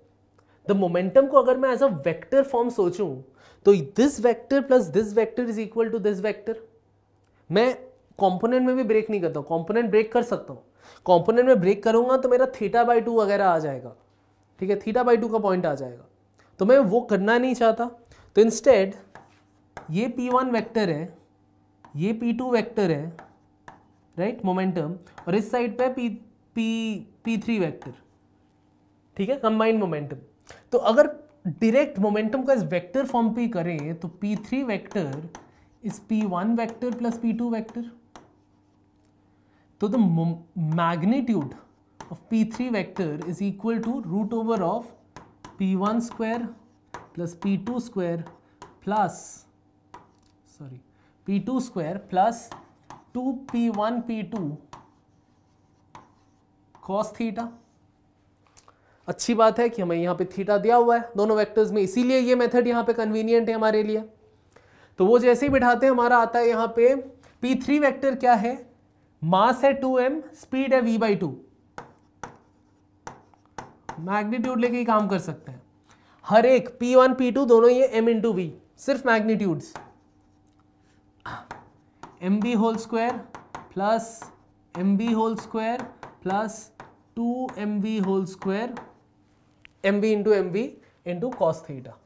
Speaker 1: द मोमेंटम को अगर मैं एज अ वेक्टर फॉर्म सोचूं तो this vector plus this vector is equal to this vector मैं कंपोनेंट में भी ब्रेक नहीं करता कंपोनेंट ब्रेक कर सकता हूँ। कंपोनेंट में ब्रेक करूँगा तो मेरा थीटा बाई टू वगैरह आ जाएगा, ठीक है? थीटा बाई टू का पॉइंट आ जाएगा। तो मैं वो करना नहीं चाहता तो इंस्टेड ये पी वन वैक्टर है, ये पी टू वैक्टर है राइट मोमेंटम और इस साइड पे P P P three vector ठीक है कंबाइंड मोमेंटम तो अगर डायरेक्ट मोमेंटम का इस वेक्टर फॉर्म पे करें तो P three vector is P one vector plus P two vector तो the magnitude of p3 vector is equal to root over of p1 square plus p2 square plus sorry p2 square plus 2p1 p2 cos theta अच्छी बात है कि हमें यहाँ पे theta दिया हुआ है। दोनों वेक्टर्स में इसीलिए ये मेथड यहाँ पे कन्वीनियंट है हमारे लिए। तो वो जैसे ही बिठाते हैं, हमारा आता है यहाँ पे p3 वेक्टर क्या है? मास है 2m स्पीड है v बाई टू मैग्नीट्यूड लेके ही काम कर सकते हैं। हर एक P1 P2 दोनों ये M इंटू वी सिर्फ़ magnitudes M B whole square plus M B whole square plus two M B whole square M B into M B into cos theta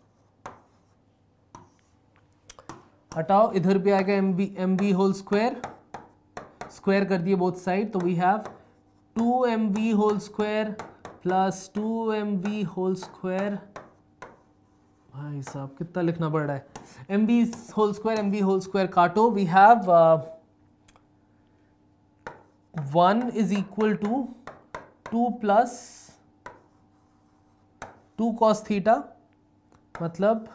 Speaker 1: हटाओ, इधर भी आएगा M B M B whole square square कर दिए both side तो we have two M B whole square plus two M B whole square भाई साहब कितना लिखना पड़ रहा है M B whole square M B whole square काटो we have one is equal to two plus two cos theta मतलब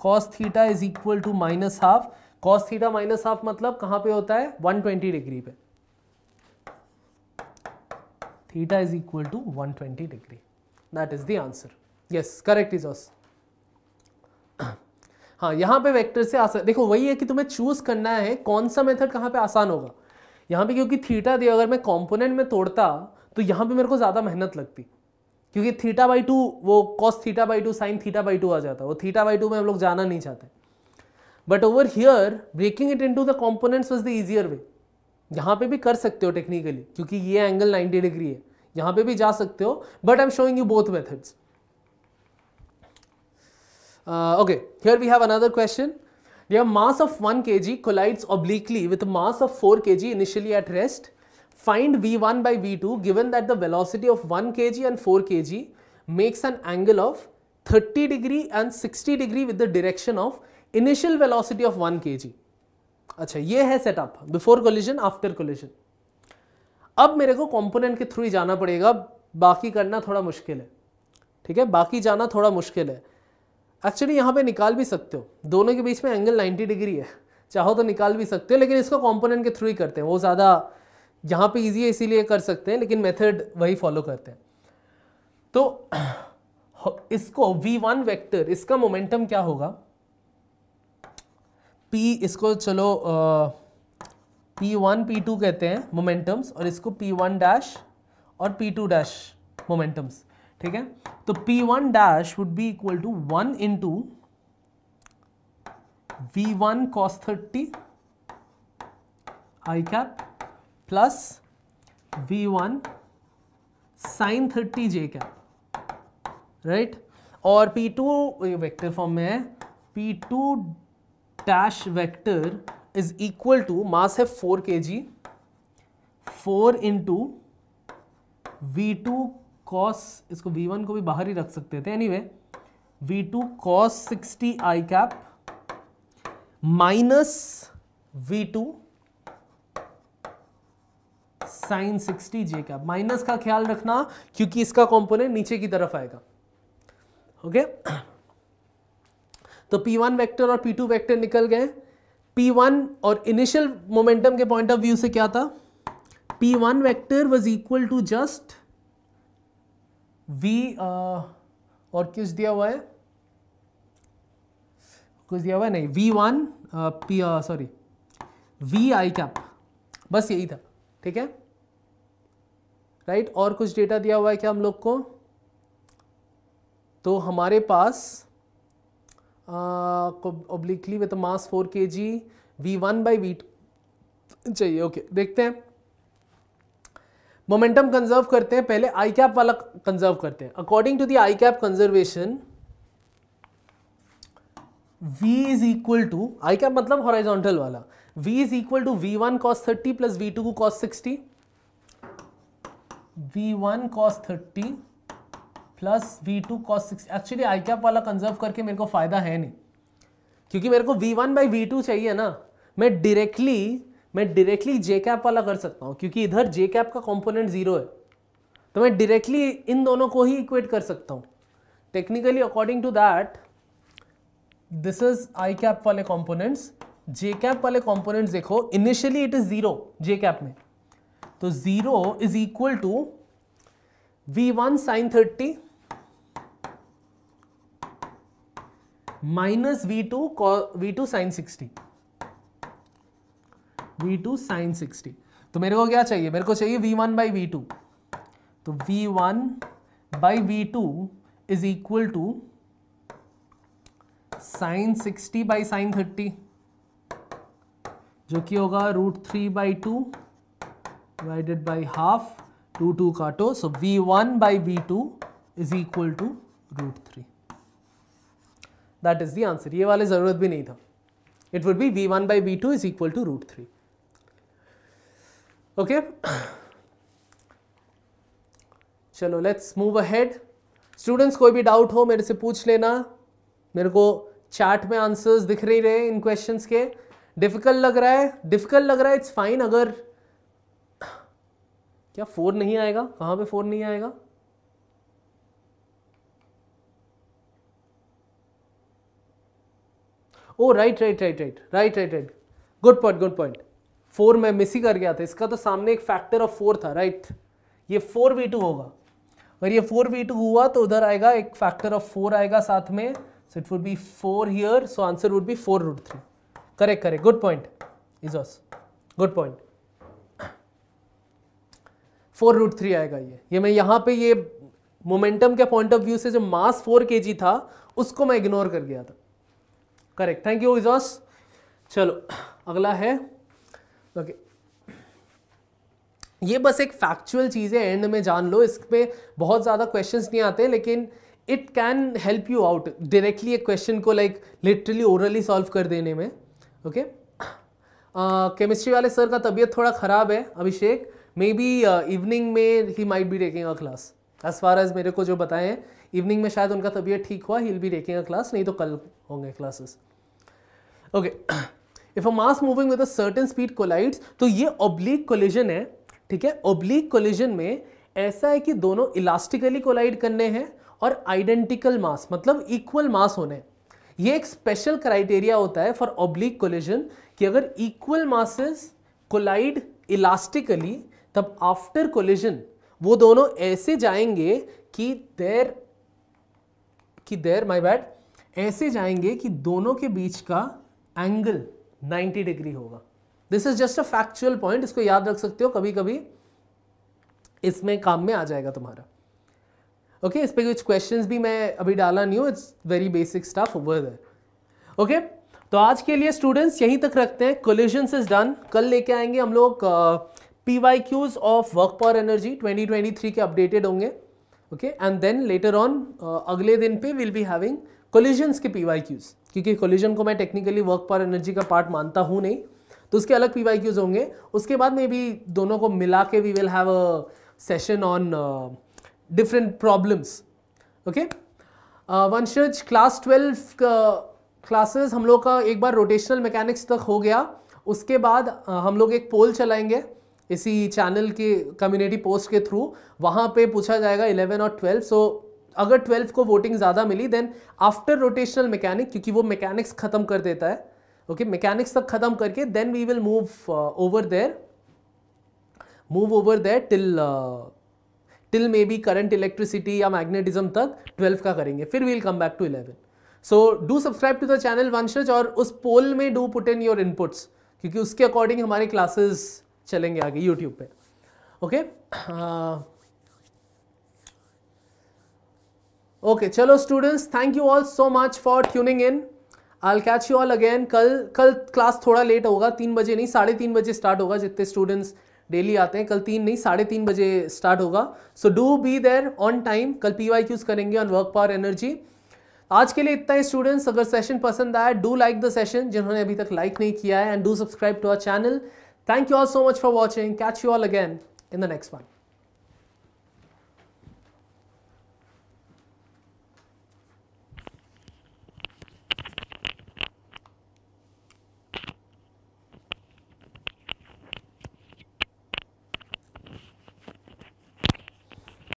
Speaker 1: cos theta is equal to minus half cos theta minus half मतलब कहाँ पे होता है 120 डिग्री पे theta is equal to 120 degree. That is the answer. Yes, correct is us. हाँ यहाँ पे वेक्टर से आसान देखो, वही है कि तुम्हें चूज़ करना है कौन सा मेथड कहाँ पे आसान होगा। यहाँ पे क्योंकि थीटा दिया, अगर मैं कंपोनेंट में तोड़ता तो यहाँ पे मेरे को ज़्यादा मेहनत लगती। क्योंकि थीटा बाई टू वो cos theta by two sine theta by two आ जाता। वो थीटा बाई टू में हम लोग जाना नहीं चाहते। But over here breaking it into the components was the easier way यहाँ पे भी कर सकते हो टेक्निकली क्योंकि ये एंगल 90 डिग्री है। यहाँ पे भी जा सकते हो but I am showing you both methods okay here we have another question the mass of 1 kg collides obliquely with mass of 4 kg initially at rest find v1 by v2 given that the velocity of 1 kg and 4 kg makes an angle of 30 degree and 60 degree with the direction of initial velocity of 1 kg अच्छा ये है setup before collision after collision अब मेरे को component के through ही जाना पड़ेगा बाकी करना थोड़ा मुश्किल है ठीक है बाकी जाना थोड़ा मुश्किल है एक्चुअली यहाँ पे निकाल भी सकते हो। दोनों के बीच में एंगल 90 डिग्री है। चाहो तो निकाल भी सकते हो लेकिन इसको कंपोनेंट के थ्रू ही करते हैं। वो ज़्यादा यहाँ पे इजी है इसीलिए कर सकते हैं लेकिन मेथड वही फॉलो करते हैं। तो इसको v1 वन वेक्टर इसका मोमेंटम क्या होगा? P इसको चलो आ, पी वन पी टू कहते हैं मोमेंटम्स और इसको पी वन डैश और पी टू डैश मोमेंटम्स ठीक है? तो P one dash would be equal to one into V one cos thirty I cap plus V one sine thirty J cap right और P two vector form में है. P two dash vector is equal to mass है four K G four into V two cos इसको V one को भी बाहर ही रख सकते थे। Anyway V two cos sixty I cap minus V two sine sixty J cap minus का ख्याल रखना, क्योंकि इसका कंपोनेंट नीचे की तरफ़ आएगा। ओके? तो P1 वेक्टर और P2 वेक्टर निकल गए। P1 और इनिशियल मोमेंटम के पॉइंट ऑफ़ व्यू से क्या था? P1 vector was equal to just V और किस दिया हुआ है? कुछ दिया हुआ है? नहीं V one P sorry V I cap बस यही था, ठीक है? Right right? और कुछ डेटा दिया हुआ है क्या हम लोग को? तो हमारे पास obliquely with mass four K G V one by V चाहिए ओके देखते हैं। मोमेंटम कंजर्व करते हैं, पहले आई कैप वाला कंजर्व करते हैं। According to the I cap conservation v is equal to I cap मतलब हॉराइजॉन्टल वाला। V is equal to V one cos thirty plus V two cos sixty V one cos thirty plus V two cos six actually I cap वाला conserve करके मेरे को फ़ायदा है नहीं। क्योंकि मेरे को V one by V two चाहिए ना। मैं डायरेक्टली मैं डायरेक्टली जे कैप वाला कर सकता हूँ, क्योंकि इधर जे कैप का कॉम्पोनेंट ज़ीरो है। तो मैं डायरेक्टली इन दोनों को ही इक्वेट कर सकता हूँ। Technically according to that this is I cap वाले कॉम्पोनेंट्स जे कैप वाले कॉम्पोनेंट्स देखो initially it is zero J cap में। तो zero is equal to V one sine thirty minus V two V two sine sixty V two sine sixty तो मेरे को क्या चाहिए? मेरे को चाहिए V one by V two तो V one by V two is equal to sine sixty by sine thirty जो कि होगा root three by two divided by half two two काटो। So V one by V two is equal to root three that is the answer ये वाले ज़रूरत भी नहीं था। It would be V one by V two is equal to root three okay चलो let's move ahead students कोई भी doubt हो, मेरे से पूछ लेना. मेरे को चैट में आंसर्स दिख रही रहे इन क्वेश्चंस के. डिफ़िकल्ट लग रहा है. डिफ़िकल्ट लग रहा है इट्स फाइन अगर क्या फोर नहीं आएगा? कहाँ पे फोर नहीं आएगा? ओ right right right right right right right good point good point four में मिस ही कर गया था। इसका तो सामने एक फैक्टर ऑफ़ फोर था राइट ये फोर वी टू होगा। अगर ये फोर वी टू हुआ तो उधर आएगा, एक फैक्टर ऑफ़ फोर आएगा साथ में। So it would be four here so answer would be four root three correct correct good point is ऑस good point four root three आएगा ये। ये मैं यहाँ पे ये मोमेंटम के पॉइंट ऑफ़ व्यू से जो मास फोर के जी था, उसको मैं इग्नोर कर गया था। करेक्ट थैंक यू इजॉस चलो, अगला है। ओके ये बस एक फैक्चुअल चीज़ है एंड में जान लो, इसमें बहुत ज़्यादा क्वेश्चंस नहीं आते, लेकिन it can help you out directly एक क्वेश्चन को लाइक लिटरली ओरली सॉल्व कर देने में ओके केमिस्ट्री वाले सर का तबीयत थोड़ा ख़राब है, अभिषेक। मे बी इवनिंग में ही might be taking a class as far as मेरे को जो बताए इवनिंग में शायद उनका तबीयत ठीक हुआ ही बी टेकिंग अ क्लास नहीं तो कल होंगे classes okay okay. If a mass moving with a certain speed collides तो ये ओब्लिक कोलिजन है, ठीक है? ओब्लिक कोलिजन में ऐसा है कि दोनों इलास्टिकली कोलाइड करने हैं और आइडेंटिकल मास मतलब इक्वल मास होने ये एक स्पेशल क्राइटेरिया होता है फॉर ओब्लिक कोलिजन कि अगर इक्वल मासेस कोलाइड इलास्टिकली तब आफ्टर कोलिजन वो दोनों ऐसे जाएँगे कि देर कि देर माय बैड ऐसे जाएँगे कि दोनों के बीच का एंगल 90 डिग्री होगा। This is just a factual point इसको याद रख सकते हो कभी कभी इसमें काम में आ जाएगा तुम्हारा। ओके okay, इस पर कुछ क्वेश्चंस भी मैं अभी डाला नहीं हूँ it's very basic stuff over there okay तो आज के लिए स्टूडेंट्स यहीं तक रखते हैं कोलिजन इज़ डन कल लेके आएँगे हम लोग P Y Qs of work power energy 2023 के अपडेटेड होंगे। Okay and then later on अगले दिन पे विल बी हैविंग कोलिजन्स के पी वाई क्यूज़ क्योंकि कोलिजन को मैं टेक्निकली वर्क पर एनर्जी का पार्ट मानता हूँ नहीं तो उसके अलग पी वाई क्यूज होंगे। उसके बाद में भी दोनों को मिला के we will have a session on different problems okay वंशज क्लास ट्वेल्व क्लासेस हम लोग का एक बार रोटेशनल मैकेनिक्स तक हो गया। उसके बाद uh, हम लोग एक पोल चलाएँगे इसी चैनल के कम्युनिटी पोस्ट के थ्रू वहाँ पे पूछा जाएगा 11 और 12 सो so, अगर ट्वेल्थ को वोटिंग ज़्यादा मिली देन आफ्टर रोटेशनल मैकेनिक क्योंकि वो मैकेनिक्स खत्म कर देता है ओके मैकेनिक्स तक खत्म करके then we will move over there move over there till till maybe current electricity या मैग्नेटिज्म तक ट्वेल्व का करेंगे, फिर we'll come back to eleven so do subscribe to the channel Vanshaj और उस पोल में do put in your inputs क्योंकि उसके अकॉर्डिंग हमारे क्लासेस चलेंगे आगे यूट्यूब पे ओके ओके चलो students thank you all so much for tuning in I catch you all again कल कल क्लास थोड़ा लेट होगा, तीन बजे नहीं, साढ़े तीन बजे स्टार्ट होगा जितने स्टूडेंट्स डेली आते हैं। कल तीन नहीं, साढ़े तीन बजे स्टार्ट होगा। So do be there on time कल पी वाई क्यूज करेंगे ऑन वर्क पावर एनर्जी आज के लिए इतना ही स्टूडेंट्स अगर सेशन पसंद आया डू लाइक द सेशन जिन्होंने अभी तक लाइक नहीं किया है and do subscribe to our channel thank you all so much for watching catch you all again in the next one